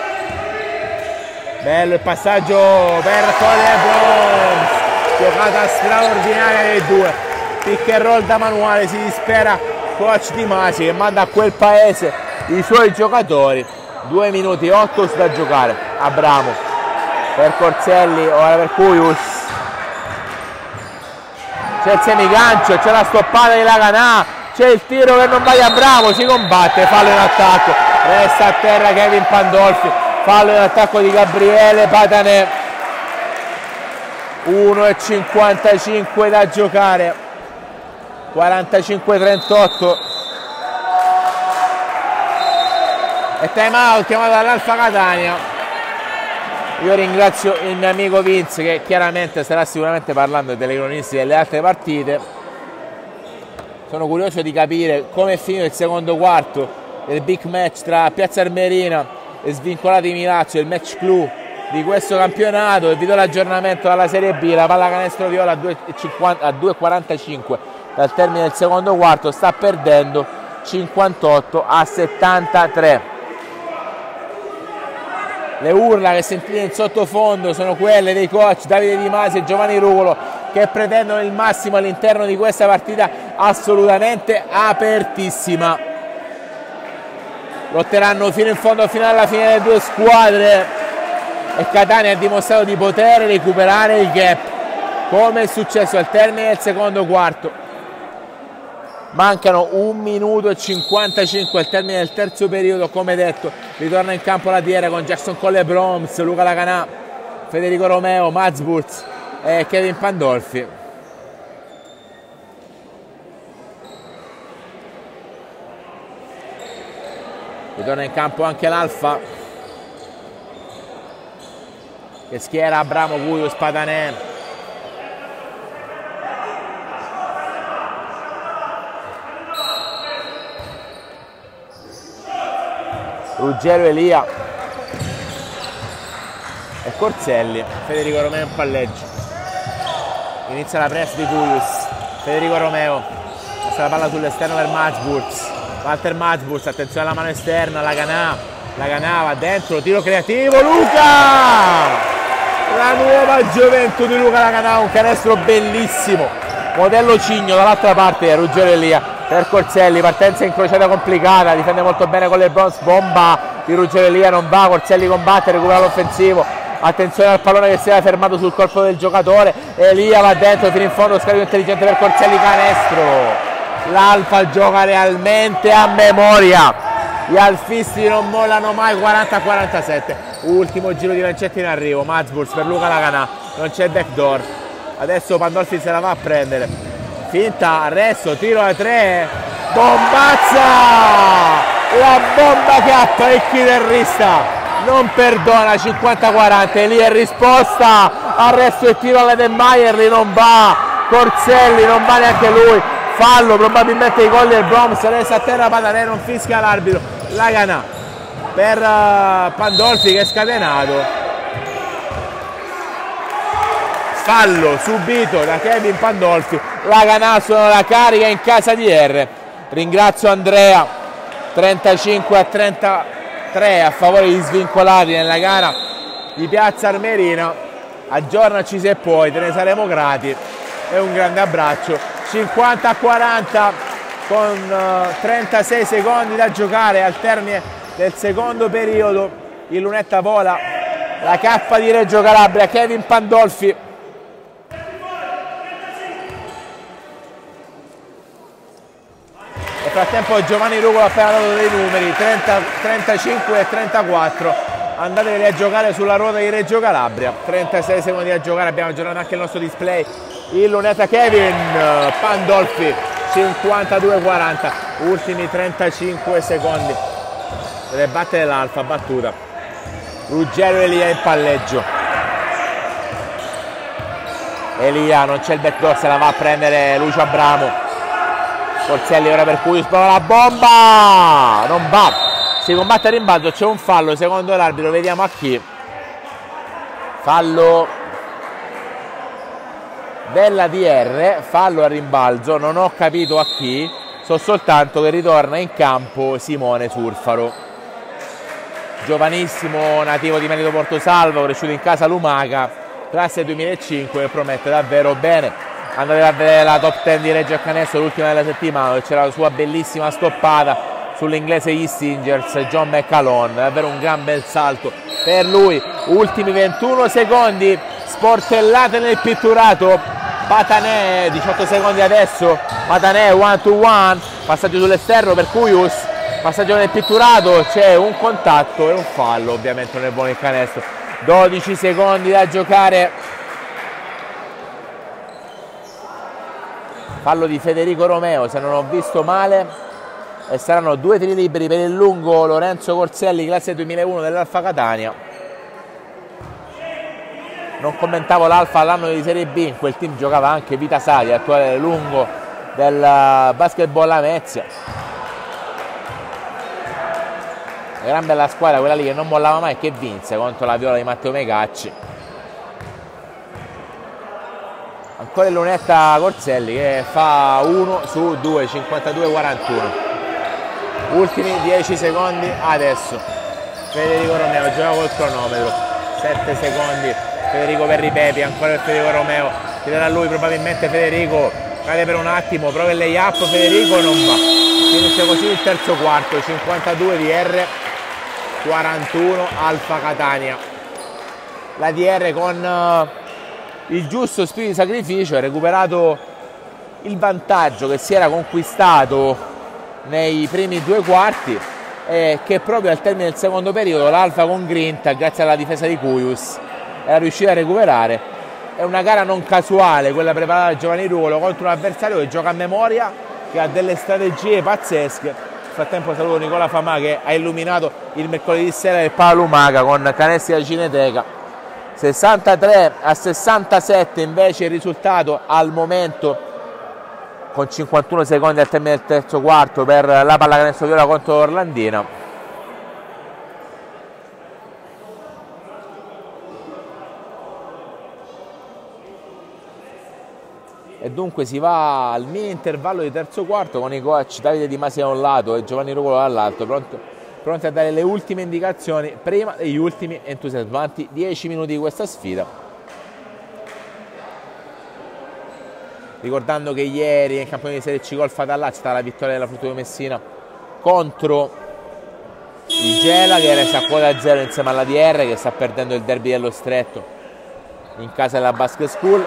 Bello il passaggio per Cole Bronx giocata straordinaria dei due. Pick and roll da manuale si dispera coach Di Masi che manda a quel paese i suoi giocatori. 2 minuti 8 da giocare. Abramo. Per Corselli ora per Cuius. C'è il semigancio c'è la stoppata di Laganà. C'è il tiro che non va di Abramo si combatte fallo in attacco. Resta a terra Kevin Pandolfi fallo in attacco di Gabriele Patanè 1,55 da giocare. 45-38 e time out chiamato dall'Alfa Catania. Io ringrazio il mio amico Vince che chiaramente starà sicuramente parlando dei telecronisti delle altre partite. Sono curioso di capire come è finito il secondo quarto del big match tra Piazza Armerina e Svincolati Milazzo il match clou di questo campionato. E vi do l'aggiornamento dalla Serie B, la pallacanestro viola a 2,45 dal termine del secondo quarto sta perdendo 58 a 73 le urla che sentite in sottofondo sono quelle dei coach Davide Di Masi e Giovanni Rugolo che pretendono il massimo all'interno di questa partita assolutamente apertissima. Lotteranno fino in fondo fino alla fine le due squadre e Catania ha dimostrato di poter recuperare il gap come è successo al termine del secondo quarto. Mancano 1 minuto e 55 al termine del terzo periodo come detto. Ritorna in campo la Tiera con Jackson Colle Broms, Luca Lacanà Federico Romeo, Mazburz e Kevin Pandolfi. Ritorna in campo anche l'Alfa che schiera Abramo Guido Spadanè Ruggero Elia. E Corselli. Federico Romeo in palleggio. Inizia la press di Guius Federico Romeo. Passa la palla sull'esterno per Mazburz Walter Mazburz attenzione alla mano esterna la Canà la Canà va dentro tiro creativo Luca la nuova gioventù di Luca Lacanà, un canestro bellissimo, modello Cigno dall'altra parte Ruggero Elia per Corselli, partenza incrociata complicata, difende molto bene con le bronze, bomba di Ruggero Elia, non va, Corselli combatte, recupera l'offensivo, attenzione al pallone che si era fermato sul corpo del giocatore, Elia va dentro fino in fondo, scarico intelligente per Corselli, canestro, l'Alfa gioca realmente a memoria, gli alfisti non mollano mai 40-47 ultimo giro di lancetti in arrivo Mazburs per Luca Laganà non c'è backdoor. Adesso Pandolfi se la va a prendere. Finta arresto tiro a 3 bombazza! La bomba K il chitarrista non perdona 50-40 lì è risposta. Arresto e tiro alla De Maierli non va. Corselli non va neanche lui. Fallo probabilmente i gol del Broms resta a terra Patanè non fischia l'arbitro la Canà per uh, Pandolfi che è scatenato. Fallo subito da Kevin Pandolfi. La Canà suona la carica in casa di R. Ringrazio Andrea. 35 a 33 a favore di svincolati nella gara di Piazza Armerina aggiornaci se puoi te ne saremo grati. E un grande abbraccio. 50 a 40 con 36 eh, secondi da giocare al termine del secondo periodo il Lunetta vola la K di Reggio Calabria Kevin Pandolfi frattempo Giovanni Rugo ha appena dato dei numeri, 30, 35 e 34. Andateli a giocare sulla ruota di Reggio Calabria. 36 secondi a giocare, abbiamo aggiornato anche il nostro display. Il lunetta Kevin Pandolfi 52-40, ultimi 35 secondi. Deve battere l'Alfa, battuta. Ruggero Elia in palleggio. Elia non c'è il backdoor, se la va a prendere Lucio Abramo Corselli ora per cui sprova la bomba non va si combatte a rimbalzo c'è un fallo secondo l'arbitro vediamo a chi fallo della DR fallo a rimbalzo non ho capito a chi so soltanto che ritorna in campo Simone Surfaro giovanissimo nativo di Merito Porto Salvo cresciuto in casa Lumaca classe 2005 che promette davvero bene. Andate a vedere la top 10 di Reggio Canestro l'ultima della settimana c'era la sua bellissima stoppata sull'inglese East Ingers John McCallon davvero un gran bel salto per lui. Ultimi 21 secondi sportellate nel pitturato. Patanè 18 secondi adesso. Patanè 1 to 1 passaggio sull'esterno per Cuius passaggio nel pitturato c'è un contatto e un fallo ovviamente buono il canestro 12 secondi da giocare. Fallo di Federico Romeo se non ho visto male e saranno due tiri liberi per il lungo Lorenzo Corselli classe 2001 dell'Alfa Catania. Non commentavo l'Alfa all'anno di Serie B in quel team giocava anche Vita Sali attuale lungo del basketball a Mezia gran bella squadra quella lì che non mollava mai e che vinse contro la viola di Matteo Megacci ancora il Lunetta Corselli che fa 1 su 2 52 41 ultimi 10 secondi adesso. Federico Romeo gioca col cronometro. 7 secondi. Federico per Ripepi ancora il Federico Romeo. Tirerà lui probabilmente Federico. Cade per un attimo prova il lay Federico non va. Finisce così il terzo quarto 52 DR 41 Alfa Catania. La DR con il giusto spirito di sacrificio, ha recuperato il vantaggio che si era conquistato nei primi due quarti e che proprio al termine del secondo periodo l'Alfa con Grinta, grazie alla difesa di Cuius, era riuscita a recuperare. È una gara non casuale, quella preparata da Giovanni Ruolo contro un avversario che gioca a memoria, che ha delle strategie pazzesche. Nel frattempo saluto Nicola Famà che ha illuminato il mercoledì sera del Palumaga con canestri da Cineteca 63 a 67 invece il risultato al momento con 51 secondi al termine del terzo quarto per la pallacanestro viola contro Orlandina e dunque si va al mini intervallo di terzo quarto con i coach Davide Di Masia da un lato e Giovanni Rugolo dall'altro pronto pronti a dare le ultime indicazioni prima degli ultimi entusiasmanti 10 minuti di questa sfida. Ricordando che ieri nel campione di Serie C Golf Fatallà c'è stata la vittoria della Frutto di Messina contro il Gela che resta a quota 0 insieme alla DR che sta perdendo il derby dello stretto in casa della Basket School.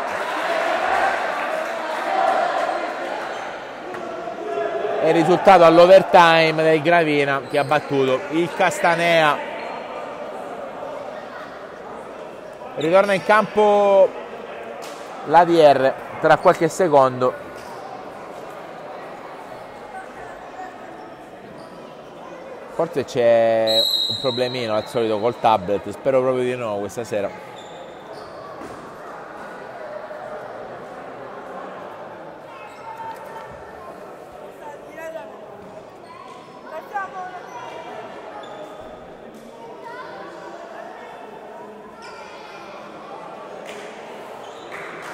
È il risultato all'overtime del Gravina che ha battuto il Castanea. Ritorna in campo l'ADR tra qualche secondo. Forse c'è un problemino al solito col tablet. Spero proprio di no questa sera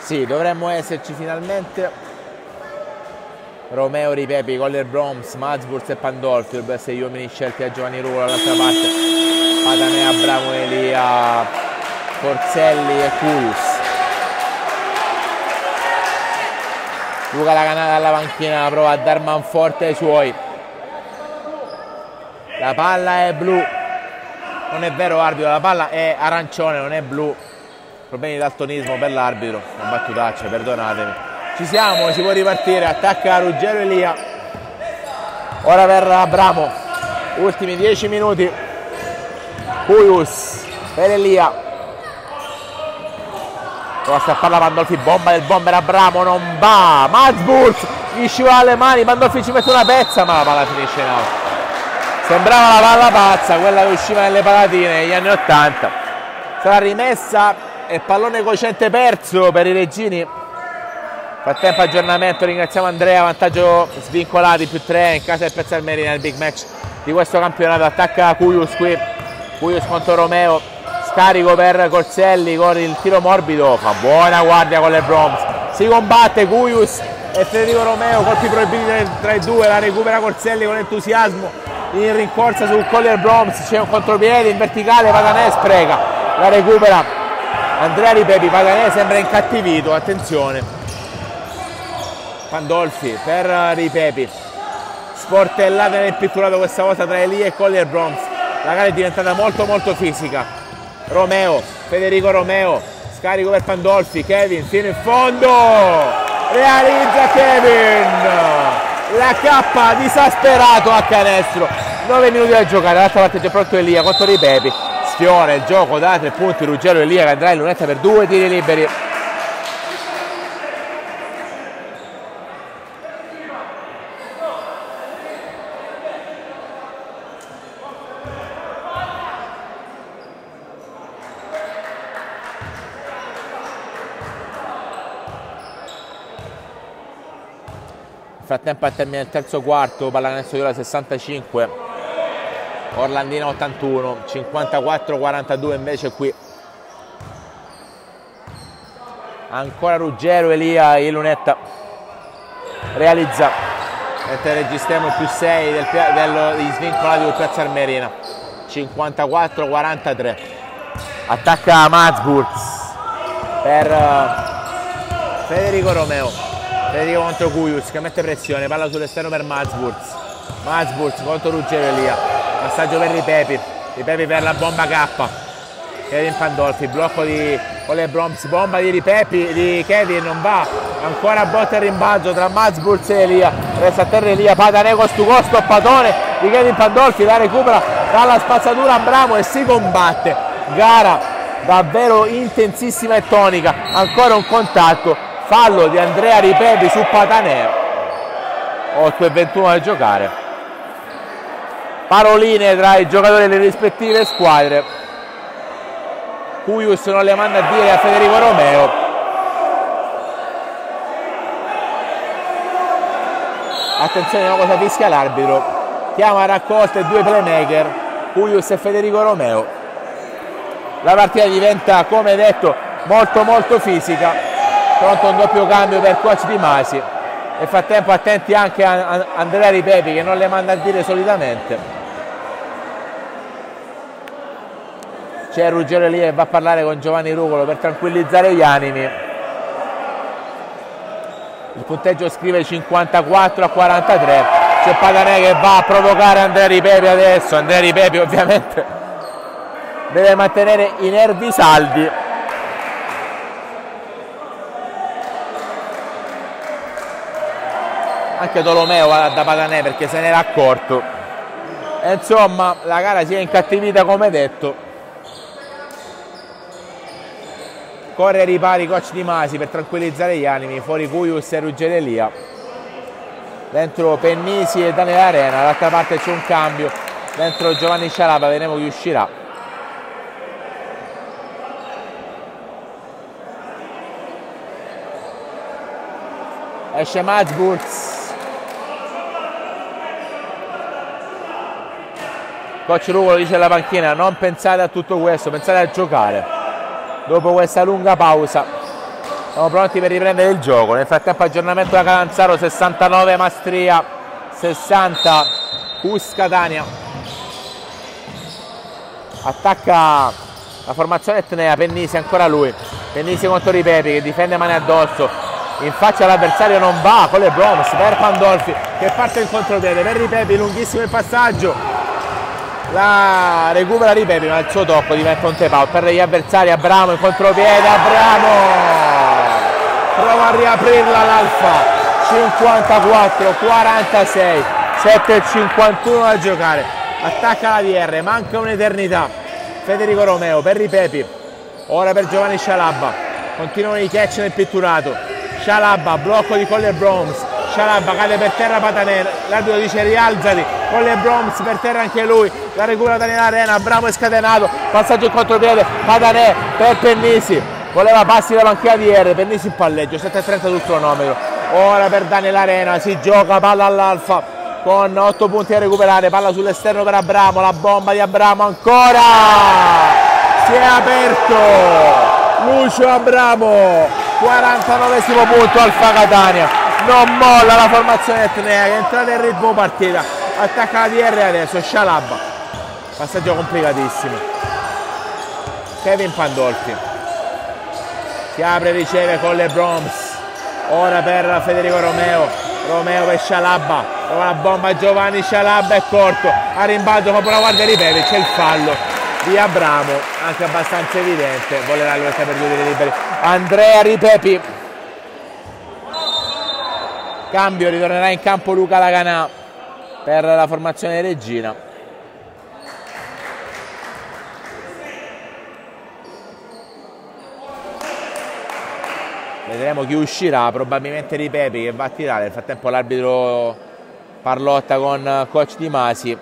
Sì, dovremmo esserci finalmente. Romeo Ripepi, Coller Broms, Mazburz e Pandolfi dovrebbero essere gli uomini scelti a Giovanni Ruolo dall'altra parte. Patanea, Bravo, Elia, Forzelli e Curius. Luca la canata alla panchina, prova a dar man forte ai suoi. La palla è blu. Non è vero arbitro, la palla è arancione, non è blu problemi daltonismo per l'arbitro, una battutaccia, perdonatemi. Ci siamo, si può ripartire, attacca Ruggero Elia. ora per Abramo ultimi 10 minuti. Cuyus per Elia. Prova a strappare Pandolfi. Bomba del bomber Abramo non va. Mazburg gli scivola alle mani. Pandolfi ci mette una pezza ma la palla finisce in alto sembrava la palla pazza quella che usciva nelle palatine negli anni 80 sarà rimessa e pallone cocente perso per i regini. Frattempo aggiornamento ringraziamo Andrea vantaggio svincolati più 3 in casa del Piazza Almerina nel big match di questo campionato. Attacca Cuyus qui Cuyus contro Romeo scarico per Corselli con il tiro morbido fa buona guardia con le Broms si combatte Cuyus e Federico Romeo colpi proibiti tra i due la recupera Corselli con entusiasmo in rincorsa sul Collier Broms c'è un contropiede in verticale Paganè sprega la recupera Andrea Ripepi Paganè sembra incattivito attenzione. Pandolfi per Ripepi. Sportellata nel pitturato questa volta tra Elia e Collier Broms la gara è diventata molto molto fisica. Romeo, Federico Romeo scarico per Pandolfi, Kevin fino in fondo. Realizza Kevin. La K disasperato a canestro. 9 minuti da giocare, dall'altra parte c'è pronto Elia contro Ripepi sfiora il gioco da 3 punti Ruggero Elia che andrà in lunetta per due tiri liberi. Frattempo al termine del terzo quarto, pallacanestro Viola 65, Orlandina 81, 54-42 invece qui. Ancora Ruggero, Elia e Lunetta realizza, registriamo il più 6 del, degli svincolati del Piazza Armerina, 54-43. Attacca Mazburz per uh, Federico Romeo. Federico contro Cuyus che mette pressione, palla sull'esterno per Mazburz. Mazburz contro Ruggero Elia. Passaggio per Ripepi. Ripepi per la bomba K. Kevin Pandolfi, blocco di con le Broms, bomba di Ripepi, di Kevin non va. Ancora botta e rimbalzo tra Mazburz e Elia. Resta a terra Elia, Patanè costo costo, patone di Kevin Pandolfi, la recupera dalla spazzatura Abramo e si combatte. Gara davvero intensissima e tonica. Ancora un contatto fallo di Andrea Ripepi su Pataneo 8 e 21 a giocare paroline tra i giocatori delle rispettive squadre Cuyus non le manda a dire a Federico Romeo. Attenzione a cosa fischia l'arbitro. Chiama a raccolta i due playmaker Cuyus e Federico Romeo. La partita diventa come detto molto molto fisica. Pronto un doppio cambio per coach Di Masi. Nel frattempo attenti anche a Andrea Ripepi che non le manda a dire solitamente c'è Ruggero lì che va a parlare con Giovanni Rugolo per tranquillizzare gli animi. Il punteggio scrive 54 a 43 c'è Paganè che va a provocare Andrea Ripepi adesso. Andrea Ripepi ovviamente deve mantenere i nervi saldi. Anche Tolomeo va da Patanè perché se n'era accorto. E insomma la gara si è incattivita come detto corre ai ripari coach di Masi per tranquillizzare gli animi. Fuori Cuyus e Ruggerelia dentro Pennisi e Daniele Arena. Dall'altra parte c'è un cambio. Dentro Giovanni Sciarapa vedremo chi uscirà. Esce Mazburz Coach Rugolo dice alla panchina non pensate a tutto questo, pensate a giocare. Dopo questa lunga pausa siamo pronti per riprendere il gioco. Nel frattempo aggiornamento da Calanzaro 69 Mastria 60 Cus Catania. Attacca la formazione etnea, Pennisi ancora lui. Pennisi contro Ripepi che difende mani addosso. In faccia all'avversario non va con le Broms per Pandolfi che parte in contropiede per Ripepi, lunghissimo il passaggio la recupera Ripepi ma il suo tocco diventa un tap per gli avversari. Abramo in contropiede Abramo! Prova a riaprirla l'Alfa. 54 46 7.51 da giocare. Attacca la DR manca un'eternità. Federico Romeo per Ripepi. Ora per Giovanni Scialabba. Continuano i catch nel pitturato. Scialabba blocco di Colle Broms Scialabba cade per terra Patanè l'arbitro dice rialzati Colle Broms per terra anche lui la recupera Daniele Arena bravo e scatenato passaggio in contropiede Patanè per Pennisi voleva passi la panchina di R Pennisi in palleggio 7.30 sul cronometro ora per Daniele Arena si gioca palla all'alfa con 8 punti a recuperare, palla sull'esterno per Abramo, la bomba di Abramo ancora, si è aperto, Lucio Abramo, 49 punto Alfa Catania, non molla la formazione etnea che è entrata in ritmo partita, attacca la DR adesso, Scialabba, passaggio complicatissimo, Kevin Pandolfi, si apre e riceve con le Broms, ora per Federico Romeo, Romeo per Scialabba. La bomba Giovanni Scialabba è corto. A rimbalzo ma la guardia ripete c'è il fallo di Abramo anche abbastanza evidente. Volerà lui per due liberi. Andrea Ripepi cambio ritornerà in campo Luca Laganà per la formazione regina. Vedremo chi uscirà probabilmente Ripepi che va a tirare. Nel frattempo l'arbitro parlotta con coach Di Masi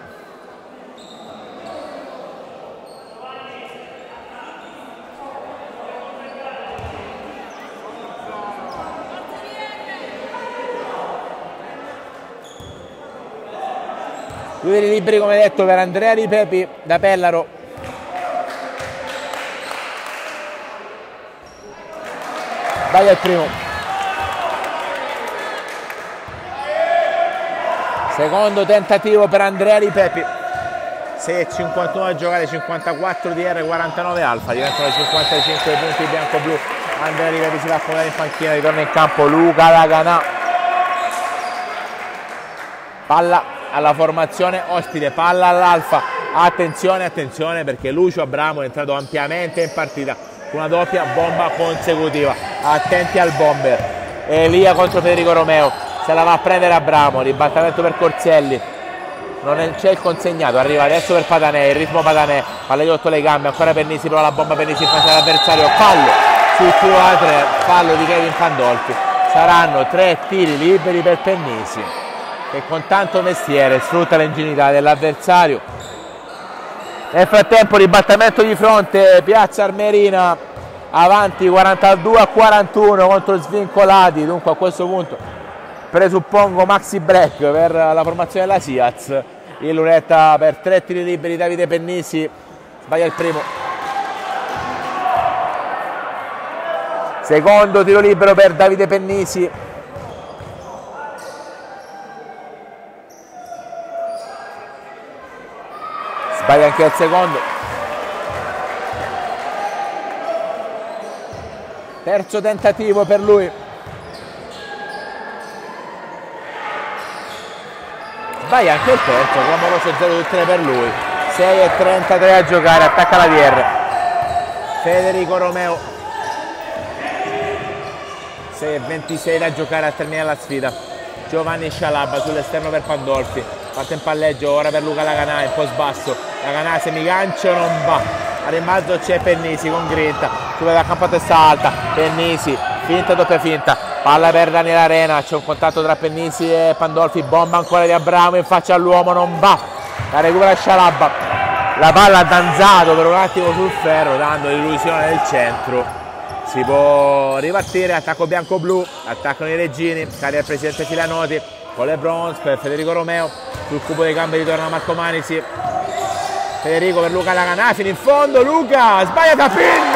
due liberi come detto per Andrea Ripepi da Pellaro Vai al primo. Secondo tentativo per Andrea Ripepi. 6,51 a giocare, 54 di R, 49 alfa, diventano 55 punti bianco-blu. Andrea Ripepi si va a accomodare in panchina, ritorna in campo Luca Laganà. Palla alla formazione ospite, palla all'alfa. Attenzione, attenzione perché Lucio Abramo è entrato ampiamente in partita una doppia bomba consecutiva. Attenti al bomber. Elia contro Federico Romeo. Se la va a prendere Abramo. Ribattimento per Corselli. Non c'è il consegnato. Arriva adesso per Patanè. Il ritmo Patanè. Palla sotto le gambe. Ancora Pennisi. Prova la bomba Pennisi in faccia all'avversario. Fallo sul tiro a 3. Fallo di Kevin Pandolfi. Saranno tre tiri liberi per Pennisi. Che con tanto mestiere sfrutta l'ingenuità dell'avversario nel frattempo ribattimento di fronte Piazza Armerina avanti 42 a 41 contro svincolati, dunque a questo punto presuppongo maxi break per la formazione della Siaz. Il Lunetta per tre tiri liberi Davide Pennisi, sbaglia il primo. Secondo tiro libero per Davide Pennisi, sbaglia anche il secondo. Terzo tentativo per lui. Sbaglia anche il terzo clamoroso 0 3 per lui. 6 e 33 a giocare attacca la VR Federico Romeo. 6 e 26 da giocare a terminare la sfida. Giovanni Scialabba sull'esterno per Pandolfi parte in palleggio ora per Luca Laganà in post basso la Canà mi gancio non va. A rimbalzo c'è Pennisi con grinta. Sube da campo a testa alta. Pennisi finta doppia finta. Palla per Daniele Arena c'è un contatto tra Pennisi e Pandolfi. Bomba ancora di Abramo in faccia all'uomo non va. La recupera Scialabba. La palla ha danzato per un attimo sul ferro dando l'illusione del centro. Si può ripartire attacco bianco-blu attaccano i regini cade il presidente Filanoti con le bronze per Federico Romeo sul cubo dei cambi ritorna Marco Manisi Federico per Luca Laganà fino in fondo Luca sbaglia Tapin!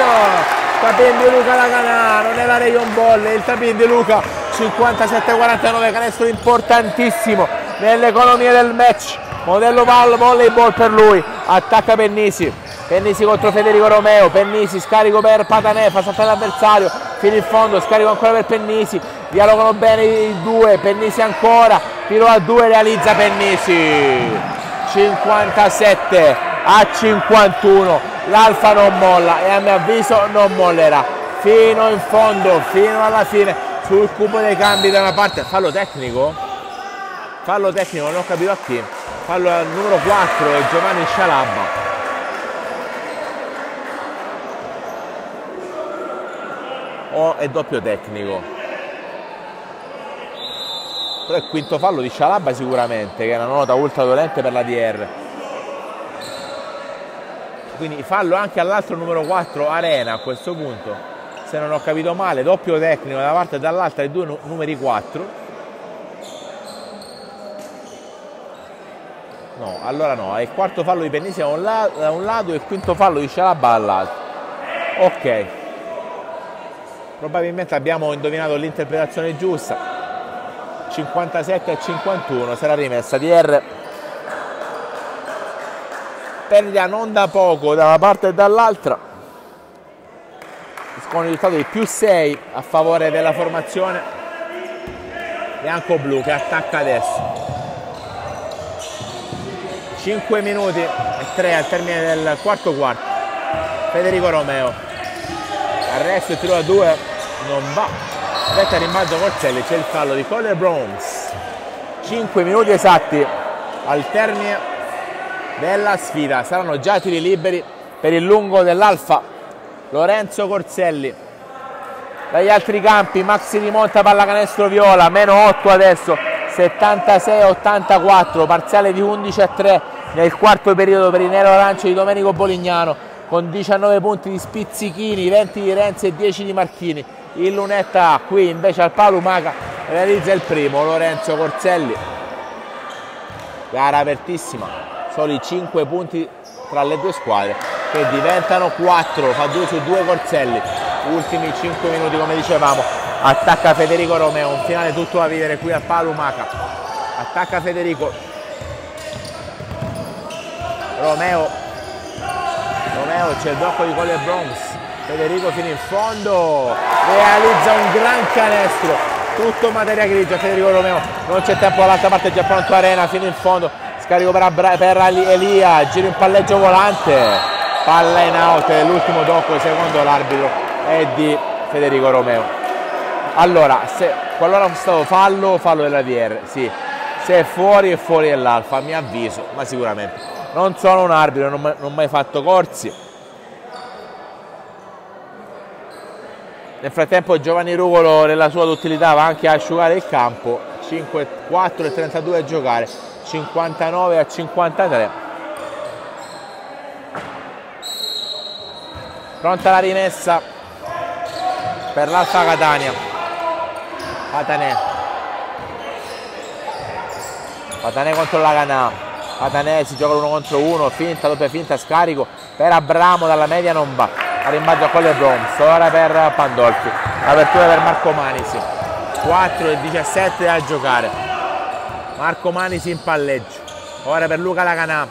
Tapin di Luca Laganà non è la Rayon Ball il Tapin di Luca 57-49 canestro importantissimo nell'economia del match. Modello volleyball per lui attacca Pennisi. Pennisi contro Federico Romeo Pennisi scarico per Patanè fa saltare l'avversario fino in fondo scarico ancora per Pennisi dialogano bene i due Pennisi ancora tiro a due realizza Pennisi. 57 a 51 l'Alfa non molla e a mio avviso non mollerà. Fino in fondo fino alla fine sul cubo dei cambi da una parte. Fallo tecnico? Fallo tecnico non ho capito a chi. Fallo al numero 4 è Giovanni Scialabba. O è doppio tecnico però è quinto fallo di Scialabba sicuramente che è una nota ultra dolente per la DR quindi fallo anche all'altro numero 4 Arena a questo punto. Se non ho capito male doppio tecnico da parte e dall'altra i due numeri 4 no allora no è il quarto fallo di Pennisi da un, lato, e il quinto fallo di Scialabba dall'altro ok. Probabilmente abbiamo indovinato l'interpretazione giusta 57 a 51 sarà rimessa DR perdita non da poco da una parte e dall'altra. Con il risultato di più 6 a favore della formazione. Bianco-blu che attacca adesso. 5 minuti e 3 al termine del quarto quarto. Federico Romeo. Arresto e tiro a 2 non va aspetta rimbalzo Corcelli c'è il fallo di Collier Browns 5 minuti esatti al termine della sfida. Saranno già tiri liberi per il lungo dell'Alfa Lorenzo Corselli. Dagli altri campi Maxi rimonta pallacanestro viola meno 8 adesso 76-84 parziale di 11 a 3 nel quarto periodo per il nero arancio di Domenico Bolignano con 19 punti di Spizzichini 20 di Renzi e 10 di Marchini il Lunetta qui invece al Palumaca realizza il primo Lorenzo Corselli. Gara apertissima soli 5 punti tra le due squadre che diventano 4, fa 2 su 2 Corselli, ultimi 5 minuti come dicevamo, attacca Federico Romeo, un finale tutto da vivere qui a Palumaca, attacca Federico, Romeo, Romeo c'è il blocco di Colle Bronx, Federico fino in fondo, realizza un gran canestro, tutto materia grigia Federico Romeo, non c'è tempo dall'altra parte, già pronto Arena fino in fondo, scarico per, per Elia, giro in palleggio volante, palla in out, l'ultimo tocco secondo l'arbitro è di Federico Romeo. Allora, se qualora fosse stato fallo, fallo della DR, sì, se è fuori è fuori dell'Alfa, a mio avviso, ma sicuramente. Non sono un arbitro, non ho mai fatto corsi. Nel frattempo Giovanni Rugolo nella sua duttilità va anche a asciugare il campo, 5, 4 e 32 a giocare. 59 a 53 pronta la rimessa per l'Alfa Catania. Patanè. Patanè contro la Canà Patanè si gioca l'uno contro uno. Finta, doppia finta, scarico per Abramo dalla media non va rimbalzo a Colle Broms ora per Pandolfi. Apertura per Marco Manisi. 4 e 17 da giocare. Marco Manisi in palleggio. Ora per Luca Lacanà.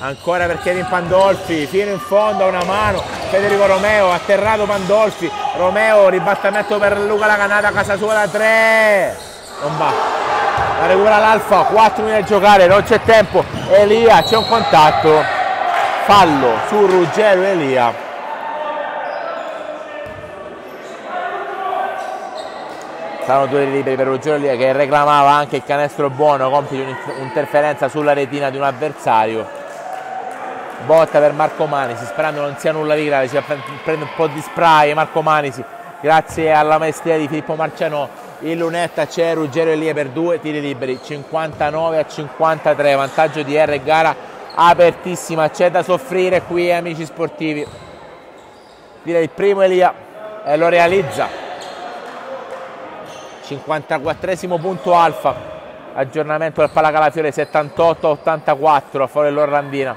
Ancora per Kevin Pandolfi. Fino in fondo a una mano. Federico Romeo atterrato Pandolfi. Romeo ribattamento per Luca Lacanà da casa sua da 3 non va. La recupera l'Alfa. 4 minuti a giocare non c'è tempo. Elia c'è un contatto. Fallo su Ruggero Elia saranno due liberi per Ruggero che reclamava anche il canestro buono, compie un'interferenza sulla retina di un avversario. Botta per Marco Manisi, sperando non sia nulla di grave, si prende un po' di spray Marco Manisi, grazie alla maestria di Filippo Marciano. In lunetta c'è Ruggero Elia per due tiri liberi, 59 a 53, vantaggio di R, gara apertissima, c'è da soffrire qui amici sportivi. Direi il primo Elia e lo realizza 54 punto alfa. Aggiornamento del Palacalafiore 78-84 a favore dell'Orlandina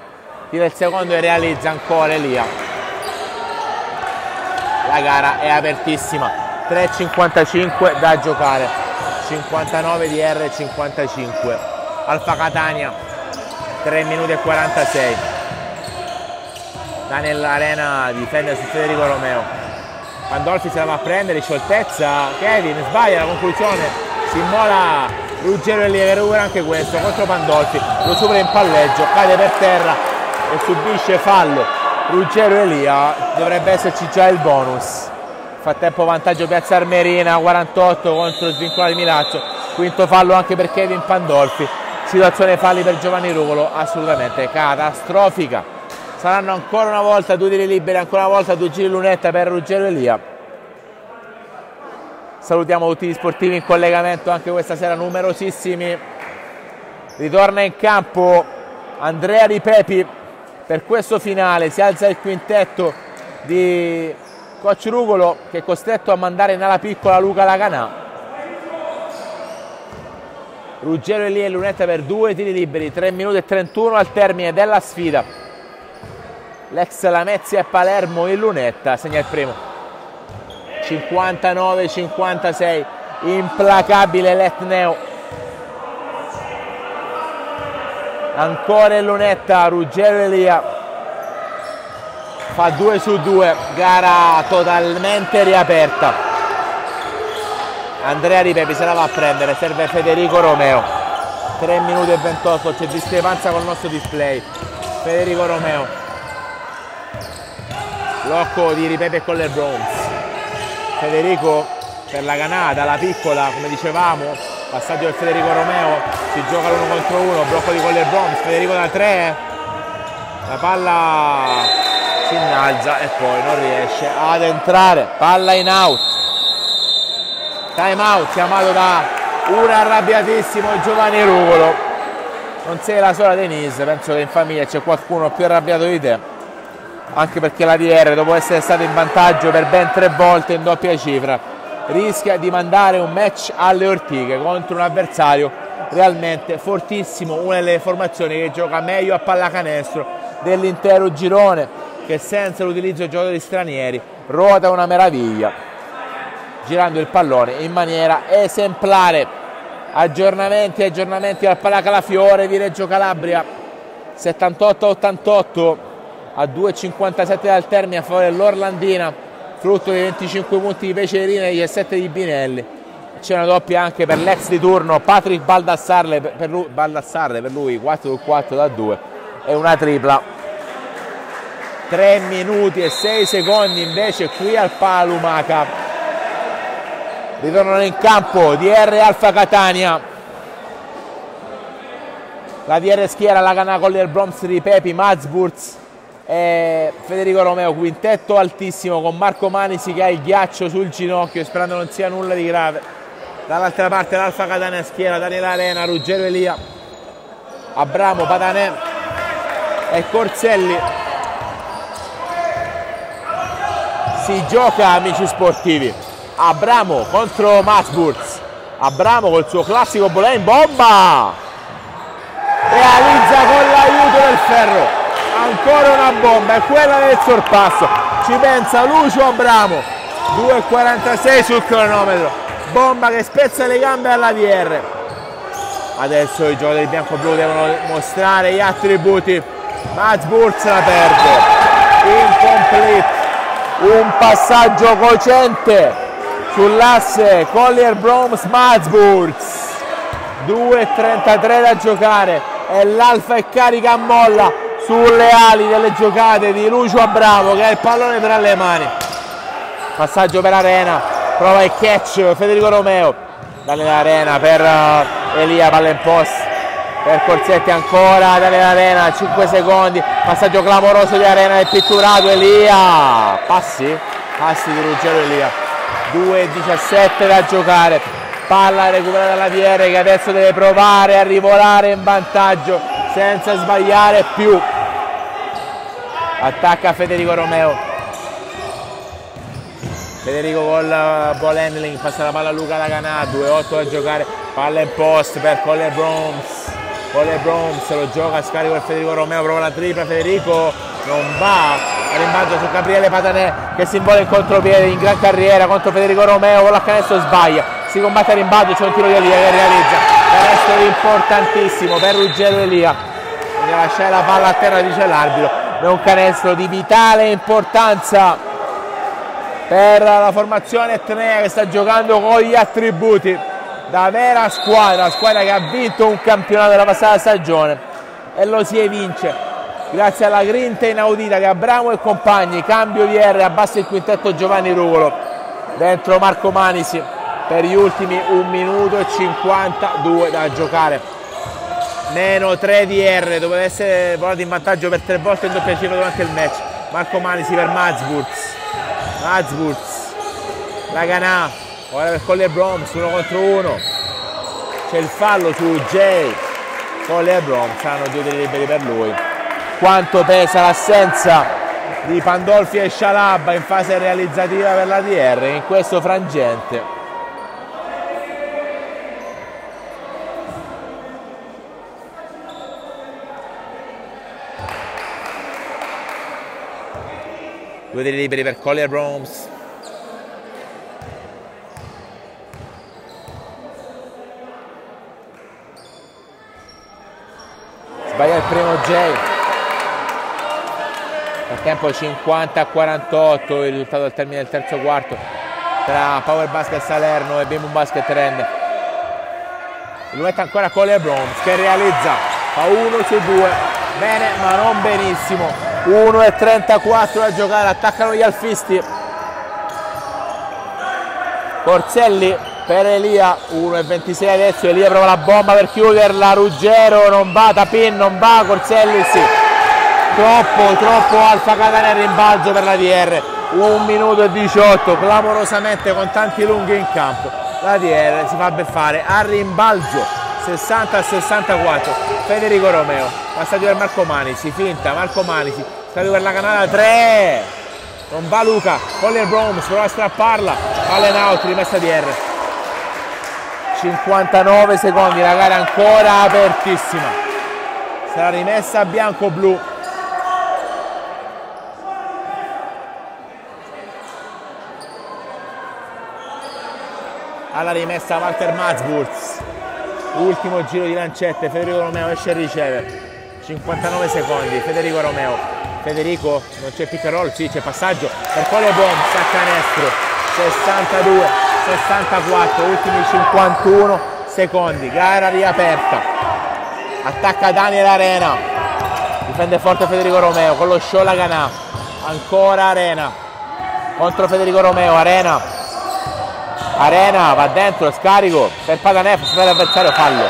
tira il secondo e realizza ancora Elia. La gara è apertissima. 3.55 da giocare. 59 di R 55 Alfa Catania 3 minuti e 46 Daniel Arena difende su Federico Romeo Pandolfi se la va a prendere, scioltezza, Kevin sbaglia la conclusione, si immola Ruggero e recupera anche questo contro Pandolfi, lo supera in palleggio, cade per terra e subisce fallo. Ruggero Elia dovrebbe esserci già il bonus. Frattempo vantaggio Piazza Armerina 48 contro di Milazzo, quinto fallo anche per Kevin Pandolfi. Situazione falli per Giovanni Rugolo assolutamente catastrofica saranno ancora una volta due tiri liberi ancora una volta due giri lunetta per Ruggero Elia. Salutiamo tutti gli sportivi in collegamento anche questa sera numerosissimi. Ritorna in campo Andrea Ripepi per questo finale. Si alza il quintetto di coach Rugolo che è costretto a mandare in ala piccola Luca Laganà. Ruggero Elia e Lunetta per due tiri liberi 3 minuti e 31 al termine della sfida l'ex Lamezia e Palermo in Lunetta segna il primo. 59-56 implacabile l'Etneo. Ancora Lunetta Ruggero Elia. Fa 2 su 2 gara totalmente riaperta. Andrea Ripepi se la va a prendere serve Federico Romeo. 3 minuti e 28 c'è discrepanza con il nostro display. Federico Romeo blocco di Ripepi e Coller Bronx Federico per la canata, la piccola come dicevamo passaggio del Federico Romeo si gioca l'uno contro uno blocco di Coller Bronx Federico da 3 la palla si innalza e poi non riesce ad entrare. Palla in out. Time out chiamato da un arrabbiatissimo Giovanni Rugolo. Non sei la sola Denise penso che in famiglia c'è qualcuno più arrabbiato di te anche perché la DR dopo essere stato in vantaggio per ben tre volte in doppia cifra rischia di mandare un match alle ortiche contro un avversario realmente fortissimo una delle formazioni che gioca meglio a pallacanestro dell'intero girone che senza l'utilizzo di giocatori stranieri ruota una meraviglia girando il pallone in maniera esemplare. Aggiornamenti aggiornamenti al Palacalafiore di Reggio Calabria 78-88 a 2,57 dal a favore dell'Orlandina, frutto dei 25 punti di Pecerina e 17 di Binelli. C'è una doppia anche per l'ex di turno Patrick Baldassarre per lui, Baldassarre per lui 4-4 da 2 e una tripla. 3 minuti e 6 secondi invece qui al Palumaca. Ritornano in campo DR Alfa Catania. La DR schiera la Cana Coller Broms di Pepi, Mazburz e Federico Romeo quintetto altissimo con Marco Manisi che ha il ghiaccio sul ginocchio sperando non sia nulla di grave. Dall'altra parte l'Alfa Catania schiera Daniela Arena, Ruggero Elia Abramo, Patanè e Corselli. Si gioca amici sportivi. Abramo contro Masburz Abramo col suo classico Bolen bomba. Realizza con l'aiuto del ferro ancora una bomba è quella del sorpasso. Ci pensa Lucio Abramo. 2.46 sul cronometro. Bomba che spezza le gambe alla DR adesso i giocatori bianco-blu devono mostrare gli attributi. Mazburz la perde. Incomplete. Un passaggio cocente sull'asse Collier Broms Mazburgs 2.33 da giocare. E l'Alfa è carica a molla sulle ali delle giocate di Lucio Abramo che ha il pallone tra le mani. Passaggio per Arena prova il catch Federico Romeo. dall'Arena per uh, Elia palla in post per Corsetti ancora dall'Arena 5 secondi. Passaggio clamoroso di Arena del pitturato Elia. Passi? Passi di Ruggero Elia. 2-17 da giocare. Palla recuperata dalla Pierre che adesso deve provare a rivolare in vantaggio senza sbagliare più attacca Federico Romeo. Federico col ball handling passa la palla a Luca Laganà 2-8 da giocare palla in post per Colle Broms Colle Broms lo gioca a scarico per Federico Romeo prova la tripla Federico non va rimbalzo su Gabriele Patanè che si invola in contropiede in gran carriera contro Federico Romeo con la canestro sbaglia si combatte a rimbalzo c'è un tiro di Elia che realizza canestro importantissimo per Ruggero Elia. Deve lasciare la palla a terra dice l'arbitro è un canestro di vitale importanza per la formazione etnea che sta giocando con gli attributi da vera squadra, squadra che ha vinto un campionato della passata stagione e lo si evince grazie alla grinta inaudita di Abramo e compagni, cambio di R, abbassa il quintetto Giovanni Rugolo, dentro Marco Manisi per gli ultimi 1 minuto e 52 da giocare. Meno 3 di R, doveva essere volato in vantaggio per tre volte in doppia cifra durante il match. Marco Manisi per Mazburz. Mazburz. La Ganà. Ora per Collier Broms, uno contro uno. C'è il fallo su Jay. Collier Broms, saranno due tiri liberi per lui. Quanto pesa l'assenza di Pandolfi e Scialabba in fase realizzativa per la DR in questo frangente. Due tiri liberi per Collier Broms. Sbaglia il primo J. Nel tempo 50 a 48 il risultato al termine del terzo quarto tra Power Basket Salerno e Bimbo Basket Rend. Lo mette ancora Collier Broms che realizza, fa 1 su 2, bene ma non benissimo. 1 e 34 da giocare, attaccano gli alfisti. Corselli per Elia, 1 e 26 adesso, Elia prova la bomba per chiuderla, Ruggero non va, Tapin non va, Corselli sì. Troppo, troppo Alfa Catania in rimbalzo per la DR. 1 minuto e 18, clamorosamente con tanti lunghi in campo. La DR si fa beffare a rimbalzo 60 a 64 Federico Romeo passaggio per Marco Manisi finta Marco Manisi stadio per la canale 3 non va Luca Collier Broms prova a strapparla. Palla out rimessa di R. 59 secondi la gara ancora apertissima. Sarà rimessa bianco-blu. Alla rimessa Walter Mazburz ultimo giro di lancette Federico Romeo esce e riceve. 59 secondi Federico Romeo. Federico non c'è roll? Sì c'è passaggio. Per quale bomb sta canestro. 62 64 ultimi 51 secondi. Gara riaperta. Attacca Daniel Arena. Difende forte Federico Romeo con lo show la Ganà. Ancora Arena. Contro Federico Romeo Arena Arena va dentro, scarico per Paganef, per l'avversario fallo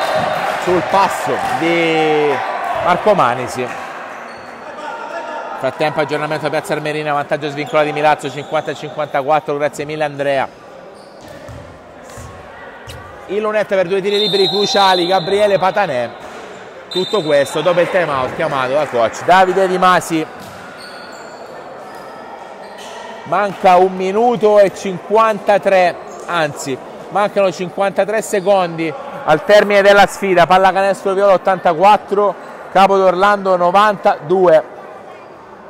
sul passo di Marco Manisi. Frattempo aggiornamento Piazza Armerina, vantaggio svincolato di Milazzo 50-54, grazie mille Andrea. Il lunetta per due tiri liberi cruciali, Gabriele Patanè. Tutto questo dopo il time out chiamato dal coach Davide Di Masi. Manca un minuto e 53 anzi mancano 53 secondi al termine della sfida, pallacanestro viola 84, Capo d'Orlando 92,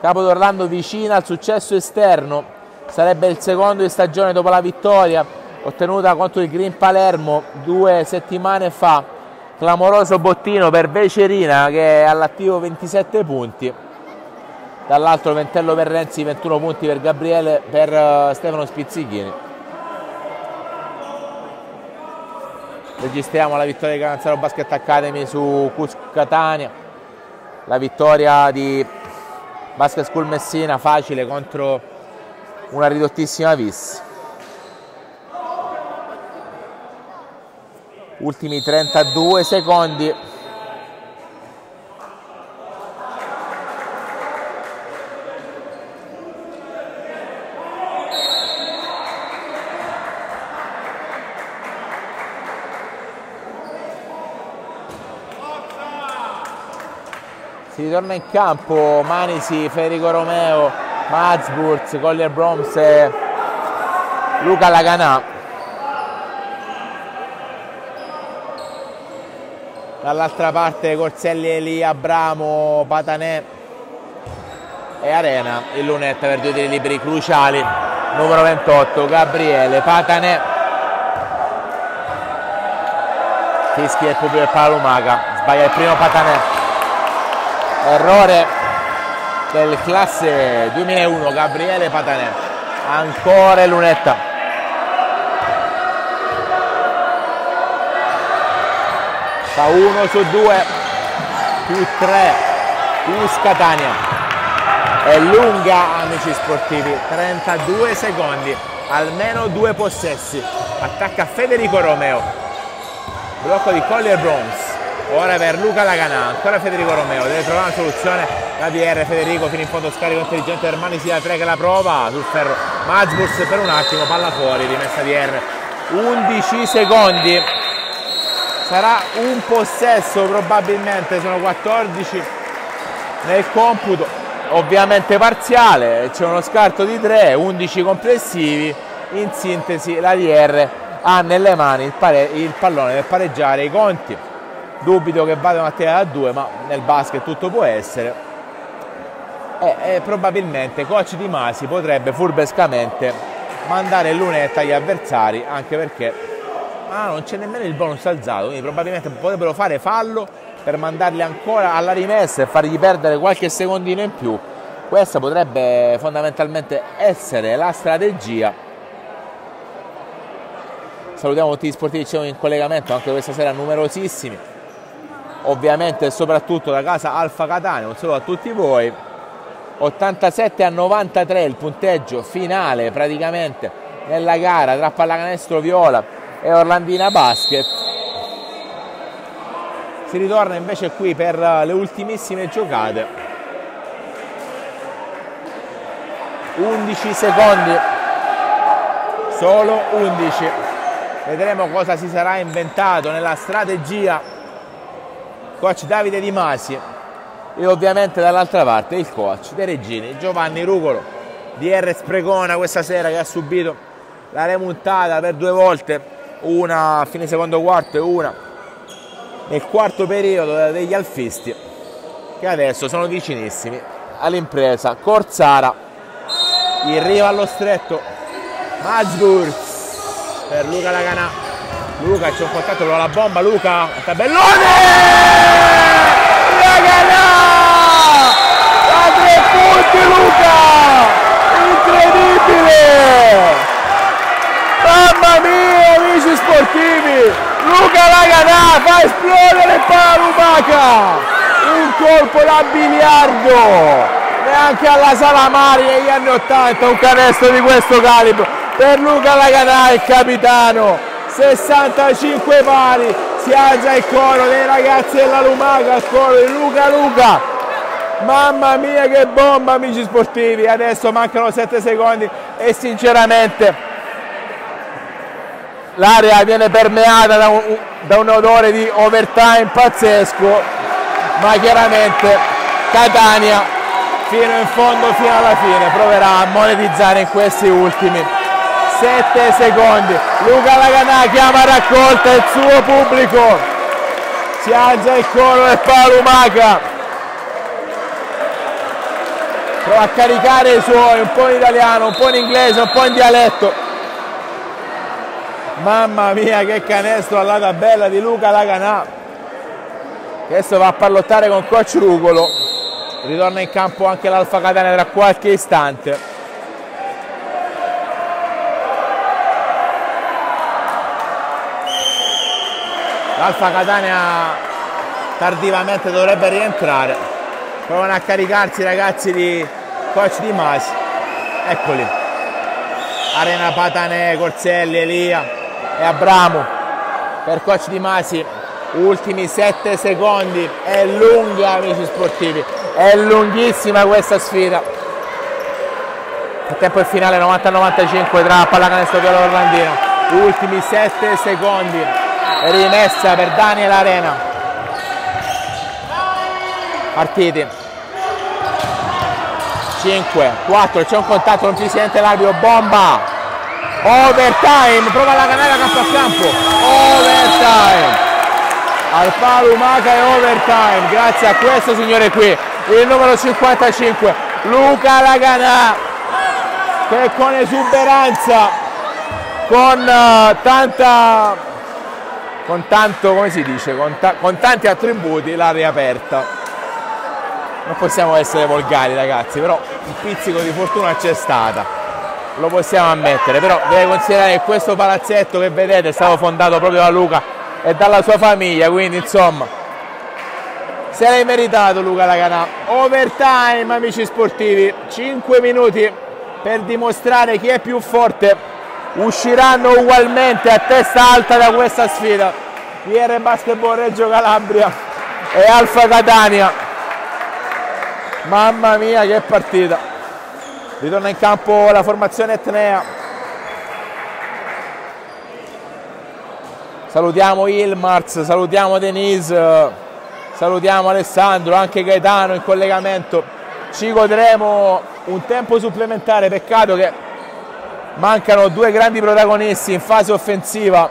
Capo d'Orlando vicina al successo esterno, sarebbe il secondo di stagione dopo la vittoria ottenuta contro il Green Palermo due settimane fa, clamoroso bottino per Becerina che è all'attivo 27 punti, dall'altro Ventello per Renzi 21 punti per Gabriele per uh, Stefano Spizzichini. Registriamo la vittoria di Cananzaro Basket Academy su Cusco Catania, la vittoria di Basket School Messina facile contro una ridottissima Vis. Ultimi 32 secondi si ritorna in campo Manisi, Federico Romeo, Mazburz, Collier Broms e Luca Laganà. Dall'altra parte Corselli, Elia, Abramo, Patanè e Arena, il lunetta per due tiri liberi cruciali, numero 28, Gabriele, Patanè. Fischi del pubblico del Palumaga, sbaglia il primo Patanè errore del classe 2001 Gabriele Patanè. Ancora lunetta. Fa 1 su 2 più 3 più Scatania. È lunga amici sportivi 32 secondi almeno due possessi. Attacca Federico Romeo. Blocco di Collier Bronze ora per Luca Laganà, ancora Federico Romeo, deve trovare una soluzione, la DR Federico fino in fondo scarico intelligente per Mani sia 3 che la prova sul ferro, Mazburs per un attimo, palla fuori, rimessa di R, 11 secondi, sarà un possesso probabilmente, sono 14 nel computo, ovviamente parziale, c'è uno scarto di 3, 11 complessivi, in sintesi la DR ha nelle mani il, il pallone per pareggiare i conti dubito che vadano a tirare a due, ma nel basket tutto può essere. E, e probabilmente coach Di Masi potrebbe furbescamente mandare lunetta agli avversari, anche perché ah, non c'è nemmeno il bonus alzato, quindi probabilmente potrebbero fare fallo per mandarli ancora alla rimessa e fargli perdere qualche secondino in più. Questa potrebbe fondamentalmente essere la strategia. Salutiamo tutti gli sportivi che sono in collegamento anche questa sera numerosissimi ovviamente soprattutto da casa Alfa Catania, un saluto a tutti voi. 87 a 93 il punteggio finale praticamente nella gara tra Pallacanestro Viola e Orlandina Basket. Si ritorna invece qui per le ultimissime giocate. 11 secondi, solo 11. Vedremo cosa si sarà inventato nella strategia coach Davide Di Masi e ovviamente dall'altra parte il coach dei Regini Giovanni Rugolo di R Sprecona questa sera che ha subito la remontata per due volte una a fine secondo quarto e una nel quarto periodo degli alfisti che adesso sono vicinissimi all'impresa Corsara. In riva allo stretto Mazgurs per Luca Laganà Luca un contatto con la bomba, Luca, tabellone! Raganà! A tre punti Luca! Incredibile! Mamma mia amici sportivi! Luca Raganà fa esplodere il Palumaca! Un colpo da biliardo! Neanche alla Salamari negli anni 80 un canestro di questo calibro per Luca Laganà il capitano 65 pari si alza il coro dei ragazzi della Lumaca al coro di Luca Luca. Mamma mia che bomba amici sportivi. Adesso mancano 7 secondi e sinceramente l'area viene permeata da un, da un odore di overtime pazzesco ma chiaramente Catania fino in fondo fino alla fine proverà a monetizzare in questi ultimi 7 secondi. Luca Laganà chiama a raccolta il suo pubblico. Si alza il coro e Paolo Maca. Prova a caricare i suoi un po' in italiano un po' in inglese un po' in dialetto. Mamma mia che canestro alla tabella di Luca Laganà. Adesso va a pallottare con coach Rugolo. Ritorna in campo anche l'Alfa Catania tra qualche istante l'Alfa Catania tardivamente dovrebbe rientrare. Provano a caricarsi i ragazzi di coach di Masi. Eccoli. Arena Patanè, Corselli, Elia e Abramo. Per coach di Masi ultimi 7 secondi. È lunga amici sportivi. È lunghissima questa sfida. Il tempo è finale 90-95 tra Pallacanestro e Orlandino. Ultimi 7 secondi rimessa per Daniel Arena. Partiti. 5 4 c'è un contatto con il presidente l'arbitro bomba. Overtime prova la canale campo a campo. Overtime. Al palo Maca e overtime. Grazie a questo signore qui il numero 55 Luca Laganà che con esuberanza con uh, tanta con tanto, come si dice, con, ta con tanti attributi l'ha riaperta. Non possiamo essere volgari ragazzi, però un pizzico di fortuna c'è stata, lo possiamo ammettere, però deve considerare che questo palazzetto che vedete è stato fondato proprio da Luca e dalla sua famiglia, quindi insomma se l'hai meritato Luca Laganà. Overtime amici sportivi, 5 minuti per dimostrare chi è più forte usciranno ugualmente a testa alta da questa sfida IR Basketball Reggio Calabria e Alfa Catania. Mamma mia che partita. Ritorna in campo la formazione etnea. Salutiamo Ilmars, salutiamo Denise, salutiamo Alessandro, anche Gaetano in collegamento. Ci godremo un tempo supplementare, peccato che mancano due grandi protagonisti in fase offensiva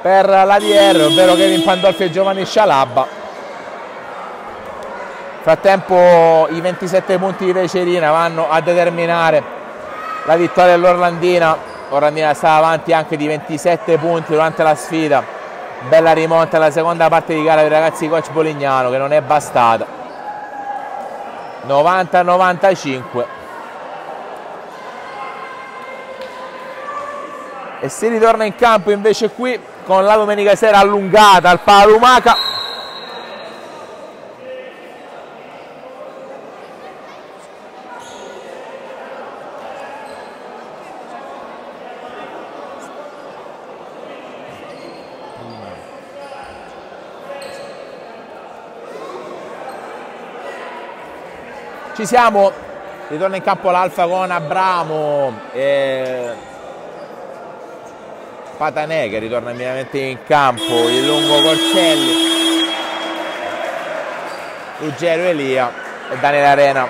per l'ADR, ovvero Kevin Pandolfi e Giovanni Scialabba. Frattempo i 27 punti di Vecerina vanno a determinare la vittoria dell'Orlandina. Orlandina sta avanti anche di 27 punti durante la sfida bella rimonta alla seconda parte di gara dei ragazzi coach Bolignano che non è bastata 90-95 e si ritorna in campo invece qui con la domenica sera allungata al Palumaca Ci siamo, ritorna in campo l'Alfa con Abramo. E Patanè che ritorna immediatamente in campo, il lungo Corcelli, Ruggero Elia e Daniele Arena.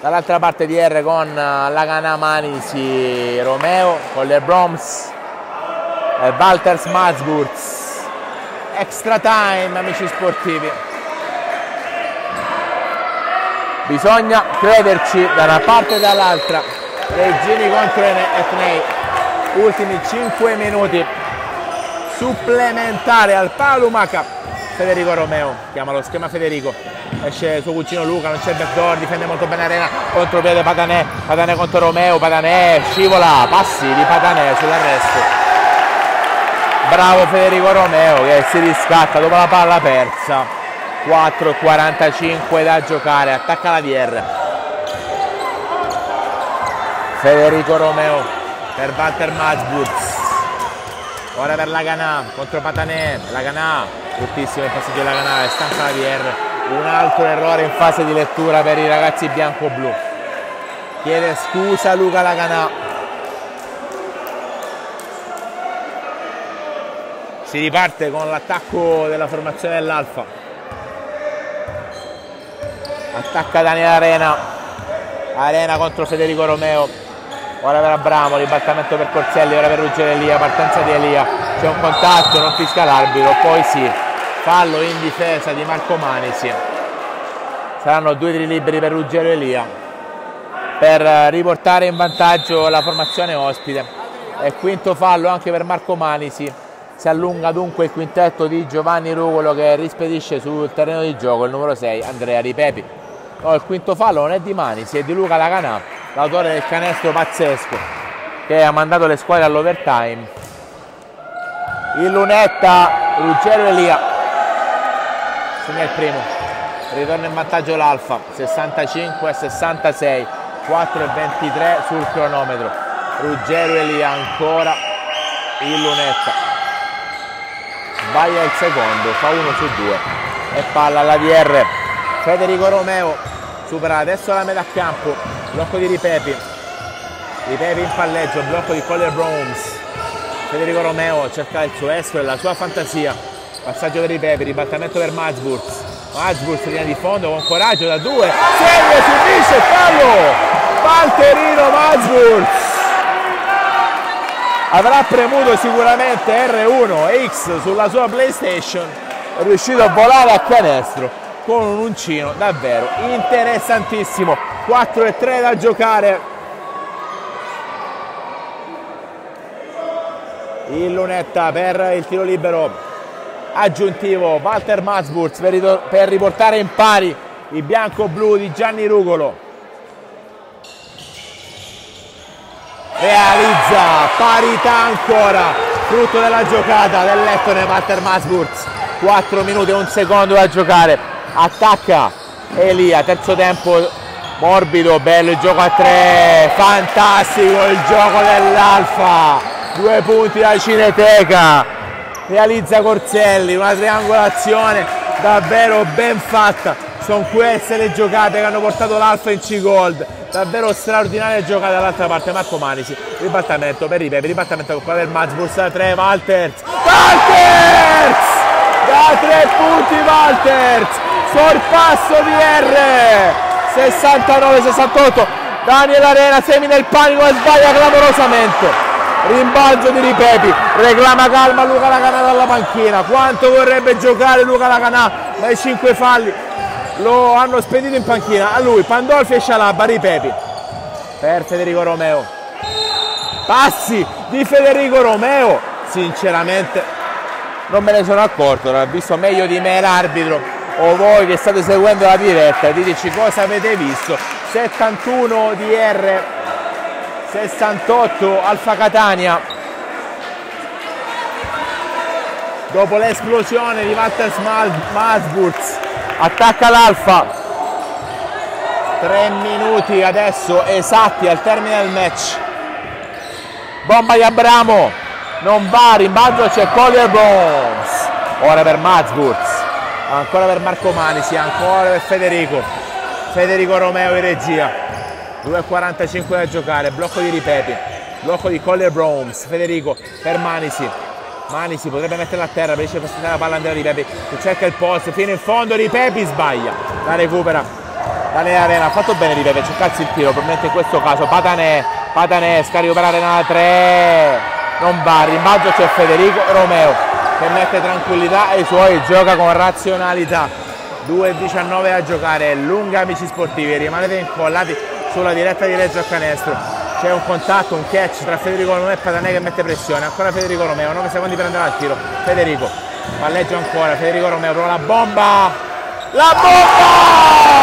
Dall'altra parte di R con Lagana Manisi Romeo, con le Broms e Walter Smatsburz. Extra time amici sportivi bisogna crederci da una parte e dall'altra Regini contro Etnei ultimi 5 minuti. Supplementare al Palumaca Federico Romeo chiama lo schema Federico. Esce suo cugino Luca non c'è backdoor difende molto bene Arena. Contro piede Patanè Patanè contro Romeo Patanè scivola passi di Patanè sull'arresto. Bravo Federico Romeo che si riscatta dopo la palla persa. 4.45 da giocare, attacca la VR. Federico Romeo per Walter Mazbuz. Ora per Laganà contro Patanè, Laganà, bruttissimo il passaggio di Laganà, è stanca la VR. Un altro errore in fase di lettura per i ragazzi bianco-blu. Chiede scusa Luca Laganà. Si riparte con l'attacco della formazione dell'Alfa attacca Daniele Arena Arena contro Federico Romeo ora per Abramo, ribaltamento per Corselli ora per Ruggero Elia, partenza di Elia. C'è un contatto, non fisca l'arbitro poi sì, fallo in difesa di Marco Manisi saranno due tiri liberi per Ruggero Elia. Per riportare in vantaggio la formazione ospite. E quinto fallo anche per Marco Manisi si allunga dunque il quintetto di Giovanni Rugolo che rispedisce sul terreno di gioco il numero 6 Andrea Ripepi. No, il quinto fallo non è di Manisi, è di Luca Laganà, l'autore del canestro pazzesco che ha mandato le squadre all'overtime. Il Lunetta, Ruggero Elia, segna il primo, ritorna in vantaggio l'Alfa, 65 a 66, 4 e 23 sul cronometro. Ruggero Elia ancora, il Lunetta. Sbaglia il secondo, fa 1 su 2 e palla alla DR. Federico Romeo supera adesso la metà campo blocco di Ripepi Ripepi in palleggio blocco di Collier Bromes Federico Romeo cerca il suo estro e la sua fantasia. Passaggio per Ripepi ribattimento per Mazburz Mazburz linea di fondo con coraggio da due. Segna subisce fallo! Valterino Mazburz avrà premuto sicuramente R1 X sulla sua PlayStation. È riuscito a volare a canestro con un uncino davvero interessantissimo 4 e 3 da giocare. Il lunetta per il tiro libero. Aggiuntivo Walter Masburz per, riportare in pari i bianco-blu di Gianni Rugolo. Realizza parità ancora frutto della giocata del lettone Walter Masburz. 4 minuti e un secondo da giocare. Attacca Elia, terzo tempo morbido, bello il gioco a tre, fantastico il gioco dell'Alfa, due punti da Cineteca, realizza Corselli, una triangolazione davvero ben fatta. Sono queste le giocate che hanno portato l'Alfa in C-Gold. Davvero straordinaria giocata dall'altra parte. Marco Manisi, ribattamento per Ripepi, ribattamento con qua del Mazbus da 3, Walters. Walters! Da 3 punti Walters! Sorpasso di R! 69-68. Daniel Arena semina il panico e sbaglia clamorosamente. Rimbalzo di Ripepi, reclama calma Luca Lacanà dalla panchina, quanto vorrebbe giocare Luca Lacanà dai 5 falli, lo hanno spedito in panchina, a lui Pandolfi e Scialabba, Ripepi, per Federico Romeo, passi di Federico Romeo, sinceramente non me ne sono accorto, l'ha visto meglio di me l'arbitro o voi che state seguendo la diretta, diteci cosa avete visto, 71 di R 68 Alfa Catania. Dopo l'esplosione di Walter Masburz attacca l'Alfa. 3 minuti adesso esatti al termine del match. Bomba di Abramo. Non va, rimbalzo c'è Collier Bones. Ora per Mazburz ancora per Marco Manisi ancora per Federico. Federico Romeo in regia. 2.45 da giocare, blocco di Ripepi, blocco di Collier Bromes, Federico per Manisi, Manisi potrebbe metterla a terra, riesce a passare la palla Andrea Ripepi, cerca il posto, fino in fondo, Ripepi sbaglia, la recupera, Daniele Arena, ha fatto bene Ripepi, cercarsi il tiro, probabilmente in questo caso, Patanè, Patanè, scarico per Arena 3, non va, rimbalzo c'è Federico Romeo che mette tranquillità ai suoi, gioca con razionalità, 2.19 a giocare, lunga amici sportivi, rimanete incollati sulla diretta di Reggio a canestro. C'è un contatto, un catch tra Federico Romeo e Patanè che mette pressione. Ancora Federico Romeo, 9 secondi per andare al tiro. Federico, palleggio ancora. Federico Romeo, prova la bomba! La bomba!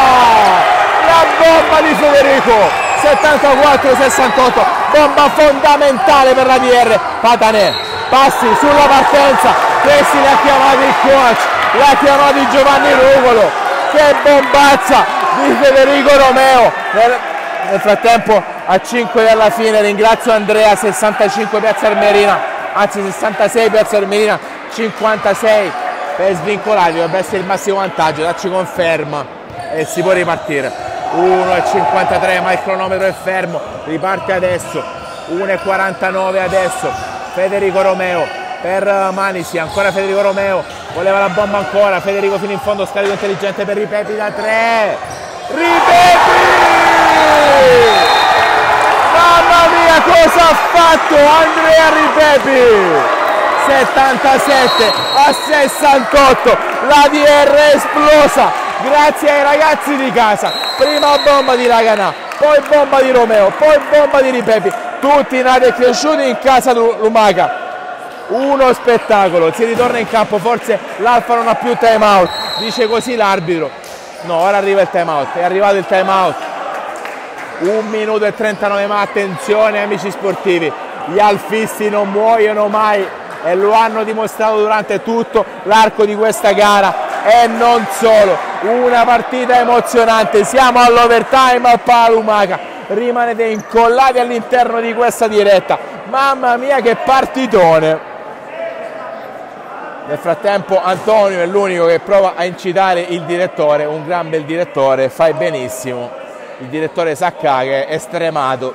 La bomba di Federico 74-68 bomba fondamentale per la DR Patanè passi sulla partenza questi li ha chiamati il coach l'ha chiamato Giovanni Rugolo. Che bombazza di Federico Romeo. Nel frattempo a 5 dalla fine ringrazio Andrea 65 Piazza Armerina anzi 66 Piazza Armerina 56 per svincolati dovrebbe essere il massimo vantaggio dacci conferma e si può ripartire 1,53 ma il cronometro è fermo riparte adesso 1,49 adesso Federico Romeo per Manisi ancora Federico Romeo voleva la bomba ancora Federico fino in fondo scarico intelligente per Ripepi da 3 Ripepi Mamma mia cosa ha fatto Andrea Ripepi! 77 a 68 la DR esplosa grazie ai ragazzi di casa. Prima bomba di Laganà poi bomba di Romeo poi bomba di Ripepi. Tutti nati e cresciuti in casa Lumaca. Uno spettacolo. Si ritorna in campo forse l'Alfa non ha più time out. Dice così l'arbitro. No ora arriva il time out. È arrivato il time out. 1 minuto e 39 ma attenzione amici sportivi. Gli alfisti non muoiono mai. E lo hanno dimostrato durante tutto l'arco di questa gara e non solo una partita emozionante siamo all'overtime al Palumaca. Rimanete incollati all'interno di questa diretta. Mamma mia che partitone. Nel frattempo Antonio è l'unico che prova a incitare il direttore un gran bel direttore fai benissimo. Il direttore Sacca che è stremato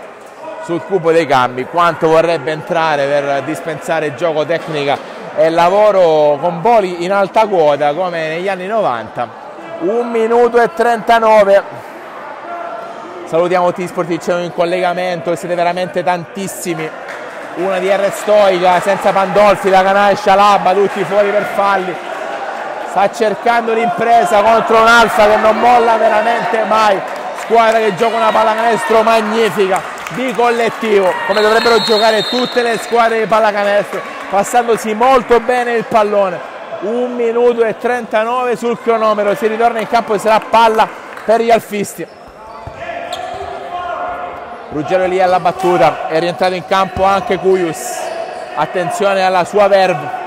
sul cubo dei cambi, quanto vorrebbe entrare per dispensare gioco, tecnica e lavoro con voli in alta quota come negli anni 90. 1 minuto e 39. Salutiamo tutti gli sportivi in collegamento, siete veramente tantissimi. Una di R Stoica senza Pandolfi, la canale Scialabba, tutti fuori per falli. Sta cercando l'impresa contro un Alfa che non molla veramente mai squadra che gioca una pallacanestro magnifica di collettivo come dovrebbero giocare tutte le squadre di pallacanestro passandosi molto bene il pallone. 1 minuto e 39 sul cronometro si ritorna in campo e sarà palla per gli alfisti. Ruggero lì alla battuta è rientrato in campo anche Cuius. Attenzione alla sua verve.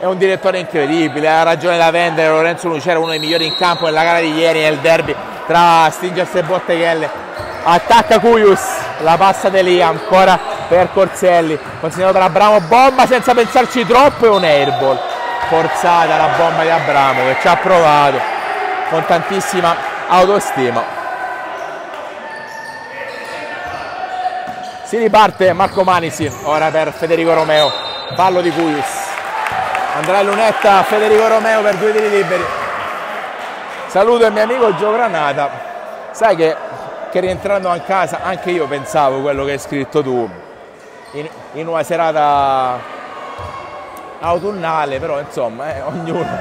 È un direttore incredibile ha ragione da vendere Lorenzo Lucero uno dei migliori in campo nella gara di ieri nel derby tra Stingers e Botteghelle attacca Cuius la passa di lì ancora per Corselli, consegnato per Abramo, bomba senza pensarci troppo e un airball. Forzata la bomba di Abramo che ci ha provato con tantissima autostima. Si riparte Marco Manisi, ora per Federico Romeo, fallo di Cuius. Andrà Lunetta, Federico Romeo per due tiri liberi. Saluto il mio amico Gio Granata. Sai che, che rientrando a casa anche io pensavo quello che hai scritto tu in, in una serata autunnale, però insomma eh, ognuno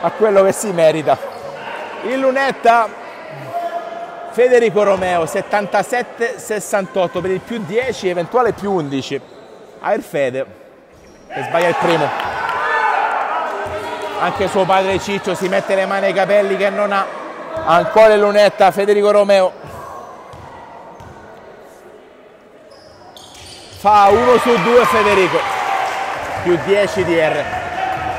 ha quello che si merita. Il lunetta Federico Romeo 77-68 per il più 10, eventuale più 11. Airfede che sbaglia il primo. Anche suo padre Ciccio si mette le mani ai capelli che non ha. Ancora il lunetta Federico Romeo fa 1 su 2 Federico. Più 10 di R.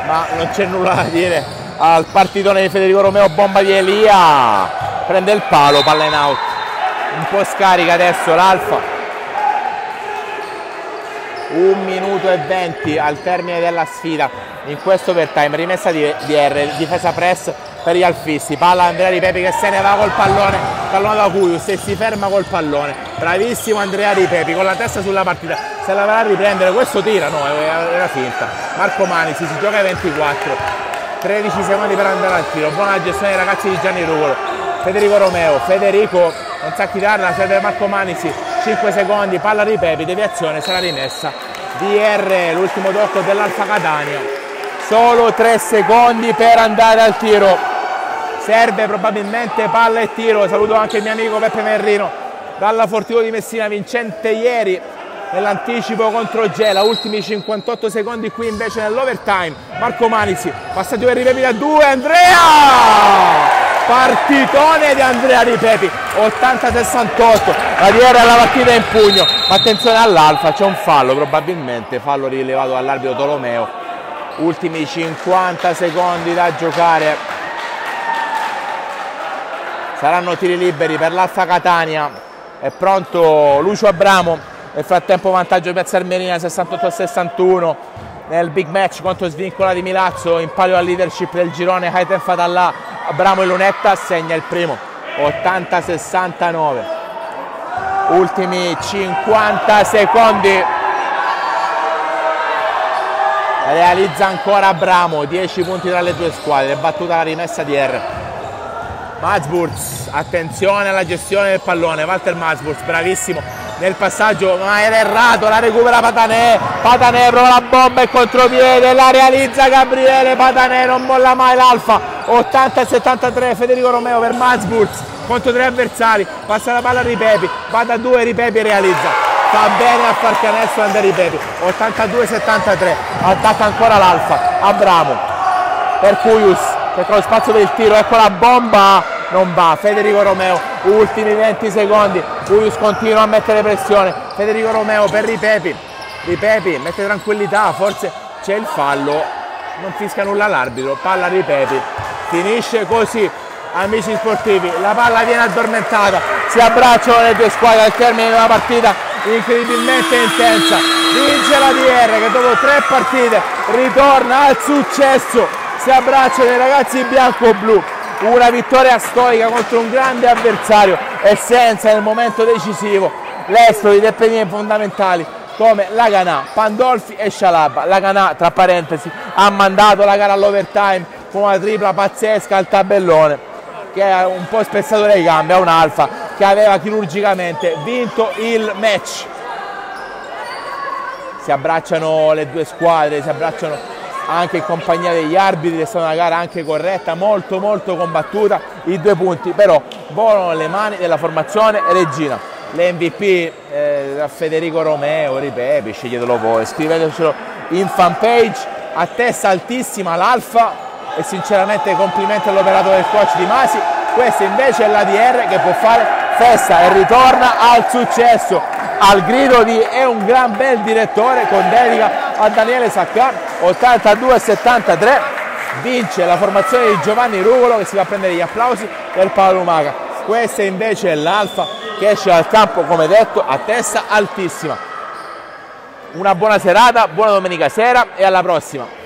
Ma non c'è nulla da dire. Al partitone di Federico Romeo bomba di Elia. Prende il palo palla in out. Un po' scarica adesso l'Alfa. Un minuto e 20 al termine della sfida. In questo overtime rimessa di, di R difesa press per gli alfisti. Palla Andrea Di Pepi che se ne va col pallone pallone da Cuius e si ferma col pallone. Bravissimo Andrea Di Pepi con la testa sulla partita se la va a riprendere questo tira no era finta. Marco Mani si gioca ai 24 13 secondi per andare al tiro buona gestione dei ragazzi di Gianni Rugolo. Federico Romeo Federico non sa chitarla serve Marco Manisi 5 secondi palla di Pepi deviazione sarà rimessa. DR l'ultimo tocco dell'Alfa Catania. Solo 3 secondi per andare al tiro serve probabilmente palla e tiro. Saluto anche il mio amico Peppe Merrino dalla Fortitudo di Messina vincente ieri nell'anticipo contro Gela. Ultimi 58 secondi qui invece nell'overtime. Marco Manisi passaggio per Ripepi da 2 Andrea! Partitone di Andrea Ripepi 80-68 la Diera la partita in pugno. Ma attenzione all'Alfa c'è un fallo probabilmente fallo rilevato dall'arbitro Tolomeo. Ultimi 50 secondi da giocare saranno tiri liberi per l'Alfa Catania. È pronto Lucio Abramo. Nel frattempo vantaggio Piazza Armerina 68 61 nel big match contro Svincola di Milazzo in palio al leadership del girone Haiten Fatallà Abramo e Lunetta segna il primo. 80 69 ultimi 50 secondi. Realizza ancora Abramo 10 punti tra le due squadre. Battuta la rimessa di R Mazburz, attenzione alla gestione del pallone, Walter Mazburz, bravissimo nel passaggio, ma era errato, la recupera Patanè, Patanè prova la bomba e contropiede, la realizza Gabriele Patanè, non molla mai l'Alfa, 80-73, Federico Romeo per Mazburz, contro tre avversari, passa la palla a Ripepi, va da due, Ripepi realizza, fa bene a far canestro Andrea Ripepi, 82-73, attacca ancora l'Alfa, Abramo, per Cuius, cerca lo spazio per il tiro, ecco la bomba, non va, Federico Romeo, ultimi 20 secondi, Cuius continua a mettere pressione, Federico Romeo per Ripepi, Ripepi mette tranquillità, forse c'è il fallo, non fischia nulla l'arbitro, palla Ripepi, finisce così, amici sportivi, la palla viene addormentata, si abbracciano le due squadre al termine di una partita incredibilmente intensa, vince la DR che dopo tre partite ritorna al successo, si abbracciano i ragazzi bianco-blu, una vittoria storica contro un grande avversario e senza nel momento decisivo l'estro di due fondamentali come Laganà, Pandolfi e Scialabba. Laganà, tra parentesi, ha mandato la gara all'overtime con una tripla pazzesca al tabellone che ha un po' spezzato le gambe a un Alfa che aveva chirurgicamente vinto il match. Si abbracciano le due squadre, si abbracciano anche in compagnia degli arbitri, è stata una gara anche corretta, molto molto combattuta, i due punti però volano le mani della formazione Regina. L'MVP eh, a Federico Romeo, Ripepi, sceglietelo voi, scrivetecelo in fanpage, a testa altissima l'Alfa e sinceramente complimenti all'operato del coach Di Masi, questa invece è la DR che può fare festa e ritorna al successo, al grido di è un gran bel direttore con dedica a Daniele Sacca. 82-73 vince la formazione di Giovanni Rugolo che si va a prendere gli applausi del Paolo Umaga. Questa invece è l'Alfa che esce dal campo come detto a testa altissima. Una buona serata, buona domenica sera e alla prossima.